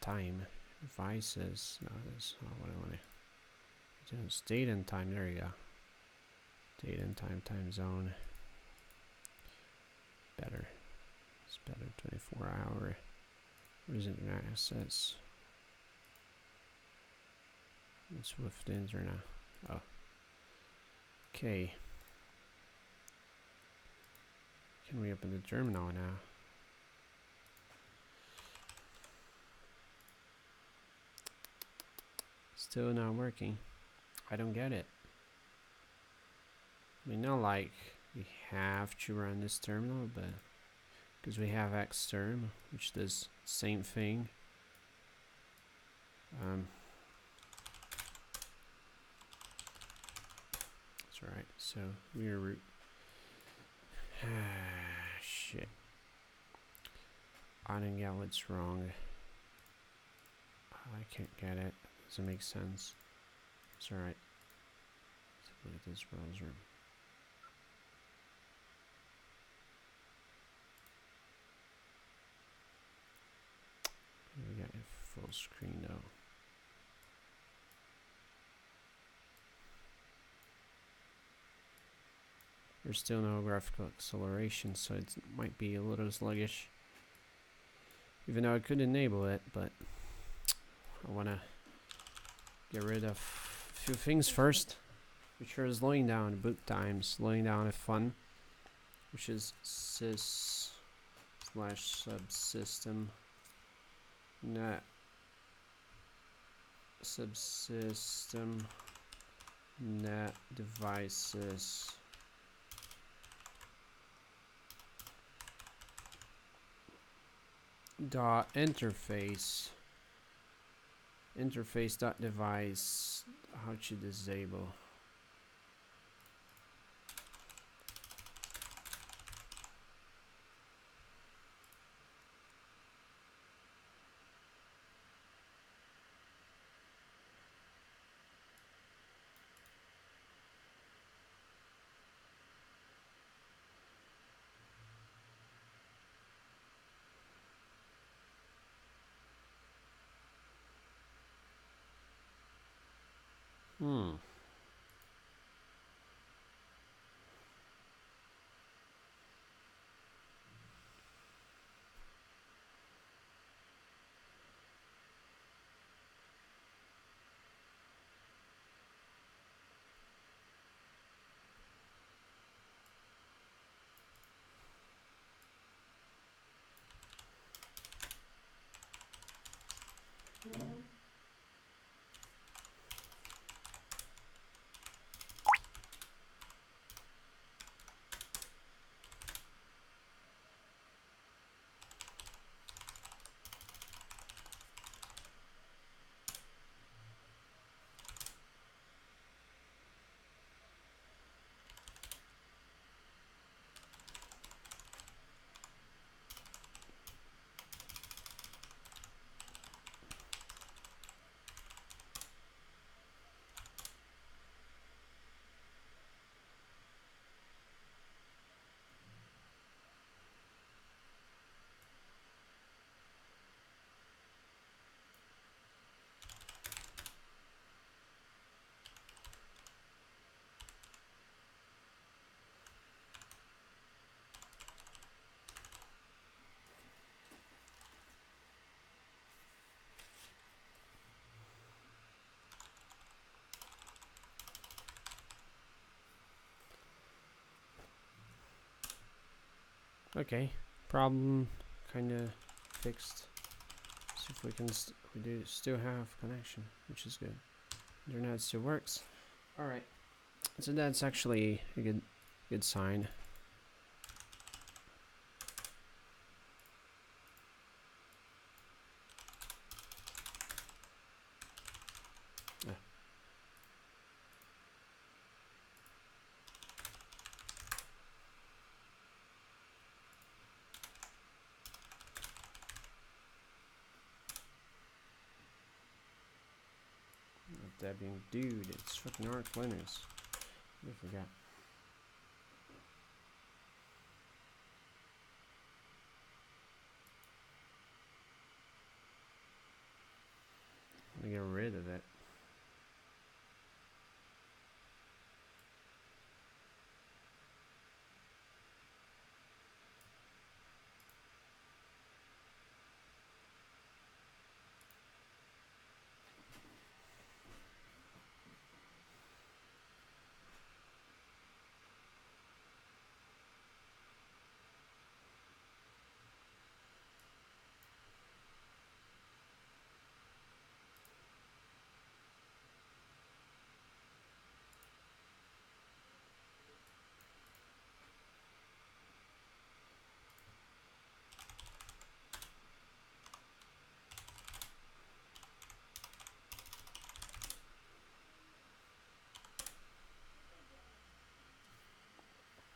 time. Devices. No, that's not what I want to. Just date and time. There you go. Date and time, time zone. Better. Better 24 hour. Resident access. It's with the internet. Oh. Okay. Can we open the terminal now? Still not working. I don't get it. I mean, not like we have to run this terminal, but because we have xterm which does same thing. Um, that's right so mirror root (sighs) shit. I didn't get what's wrong. I can't get it. Doesn't make sense? It's alright. Look at this browser We got a full screen though. There's still no graphical acceleration, so it might be a little sluggish. Even though I could enable it, but I want to get rid of a few things first, which are slowing down boot time, slowing down F1, which is sys slash subsystem net subsystem net devices. Dot interface. Interface dot device. How to disable Hmm. Okay, problem kind of fixed. See if we can. We do still have connection, which is good. Internet still works. All right. So that's actually a good, good sign. that being dude, it's fucking Arch Linux. I forgot. I'm gonna get rid of it.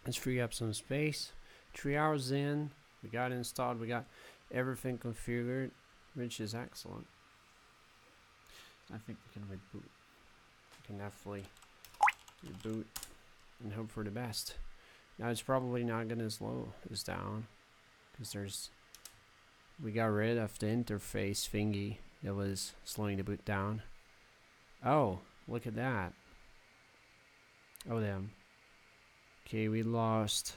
Let's free up some space. Three hours in, we got installed, we got everything configured, which is excellent. I think we can reboot. We can definitely reboot and hope for the best. Now it's probably not gonna slow us down because there's we got rid of the interface thingy that was slowing the boot down. Oh, look at that. Oh damn. Okay, we lost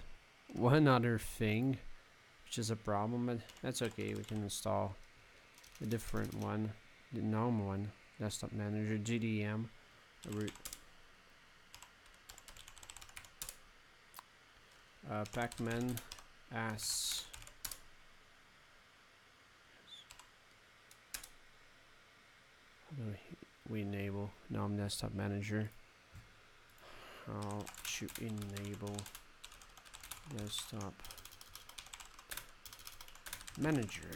one other thing, which is a problem, but that's okay. We can install a different one, the GNOME one, desktop manager, GDM, root. Uh, pacman as we enable GNOME desktop manager how to enable desktop manager.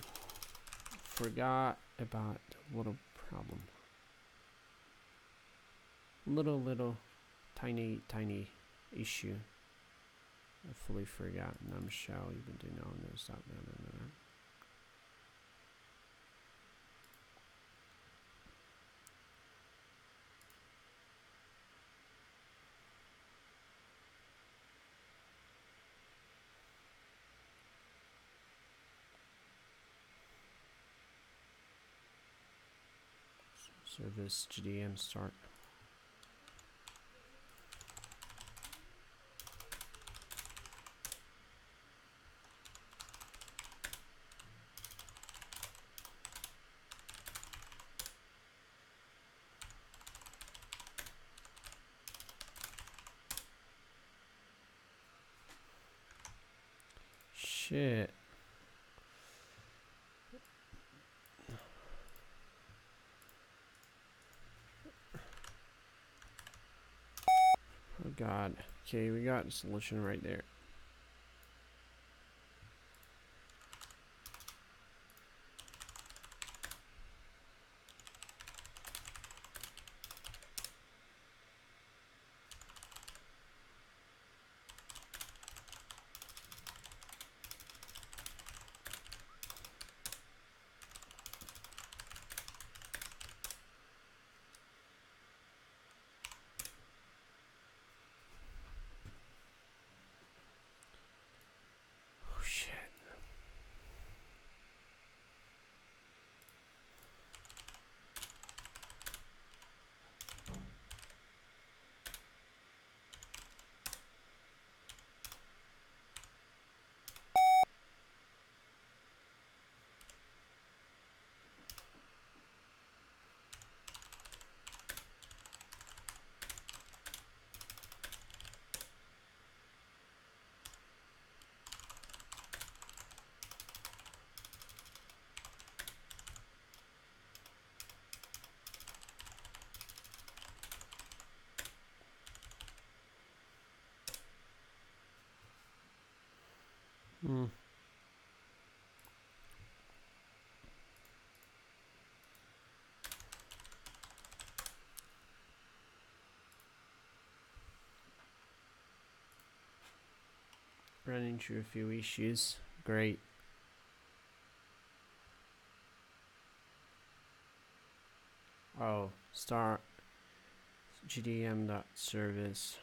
Forgot about little problem. Little little tiny tiny issue. I fully I'm shall even do no no stop no no no service GDM start. Shit. Okay, we got a solution right there. Hmm. Run into a few issues. Great. Oh, start gdm service.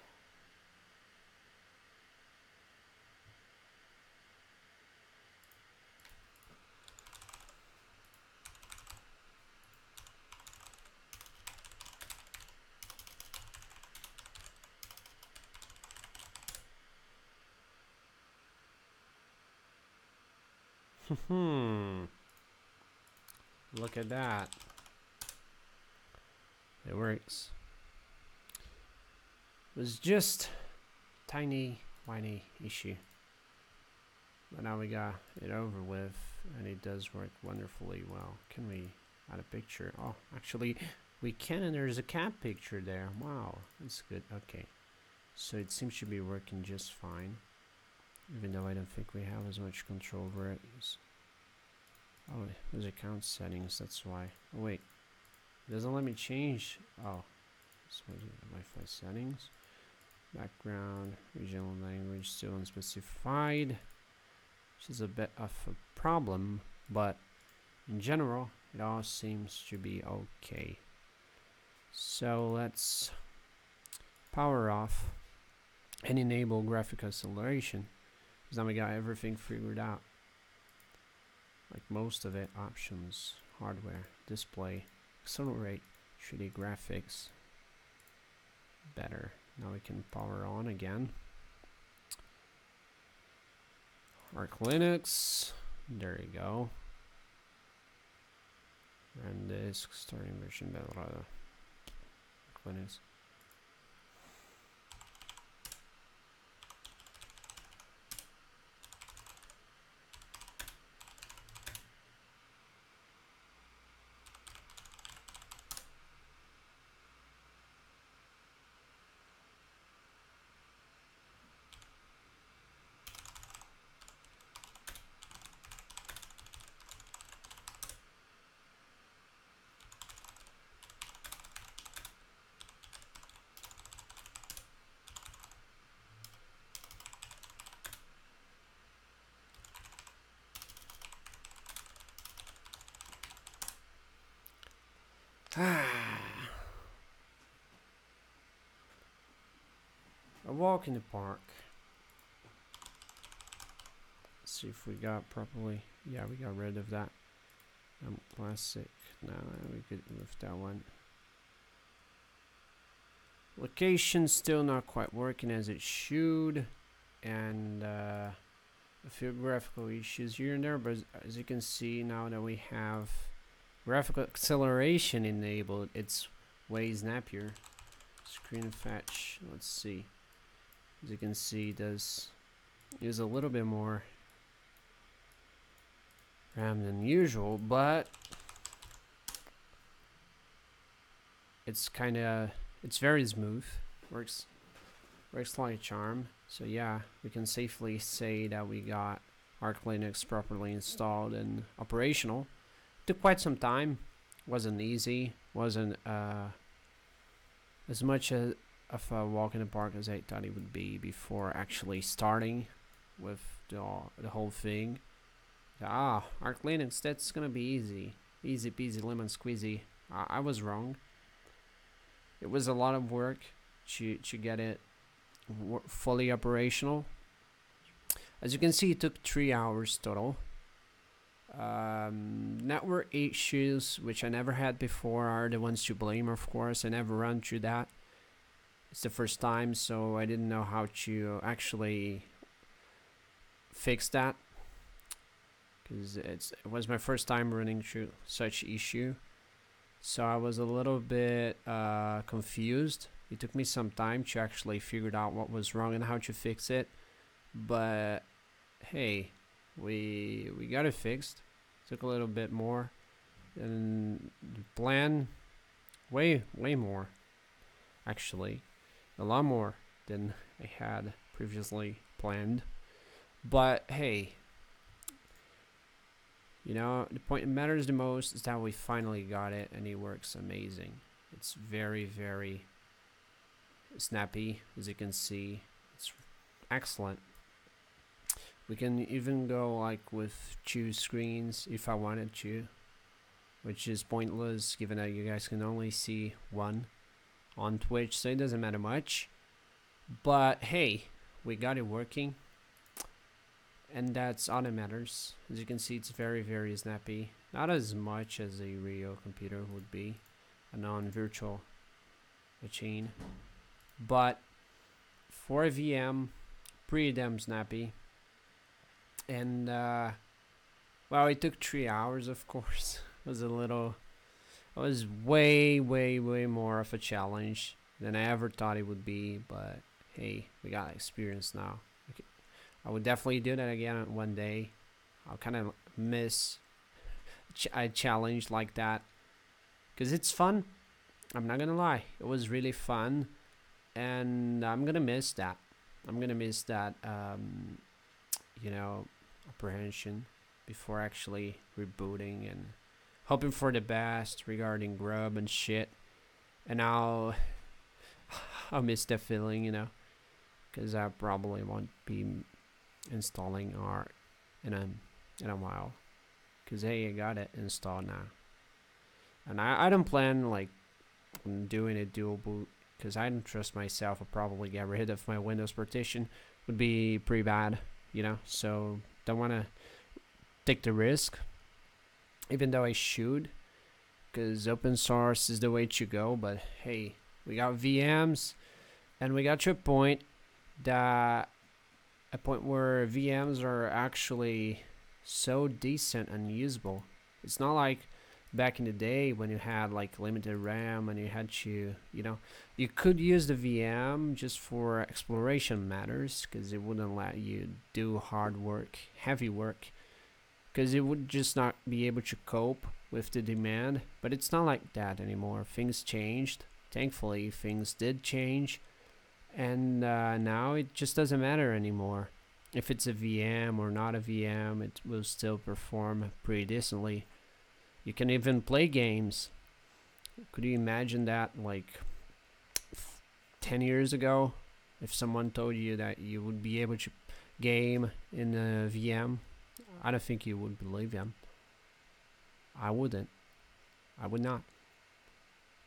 Hmm. Look at that. It works. It was just tiny, whiny issue. But now we got it over with, and it does work wonderfully well. Can we add a picture? Oh, actually, we can, and there's a cat picture there. Wow, that's good. Okay, so it seems to be working just fine, even though I don't think we have as much control over it. Oh, there's account settings. That's why. Oh wait, it doesn't let me change. Oh, so Wi-Fi settings. Background, regional language still unspecified, which is a bit of a problem, but in general, it all seems to be okay. So let's power off and enable graphic acceleration, because now we got everything figured out. Like most of it, options, hardware, display, accelerate, 3D graphics, better. Now we can power on again. Arch Linux. There you go. And this starting version better. Linux. Walk in the park. Let's see if we got properly. Yeah, we got rid of that. Um, classic. No, we could lift that one. Location still not quite working as it should, and uh, a few graphical issues here and there. But as, as you can see now that we have graphical acceleration enabled, it's way snappier. Screenfetch, let's see. As you can see, does use a little bit more RAM than usual, but it's kind of it's very smooth. Works works like a charm. So yeah, we can safely say that we got Arch Linux properly installed and operational took quite some time. wasn't easy. wasn't uh, as much a, of a walk in the park as I thought it would be before actually starting with the, the whole thing. Ah, Arch Linux, that's gonna be easy. Easy peasy lemon squeezy. I, I was wrong. It was a lot of work to, to get it fully operational. As you can see, it took three hours total. Um, network issues, which I never had before, are the ones to blame, of course. I never run through that. It's the first time, so I didn't know how to actually fix that. Because it was my first time running through such issue. So I was a little bit uh, confused. It took me some time to actually figure out what was wrong and how to fix it. But hey, we we got it fixed. Took a little bit more, and plan way way more, actually, a lot more than I had previously planned. But hey, you know, the point that matters the most is that we finally got it and it works amazing. It's very, very snappy, as you can see. It's excellent. We can even go like with two screens if I wanted to, which is pointless given that you guys can only see one on Twitch, so it doesn't matter much. But hey, we got it working and that's all that matters. As you can see, it's very, very snappy. Not as much as a real computer would be, a non-virtual machine. But for a VM, pretty damn snappy. And, uh, well, it took three hours, of course. (laughs) it was a little, it was way, way, way more of a challenge than I ever thought it would be. But hey, we got experience now. I would definitely do that again one day. I'll kind of miss a challenge like that because it's fun. I'm not gonna lie, it was really fun, and I'm gonna miss that. I'm gonna miss that, um, you know, apprehension before actually rebooting and hoping for the best regarding grub and shit. And I'll, (sighs) I'll miss that feeling, you know, because I probably won't be installing art in a in a while. Because hey I got it installed now. And I, I don't plan like doing a dual boot because I don't trust myself. I'll probably get rid of my Windows partition. Would be pretty bad you know? So don't want to take the risk even though I should because open source is the way to go but hey we got VMs and we got to a point that a point where VMs are actually so decent and usable. It's not like back in the day when you had like limited RAM and you had to, you know, you could use the VM just for exploration matters because it wouldn't let you do hard work, heavy work, because it would just not be able to cope with the demand. But it's not like that anymore. Things changed. Thankfully, things did change and uh, now it just doesn't matter anymore. If it's a VM or not a VM, it will still perform pretty decently. You can even play games. Could you imagine that like 10 years ago? If someone told you that you would be able to game in a VM, I don't think you would believe them. I wouldn't. I would not.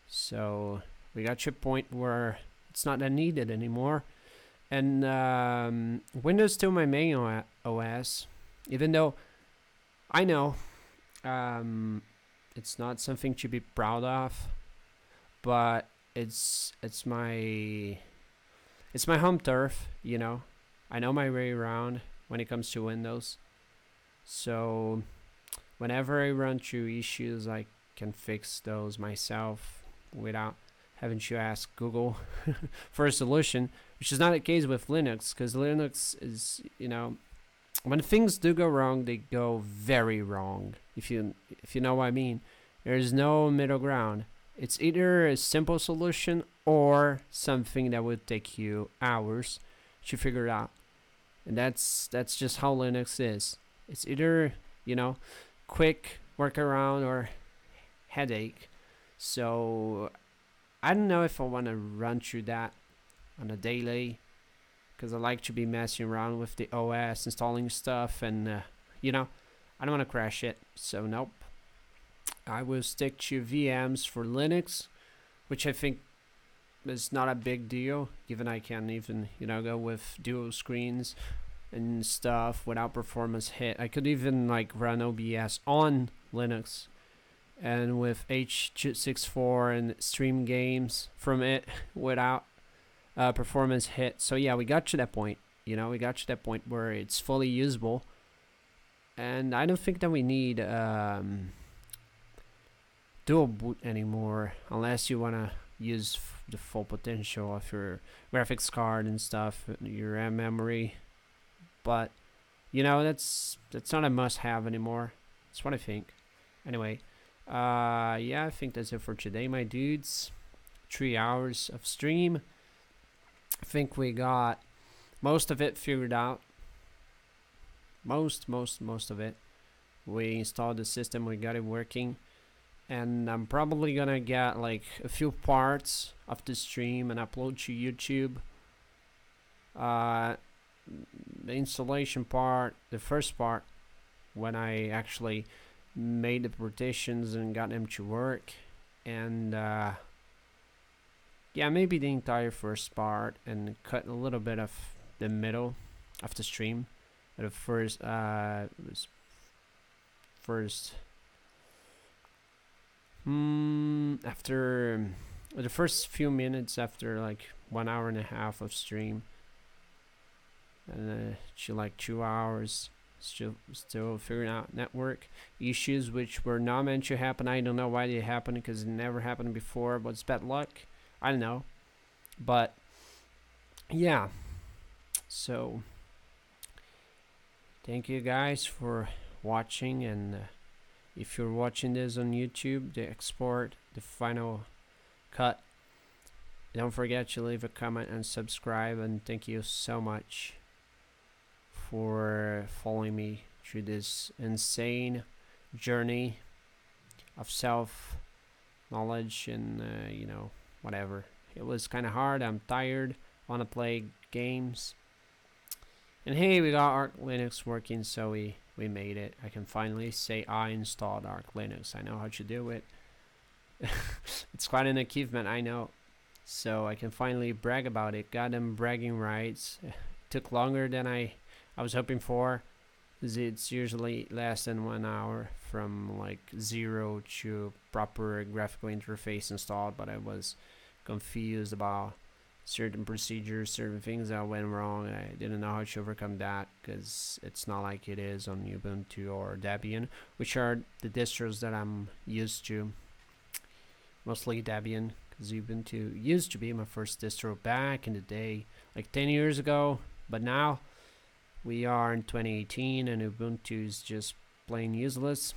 So we got to a point where it's not that needed anymore. And um, Windows still my main OS, even though I know um, it's not something to be proud of, but it's it's my it's my home turf. You know, I know my way around when it comes to Windows. So whenever I run through issues, I can fix those myself without having to ask Google (laughs) for a solution, which is not the case with Linux, because Linux is, you know, when things do go wrong, they go very wrong. If you if you know what I mean, there is no middle ground. It's either a simple solution or something that would take you hours to figure out. And that's that's just how Linux is. It's either, you know, quick workaround or headache. So I don't know if I want to run through that on a daily because I like to be messing around with the OS, installing stuff, and uh, you know, I don't want to crash it. So nope. I will stick to VMs for Linux, which I think is not a big deal, given I can even you know go with dual screens and stuff without performance hit. I could even like run OBS on Linux and with H.264 and stream games from it (laughs) without uh, performance hit. So yeah, we got to that point. You know, we got to that point where it's fully usable, and I don't think that we need um, dual boot anymore, unless you wanna use the full potential of your graphics card and stuff, your memory. But you know, that's that's not a must-have anymore. That's what I think. Anyway. Uh, yeah, I think that's it for today, my dudes. Three hours of stream. I think we got most of it figured out. most most most of it. We installed the system, we got it working, and I'm probably gonna get like a few parts of the stream and upload to YouTube. Uh, the installation part, the first part, when I actually made the partitions and got them to work, and uh, yeah, maybe the entire first part and cut a little bit of the middle of the stream. The first, uh, first. Hmm. After the first few minutes, after like one hour and a half of stream, uh, to like two hours, still still figuring out network issues which were not meant to happen. I don't know why they happened because it never happened before, but it's bad luck. I don't know. But yeah. So thank you guys for watching and uh, if you're watching this on YouTube, the export, the final cut, don't forget to leave a comment and subscribe and thank you so much for following me through this insane journey of self knowledge and uh, you know whatever. It was kind of hard. I'm tired. Want to play games. And hey, we got Arch Linux working, so we we made it. I can finally say I installed Arch Linux. I know how to do it. (laughs) it's quite an achievement, I know. So I can finally brag about it. Got them bragging rights. It (sighs) took longer than I I was hoping for. It's usually less than one hour from like zero to proper graphical interface installed, but I was confused about certain procedures, certain things that went wrong. I didn't know how to overcome that because it's not like it is on Ubuntu or Debian, which are the distros that I'm used to. Mostly Debian because Ubuntu used to be my first distro back in the day, like 10 years ago, but now we are in 2018 and Ubuntu is just plain useless.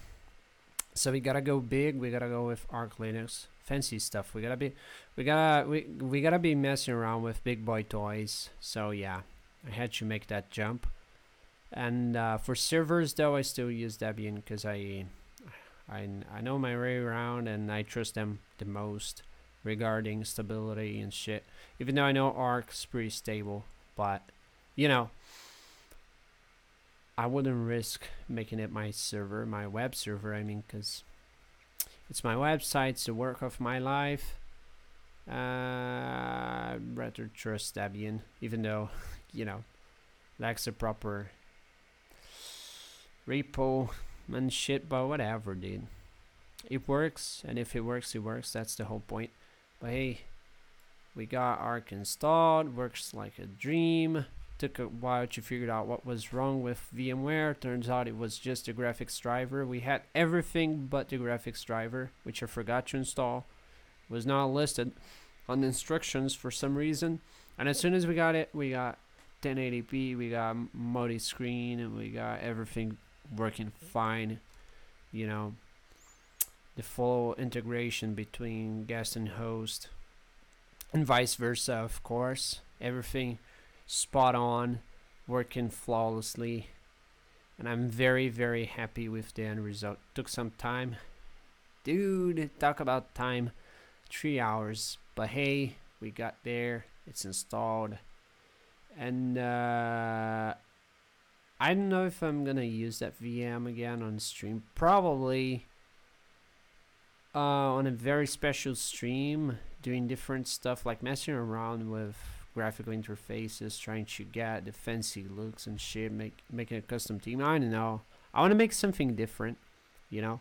So we gotta go big. We gotta go with Arch Linux fancy stuff. We gotta be, we gotta, we we gotta be messing around with big boy toys. So yeah, I had to make that jump. And uh, for servers though, I still use Debian because I, I I know my way around and I trust them the most regarding stability and shit. Even though I know Arch's pretty stable, but you know. I wouldn't risk making it my server, my web server. I mean, because it's my website, it's the work of my life. Uh, I'd rather trust Debian, even though, (laughs) you know, lacks a proper repo and shit, but whatever, dude. It works, and if it works, it works. That's the whole point. But hey, we got Arch installed, works like a dream took a while to figure out what was wrong with VMware. Turns out it was just the graphics driver. We had everything but the graphics driver, which I forgot to install. It was not listed on the instructions for some reason. And as soon as we got it, we got 1080p, we got multi-screen, and we got everything working fine. You know, the full integration between guest and host, and vice versa, of course. Everything spot on, working flawlessly. And I'm very, very happy with the end result. Took some time. Dude, talk about time. Three hours. But hey, we got there. It's installed. And uh, I don't know if I'm gonna use that VM again on stream. Probably uh, on a very special stream, doing different stuff like messing around with graphical interfaces, trying to get the fancy looks and shit, make making a custom team. I don't know. I want to make something different, you know.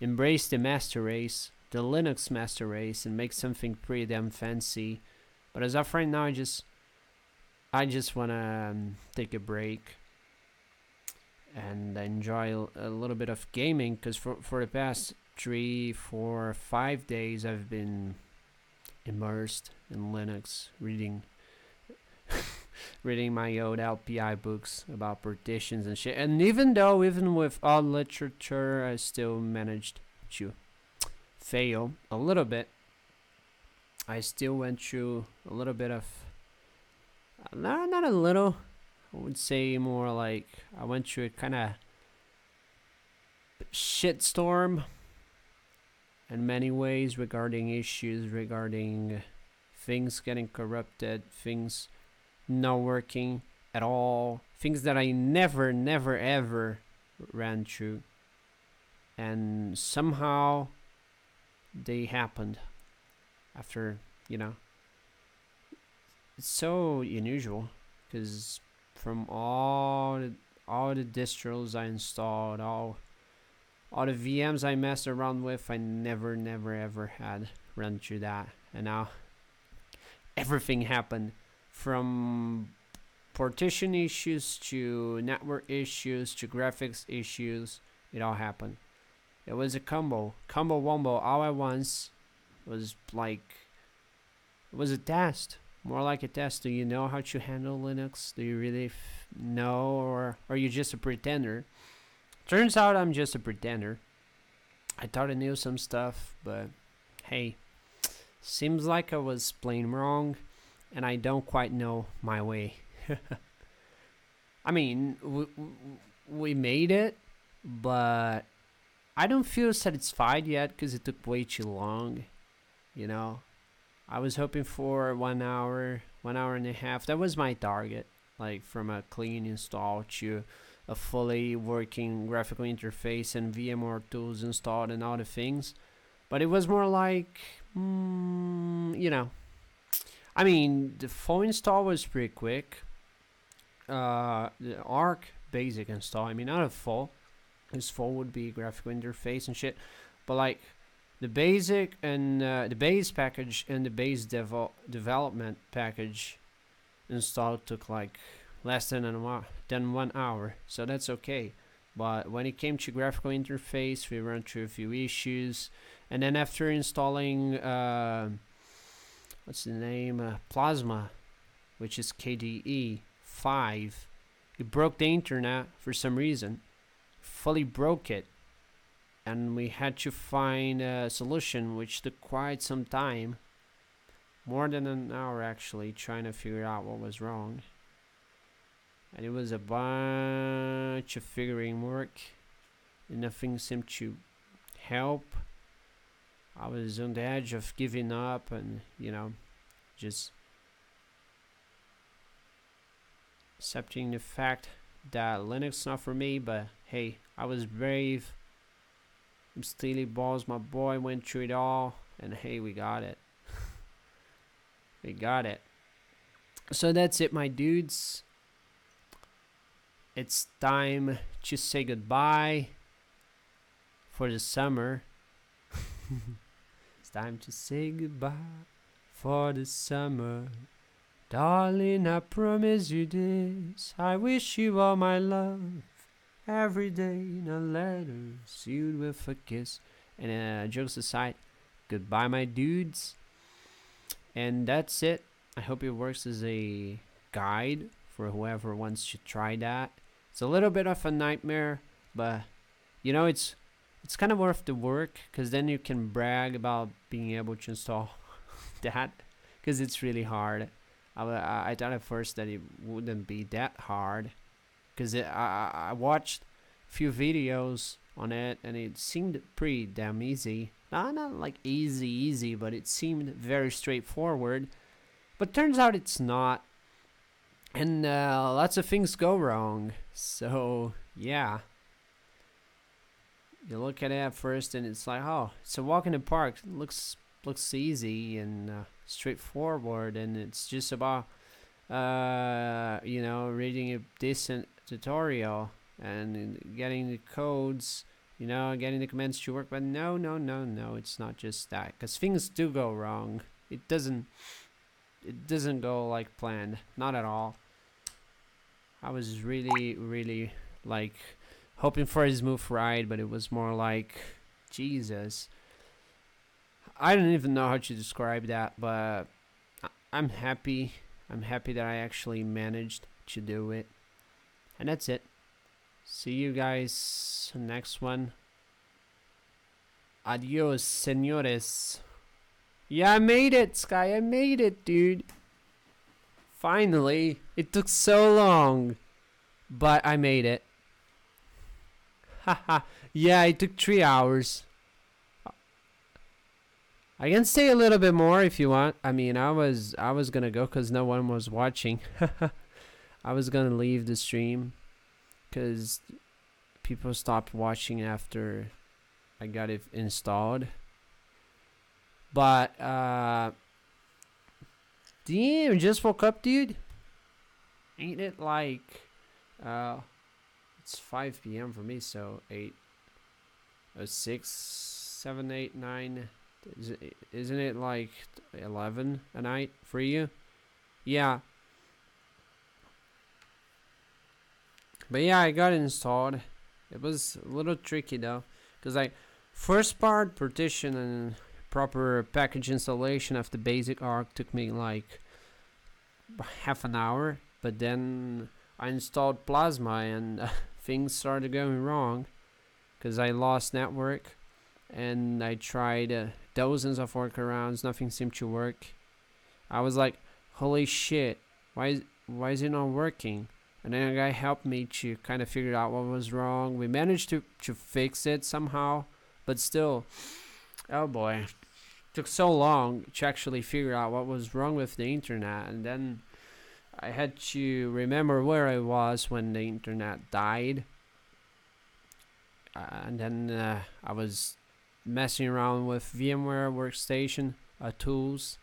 Embrace the master race, the Linux master race, and make something pretty damn fancy. But as of right now, I just, I just want to um, take a break and enjoy a little bit of gaming. Because for for the past three, four, five days, I've been immersed in Linux, reading (laughs) reading my old LPI books about partitions and shit. And even though, even with all literature, I still managed to fail a little bit. I still went through a little bit of, not, not a little, I would say more like I went through a kind of shitstorm in many ways regarding issues regarding things getting corrupted, things not working at all, things that I never, never, ever ran through. And somehow they happened after, you know. It's so unusual because from all the, all the distros I installed, all all the VMs I messed around with, I never, never, ever had run through that. And now everything happened from partition issues to network issues to graphics issues. It all happened. It was a combo, combo wombo all at once. It was like, it was a test, more like a test. Do you know how to handle Linux? Do you really know, or are you just a pretender? Turns out I'm just a pretender. I thought I knew some stuff, but hey, seems like I was playing wrong and I don't quite know my way. (laughs) I mean, we, we made it, but I don't feel satisfied yet because it took way too long. You know, I was hoping for one hour, one hour and a half. That was my target, like from a clean install to a fully working graphical interface and VMware tools installed and all the things. But it was more like, mm, you know, I mean, the full install was pretty quick. Uh, the Arch basic install, I mean, not a full, because full would be graphical interface and shit. But like the basic and uh, the base package and the base devo- development package install took like less than an than one hour, so that's okay. But when it came to graphical interface, we ran through a few issues, and then after installing, uh, what's the name, uh, Plasma, which is KDE five, it broke the internet for some reason, fully broke it, and we had to find a solution which took quite some time, more than an hour actually, trying to figure out what was wrong and it was a bunch of figuring work. And nothing seemed to help. I was on the edge of giving up and you know just accepting the fact that linux not for me but hey i was brave. I'm steely balls my boy went through it all and hey we got it. (laughs) We got it. So that's it my dudes it's time to say goodbye for the summer. (laughs) it's time to say goodbye for the summer. Darling, I promise you this. I wish you all my love every day in a letter sealed with a kiss. And uh, jokes aside, goodbye, my dudes. And that's it. I hope it works as a guide for whoever wants to try that. It's a little bit of a nightmare, but you know it's it's kind of worth the work because then you can brag about being able to install (laughs) that because it's really hard. I, I, thought at first that it wouldn't be that hard because I, I watched a few videos on it and it seemed pretty damn easy. Not, not like easy, easy, but it seemed very straightforward. But turns out it's not and uh, lots of things go wrong. So yeah, you look at it at first, and it's like, oh, it's a walk in the park. Looks looks easy and uh, straightforward, and it's just about uh, you know reading a decent tutorial and getting the codes. You know, getting the commands to work, but no, no, no, no, it's not just that. Because things do go wrong. It doesn't. It doesn't go like planned. Not at all. I was really, really like hoping for a smooth ride, but it was more like Jesus. I don't even know how to describe that, but I'm happy. I'm happy that I actually managed to do it. And that's it. See you guys next one. Adios, senores. Yeah, I made it, Sky. I made it, dude. Finally, it took so long. but I made it. Haha. yeah, it took three hours. I can stay a little bit more if you want. I mean, I was I was gonna go because no one was watching. (laughs) I was gonna leave the stream because people stopped watching after I got it installed. But uh, damn, just woke up, dude. Ain't it like uh, it's 5 p.m. for me, so 8, uh, 6, 7, 8, 9. Is it, isn't it like 11 a night for you? Yeah. But yeah, I got installed. It was a little tricky though, because like first part partition and proper package installation of the basic Arch took me like half an hour, but then I installed Plasma and uh, (laughs) things started going wrong because I lost network and I tried uh, dozens of workarounds. Nothing seemed to work. I was like, holy shit, why is, why is it not working? And then a guy helped me to kind of figure out what was wrong. We managed to, to fix it somehow, but still, oh boy, took so long to actually figure out what was wrong with the internet. And then I had to remember where I was when the internet died. Uh, and then uh, I was messing around with VMware Workstation uh, tools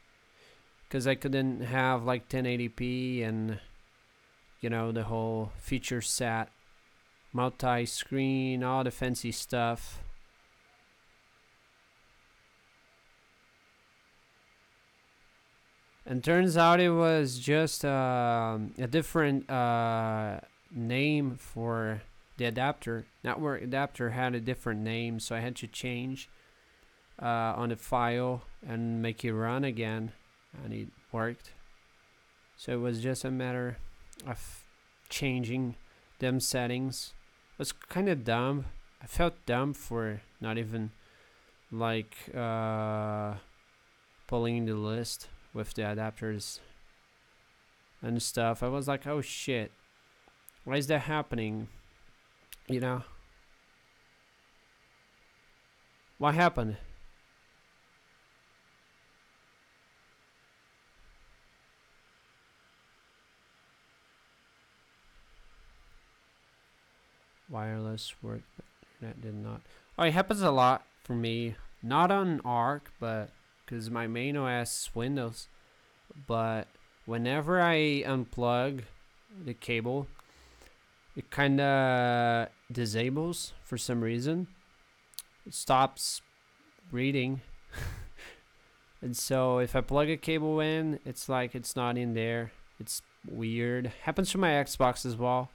because I couldn't have like 1080p and you know the whole feature set, multi-screen, all the fancy stuff. And turns out it was just uh, a different uh, name for the adapter. Network adapter had a different name, so I had to change uh, on the file and make it run again, and it worked. So it was just a matter of changing them settings. It was kind of dumb. I felt dumb for not even like uh, pulling the list with the adapters and stuff. I was like, oh shit, why is that happening? You know? What happened? wireless work that did not oh it happens a lot for me not on Arch but because my main os windows but whenever i unplug the cable it kind of disables for some reason. It stops reading. (laughs) And so if i plug a cable in it's like it's not in there. It's weird. Happens to my xbox as well.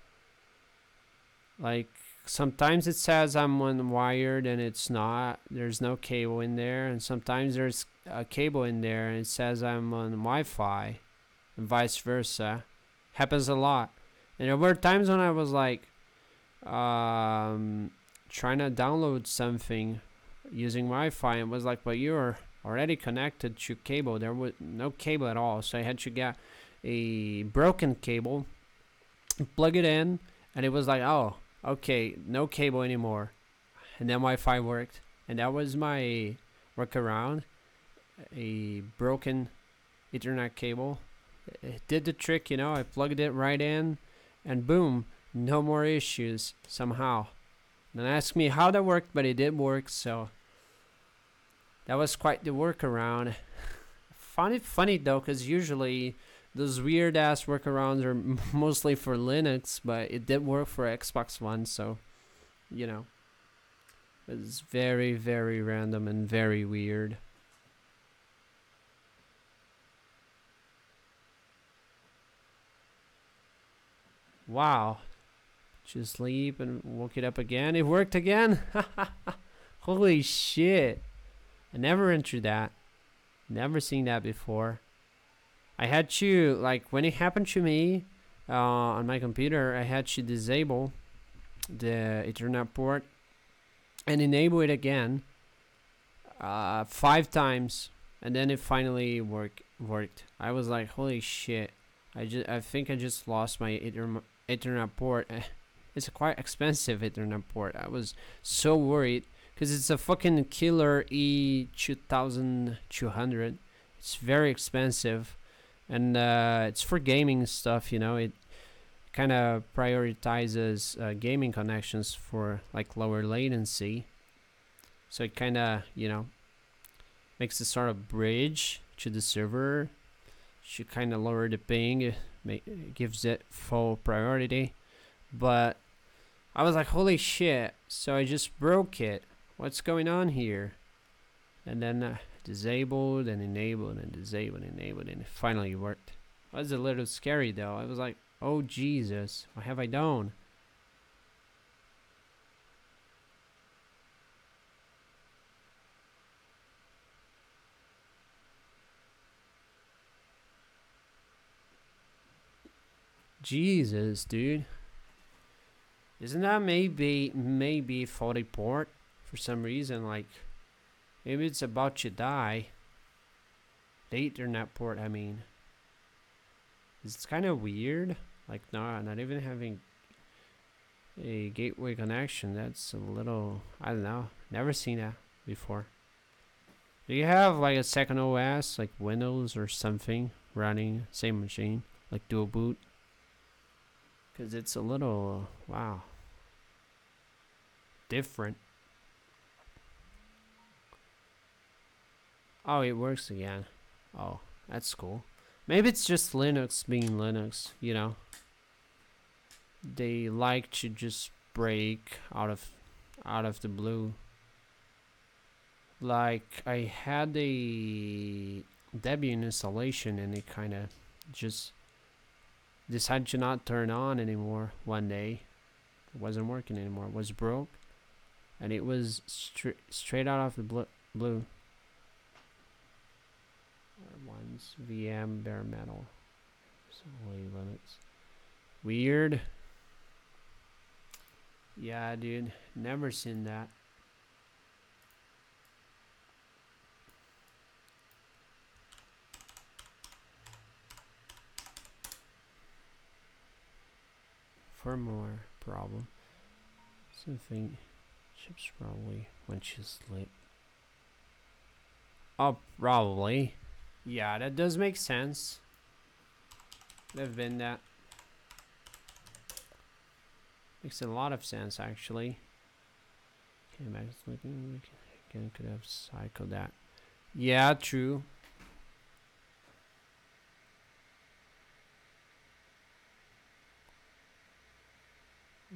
Like sometimes it says I'm unwired and it's not. There's no cable in there, and sometimes there's a cable in there and it says I'm on Wi-Fi, and vice versa. Happens a lot. And there were times when I was like, um, trying to download something using Wi-Fi, and was like, "But you're already connected to cable. There was no cable at all, so I had to get a broken cable, plug it in, and it was like, oh." okay, no cable anymore. And then Wi-Fi worked, and that was my workaround. A broken Ethernet cable. It did the trick, you know. I plugged it right in, and boom, no more issues somehow. Don't ask me how that worked, but it did work. So that was quite the workaround. (laughs) funny, funny though, because usually those weird ass workarounds are (laughs) mostly for Linux, but it did work for Xbox One, so you know. It's very, very random and very weird. Wow. Just sleep and woke it up again. It worked again? (laughs) Holy shit. I never entered that. Never seen that before. I had to like when it happened to me uh, on my computer, I had to disable the Ethernet port and enable it again uh, five times, and then it finally work worked. I was like, holy shit! I just I think I just lost my ether Ethernet port. eh, It's a quite expensive Ethernet port. I was so worried because it's a fucking killer E2200. It's very expensive, and uh, it's for gaming stuff. You know, it kind of prioritizes uh, gaming connections for like lower latency. So it kind of you know makes a sort of bridge to the server. Should kind of lower the ping, gives it full priority. But I was like, holy shit! So I just broke it. What's going on here? And then uh, disabled and enabled and disabled and enabled and it finally worked. It was a little scary though. I was like, oh Jesus, what have I done? Jesus, dude. Isn't that maybe maybe faulty port for some reason? Like maybe it's about to die. The Ethernet port, I mean. It's kind of weird. Like not not even having a gateway connection. That's a little I don't know. Never seen that before. Do you have like a second OS like Windows or something running same machine like dual boot? Cause it's a little wow different. Oh, it works again. Oh, that's cool. Maybe it's just Linux being Linux, you know. They like to just break out of out of the blue. Like I had a Debian installation and it kind of just decided to not turn on anymore one day. It wasn't working anymore. It was broke and it was stra- straight out of the bl- blue. One's VM bare metal. Solely limits. Weird. Yeah, dude. Never seen that. Firmware problem. Something chips probably when she's lit. Oh, probably. Yeah, that does make sense. They've been that. Makes a lot of sense, actually. Looking. We can, again, could have cycled that. Yeah, true.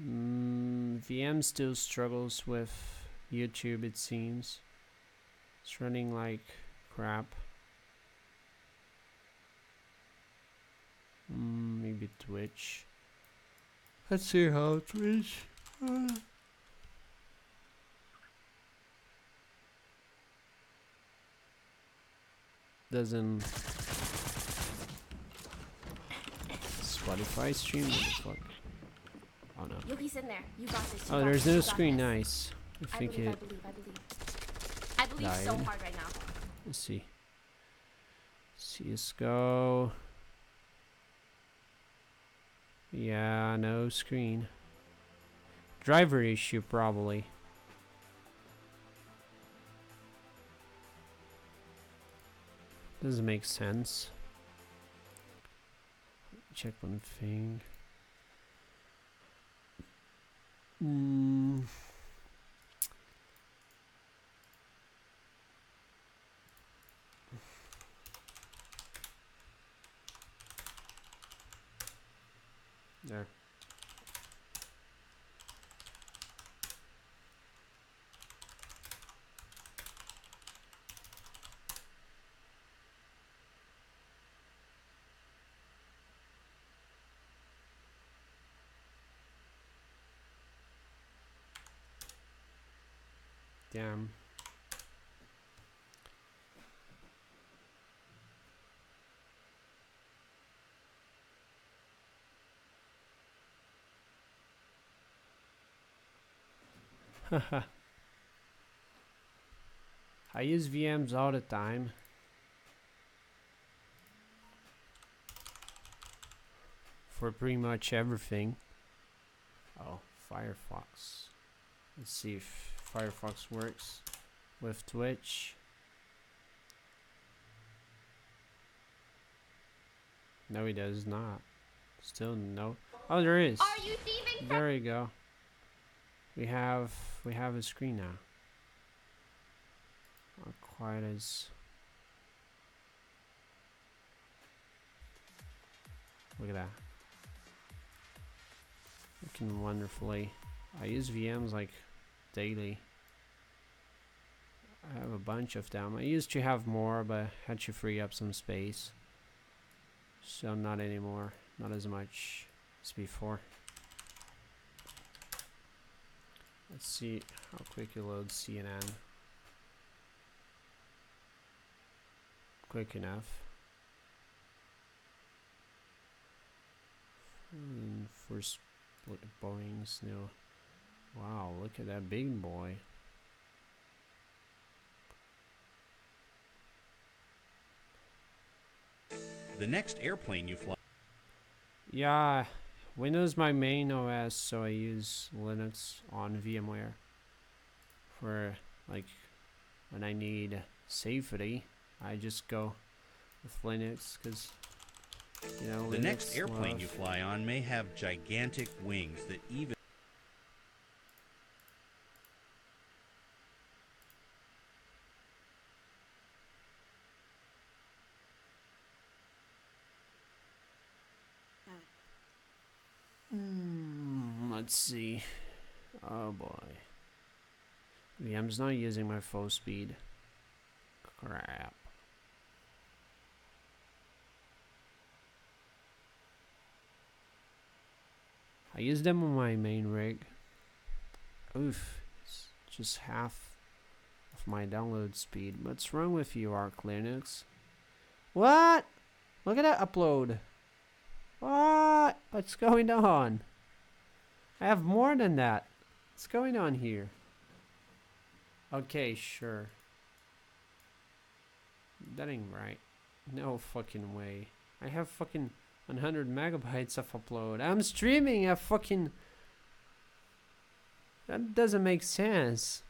Mm, VM still struggles with YouTube, it seems. It's running like crap. Mm, maybe Twitch. Let's see how Twitch. uh, doesn't. Spotify stream? What the fuck? Oh no. Yogi's in there. You got this. you Oh, got there's this, no you screen. this. Nice. I I think believe, I it. believe, I believe. I believe so hard right now. Let's see. CSGO. Yeah, no screen. Driver issue, probably. Doesn't make sense. Check one thing. Mm. There. Damn. (laughs) I use VMs all the time. for pretty much everything. Oh, Firefox. Let's see if Firefox works with Twitch. No, he does not. Still no. Oh, there is. Are you thieving There you go. We have we have a screen now. Not quite as Look at that. Looking wonderfully. I use VMs like daily. I have a bunch of them. I used to have more, but had to free up some space. So not anymore. Not as much as before. Let's see how quick you load CNN. Quick enough. And for split Boeing's new. Wow, look at that big boy. The next airplane you fly. Yeah, Windows my main OS, so I use Linux on VMware for like when I need safety. I just go with Linux because you know The next airplane love- you fly on may have gigantic wings that even Hmm, let's see. Oh boy. VM's not using my full speed. Crap. I use them on my main rig. Oof. It's just half of my download speed. What's wrong with you, Arch Linux? What? Look at that upload. What? What's going on? I have more than that. What's going on here? Okay, sure. That ain't right. No fucking way. I have fucking 100 megabytes of upload. I'm streaming a fucking. That doesn't make sense.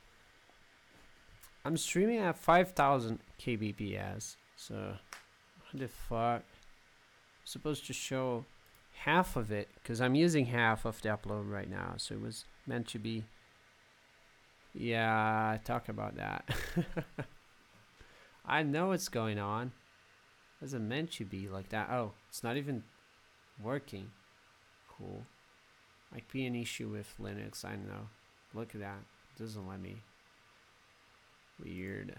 I'm streaming at 5000 kbps. So, what the fuck? supposed to show half of it because I'm using half of the upload right now. So it was meant to be. Yeah, talk about that. (laughs) I know what's going on. It wasn't meant to be like that. Oh, it's not even working. Cool. Might be an issue with Linux. I know. Look at that. It doesn't let me. Weird.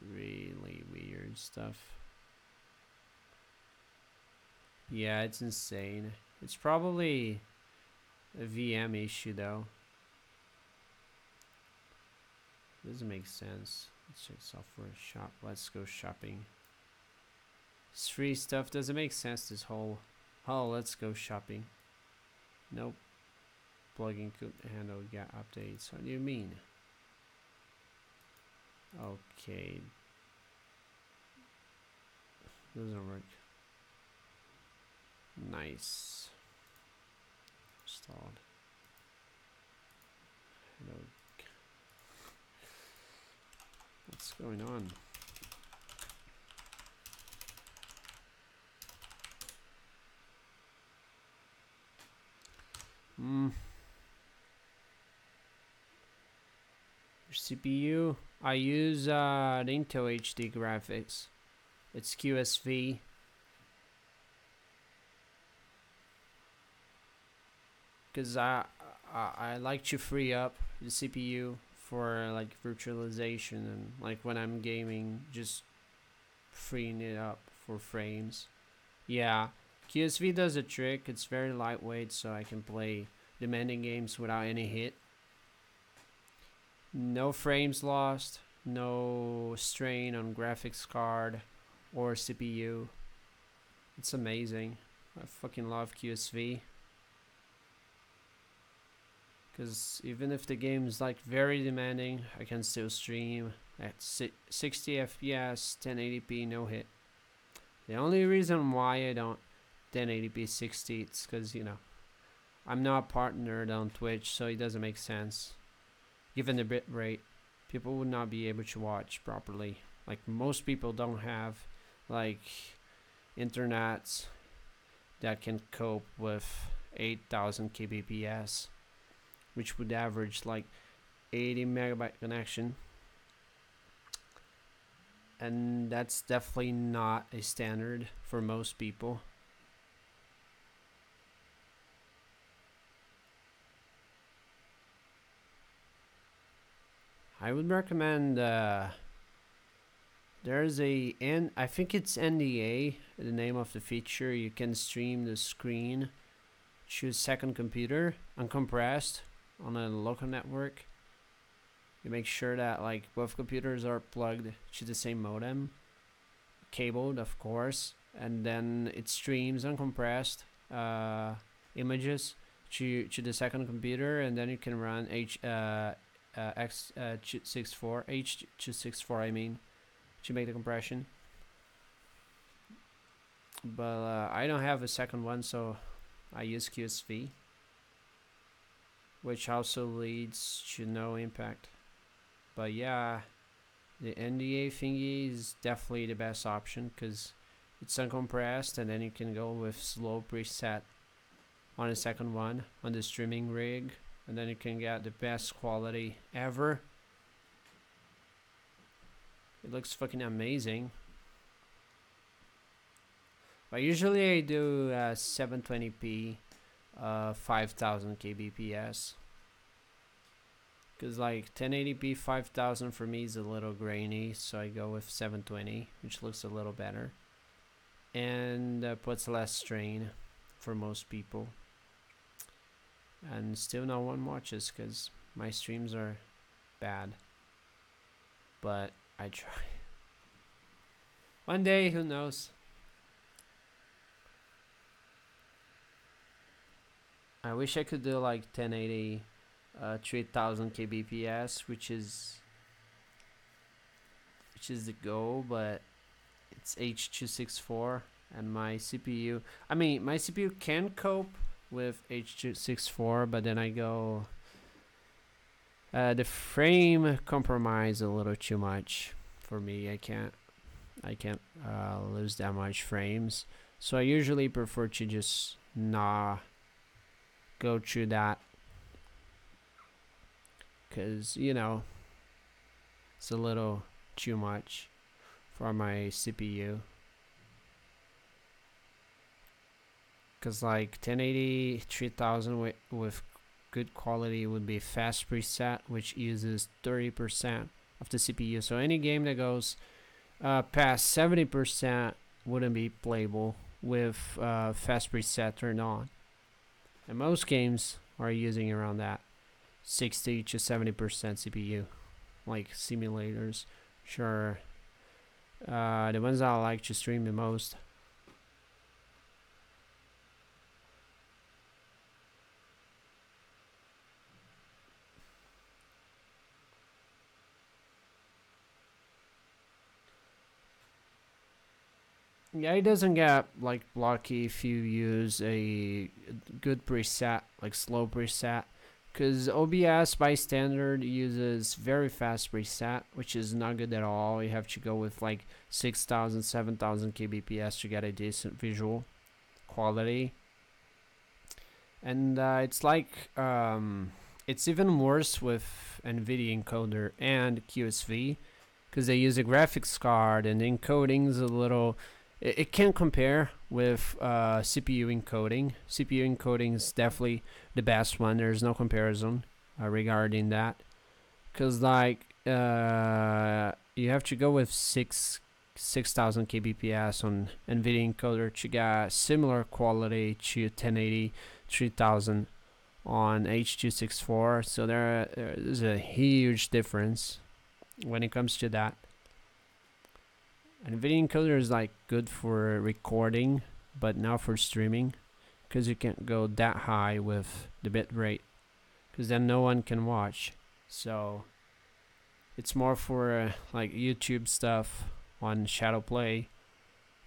Really weird stuff. Yeah, it's insane. It's probably a VM issue though. Doesn't make sense. Let's check software shop. Let's go shopping. It's free stuff. Doesn't make sense this whole oh let's go shopping. Nope. Plugin could handle get updates. What do you mean? Okay. Doesn't work. Nice. Installed. What's going on? Hmm. CPU. I use uh, Intel HD graphics. It's QSV. Because I, I I like to free up the CPU for like virtualization and like when I'm gaming, just freeing it up for frames. Yeah, QSV does a trick. It's very lightweight, so I can play demanding games without any hit. No frames lost, no strain on graphics card or CPU. It's amazing. I fucking love QSV. Because even if the game is like very demanding, I can still stream at 60 FPS, 1080p, no hit. The only reason why I don't 1080p 60 it's because you know I'm not partnered on Twitch, so it doesn't make sense. Given the bit rate, people would not be able to watch properly. Like most people don't have like internets that can cope with 8000 kbps, which would average like 80 megabyte connection. And that's definitely not a standard for most people. I would recommend uh, there's a N I think it's NDI, the name of the feature. You can stream the screen, choose second computer, uncompressed on a local network. You make sure that like both computers are plugged to the same modem, cabled of course, and then it streams uncompressed uh, images to to the second computer, and then you can run H uh, uh, X uh, 64 H 264 I mean to make the compression but uh, I don't have a second one so I use QSV which also leads to no impact. But yeah the NDI thingy is definitely the best option because it's uncompressed and then you can go with slow preset on the second one on the streaming rig and then you can get the best quality ever. It looks fucking amazing. But usually I do uh, 720p uh, 5000 kbps because like 1080p 5000 for me is a little grainy so I go with 720 which looks a little better and uh, puts less strain for most people and still no one watches because my streams are bad. But I try. (laughs) One day, who knows? I wish I could do like 1080, uh, 3000 kbps, which is which is the goal, but it's H264 and my CPU. I mean, my CPU can cope with H264, but then I go. Uh, the frame compromise a little too much for me. I can't, I can't uh, lose that much frames. So I usually prefer to just not go through that, cause you know, it's a little too much for my CPU. because like 1080 3000 with, with good quality would be fast preset which uses 30% of the CPU so any game that goes uh, past 70% wouldn't be playable with uh, fast preset turned on and most games are using around that 60 to 70% CPU like simulators. Sure. Uh, the ones I like to stream the most Yeah, it doesn't get like blocky if you use a good preset, like slow preset. Because OBS by standard uses very fast preset, which is not good at all. You have to go with like 6000, 7000 kbps to get a decent visual quality. And uh, it's like, um, it's even worse with NVIDIA encoder and QSV because they use a graphics card and the encoding is a little it, it can't compare with uh, CPU encoding. CPU encoding is definitely the best one. There's no comparison uh, regarding that, because like uh, you have to go with six 6000 kbps on NVIDIA encoder to get similar quality to 1080 3000 on H264. So there is a huge difference when it comes to that. NVIDIA encoder is like good for recording, but not for streaming, because you can't go that high with the bit rate, because then no one can watch. So it's more for uh, like YouTube stuff on Shadow Play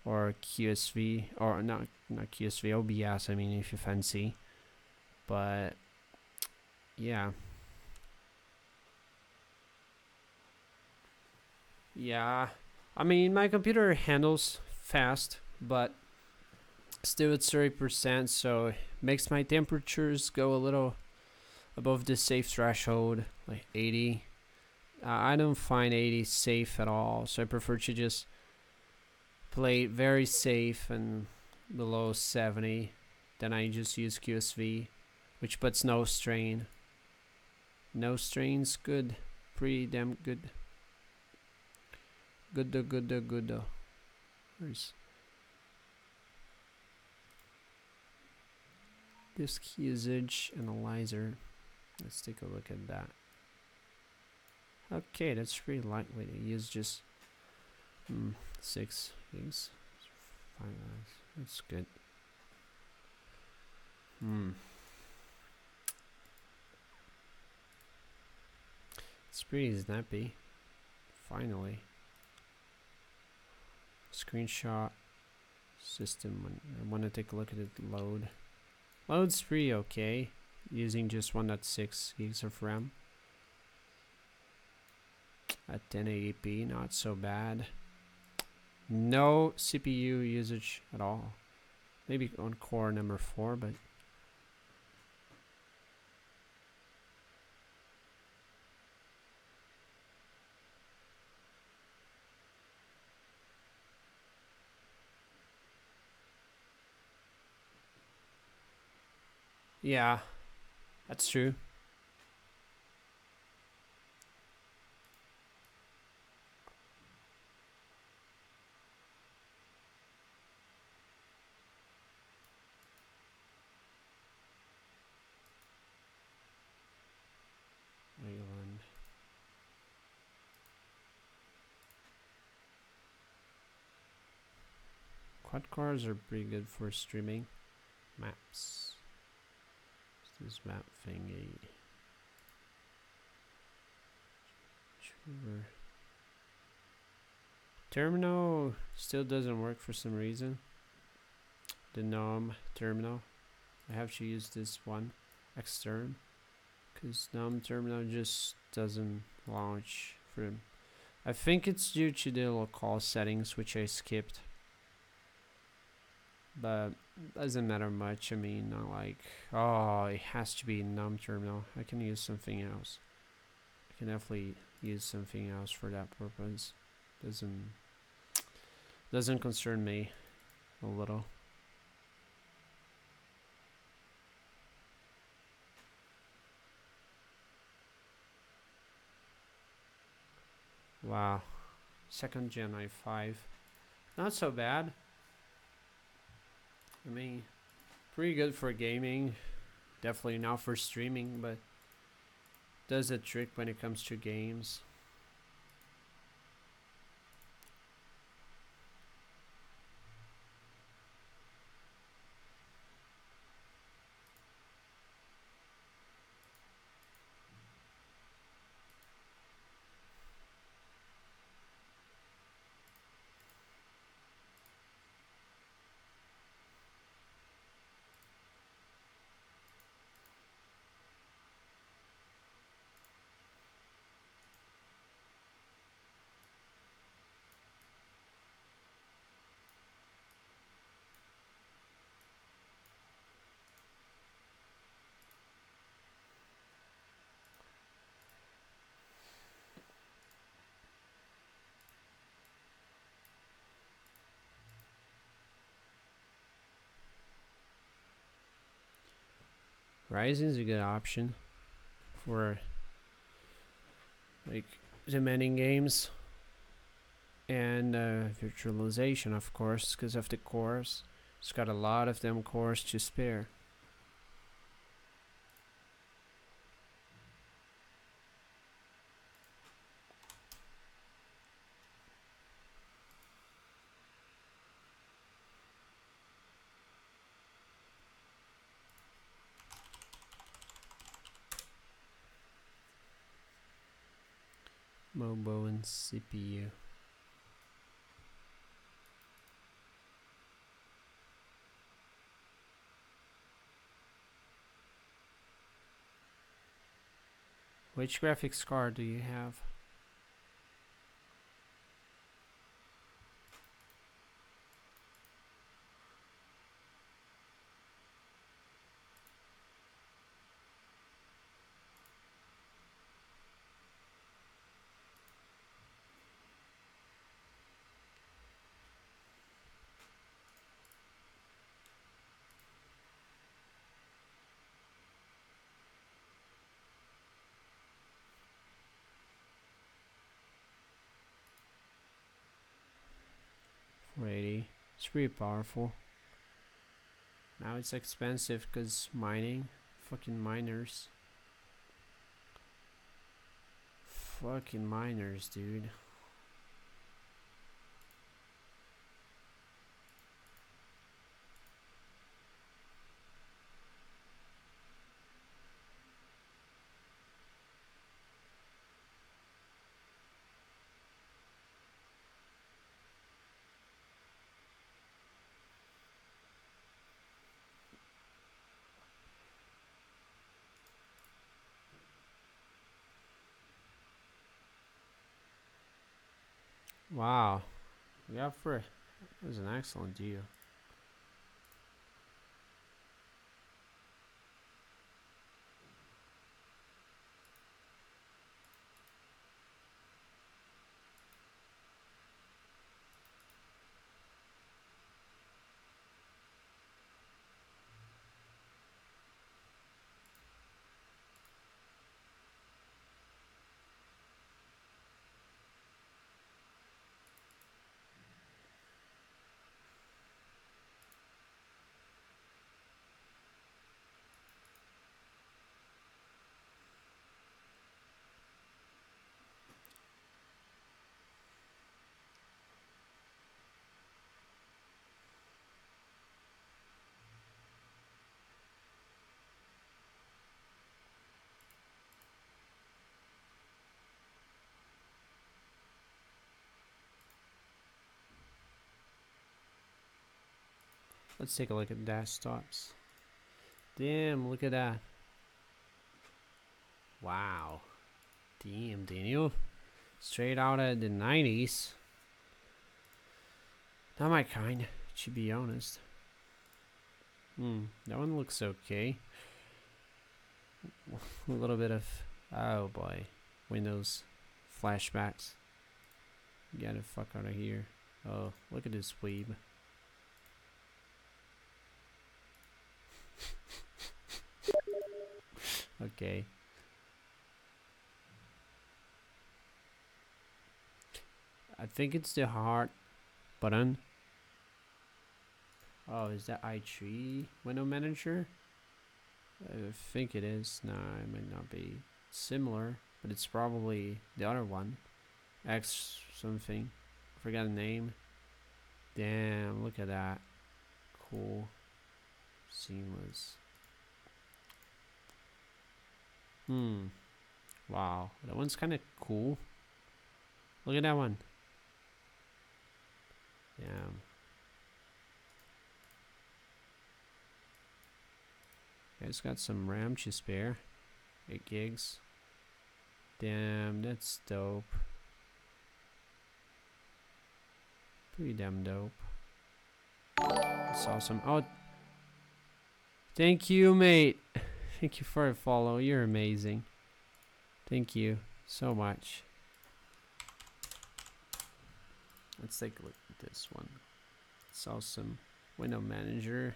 or QSV or not not QSV OBS. I mean, if you fancy, but yeah. Yeah, I mean my computer handles fast, but still it's thirty percent, so it makes my temperatures go a little above the safe threshold, like eighty. Uh, I don't find eighty safe at all, so I prefer to just play very safe and below seventy. Then I just use QSV, which puts no strain. No strains, good, pretty damn good. Good, good, good, good. Where's disk usage analyzer? Let's take a look at that. Okay, that's pretty lightweight. I use just mm, six gigs. Five hours. That's good. Hmm. It's pretty snappy. Finally. Screenshot system. I want to take a look at it load. Load's pretty okay. Using just 1.6 gigs of RAM. At 1080p, not so bad. No CPU usage at all. Maybe on core number 4, but Yeah, that's true. Quad cores are pretty good for streaming. Maps. This map thingy? Sure. Terminal still doesn't work for some reason. The GNOME terminal. I have to use this one XTerm because GNOME terminal just doesn't launch for I think it's due to the locale settings which I skipped but doesn't matter much I mean not like oh it has to be GNOME terminal I can use something else I can definitely use something else for that purpose doesn't doesn't concern me a little Wow. Second gen i5. Not so bad. I mean, pretty good for gaming. Definitely not for streaming, but does a trick when it comes to games. Ryzen's a good option for like demanding games and uh, virtualization, of course, because of the cores. It's got a lot of them cores to spare. CPU. Which graphics card do you have? It's pretty powerful. Now it's expensive because mining. Fucking miners. Fucking miners, dude. Wow. Yeah, for it was an excellent deal. Let's take a look at desktops. Damn, look at that. Wow. Damn, Daniel. Straight out of the 90s. Not my kind, to be honest. Hmm, that one looks okay. (laughs) A little bit of. Oh boy. Windows flashbacks. Get the fuck out of here. Oh, look at this weeb. Okay. I think it's the heart button. Oh, is that i3 window manager? I think it is. No, it might not be similar, but it's probably the other one. X something. Forgot the name. Damn, look at that. Cool. Seamless. Hmm. Wow. That one's kind of cool. Look at that one. Damn. Okay, it's got some RAM to spare. 8 gigs. Damn, that's dope. Pretty damn dope. That's awesome. Oh, thank you, mate. Thank you for a follow. You're amazing. Thank you so much. Let's take a look at this one. It's awesome. Window manager.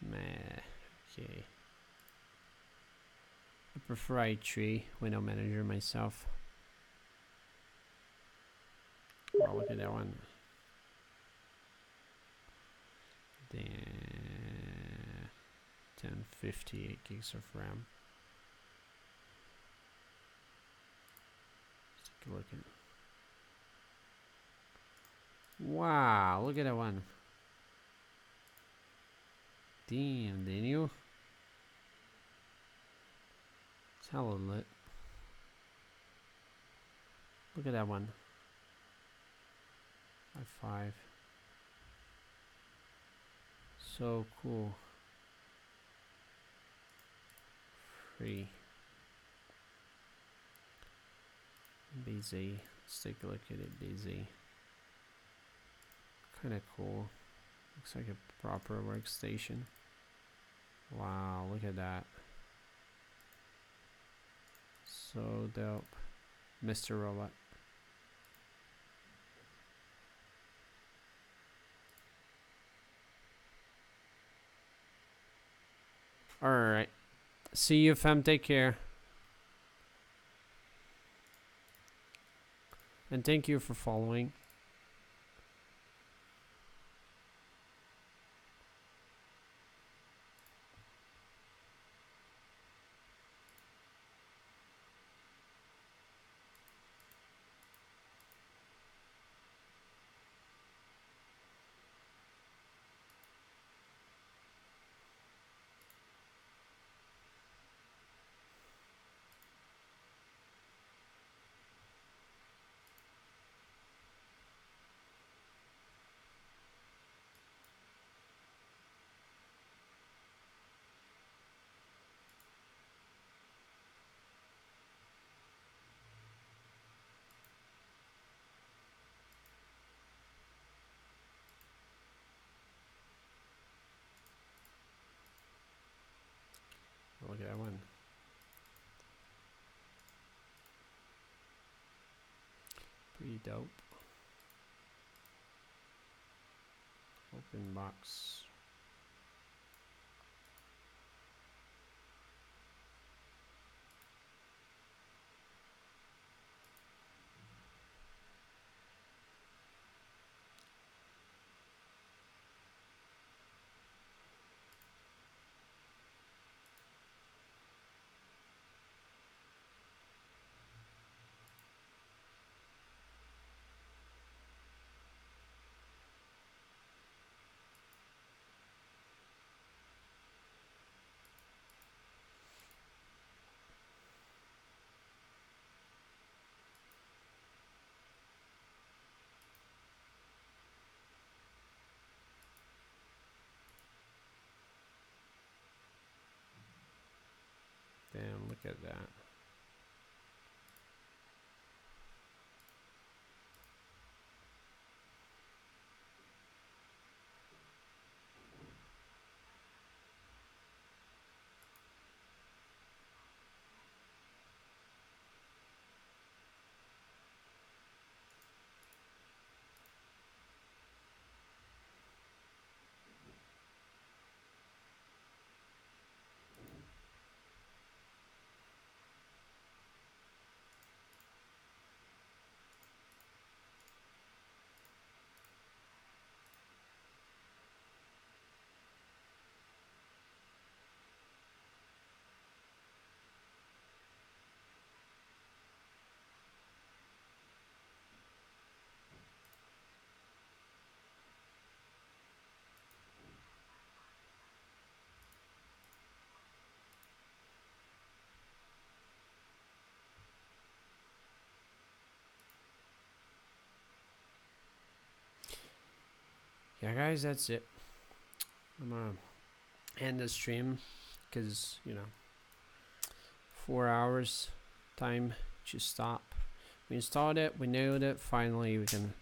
Meh. Okay. I prefer i3 window manager myself. Oh, look at that one. Then 1058 gigs of RAM. Let's take a look at. Wow, look at that one. Damn, Daniel. It's hella lit. Look at that one. i5. So cool. Free. BZ. Let's take a look at it, BZ. Kind of cool. Looks like a proper workstation. Wow, look at that. So dope. Mr. Robot. Alright. See you, fam. Take care. And thank you for following. At that one. Pretty dope. Open box. Damn, look at that. Yeah guys that's it. I'm gonna end the stream because you know four hours time to stop. We installed it we nailed it. Finally we can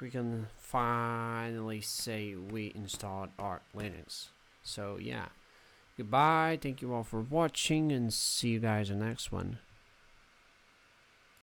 we can finally say we installed Arch Linux. So yeah. Goodbye. Thank you all for watching and see you guys in the next one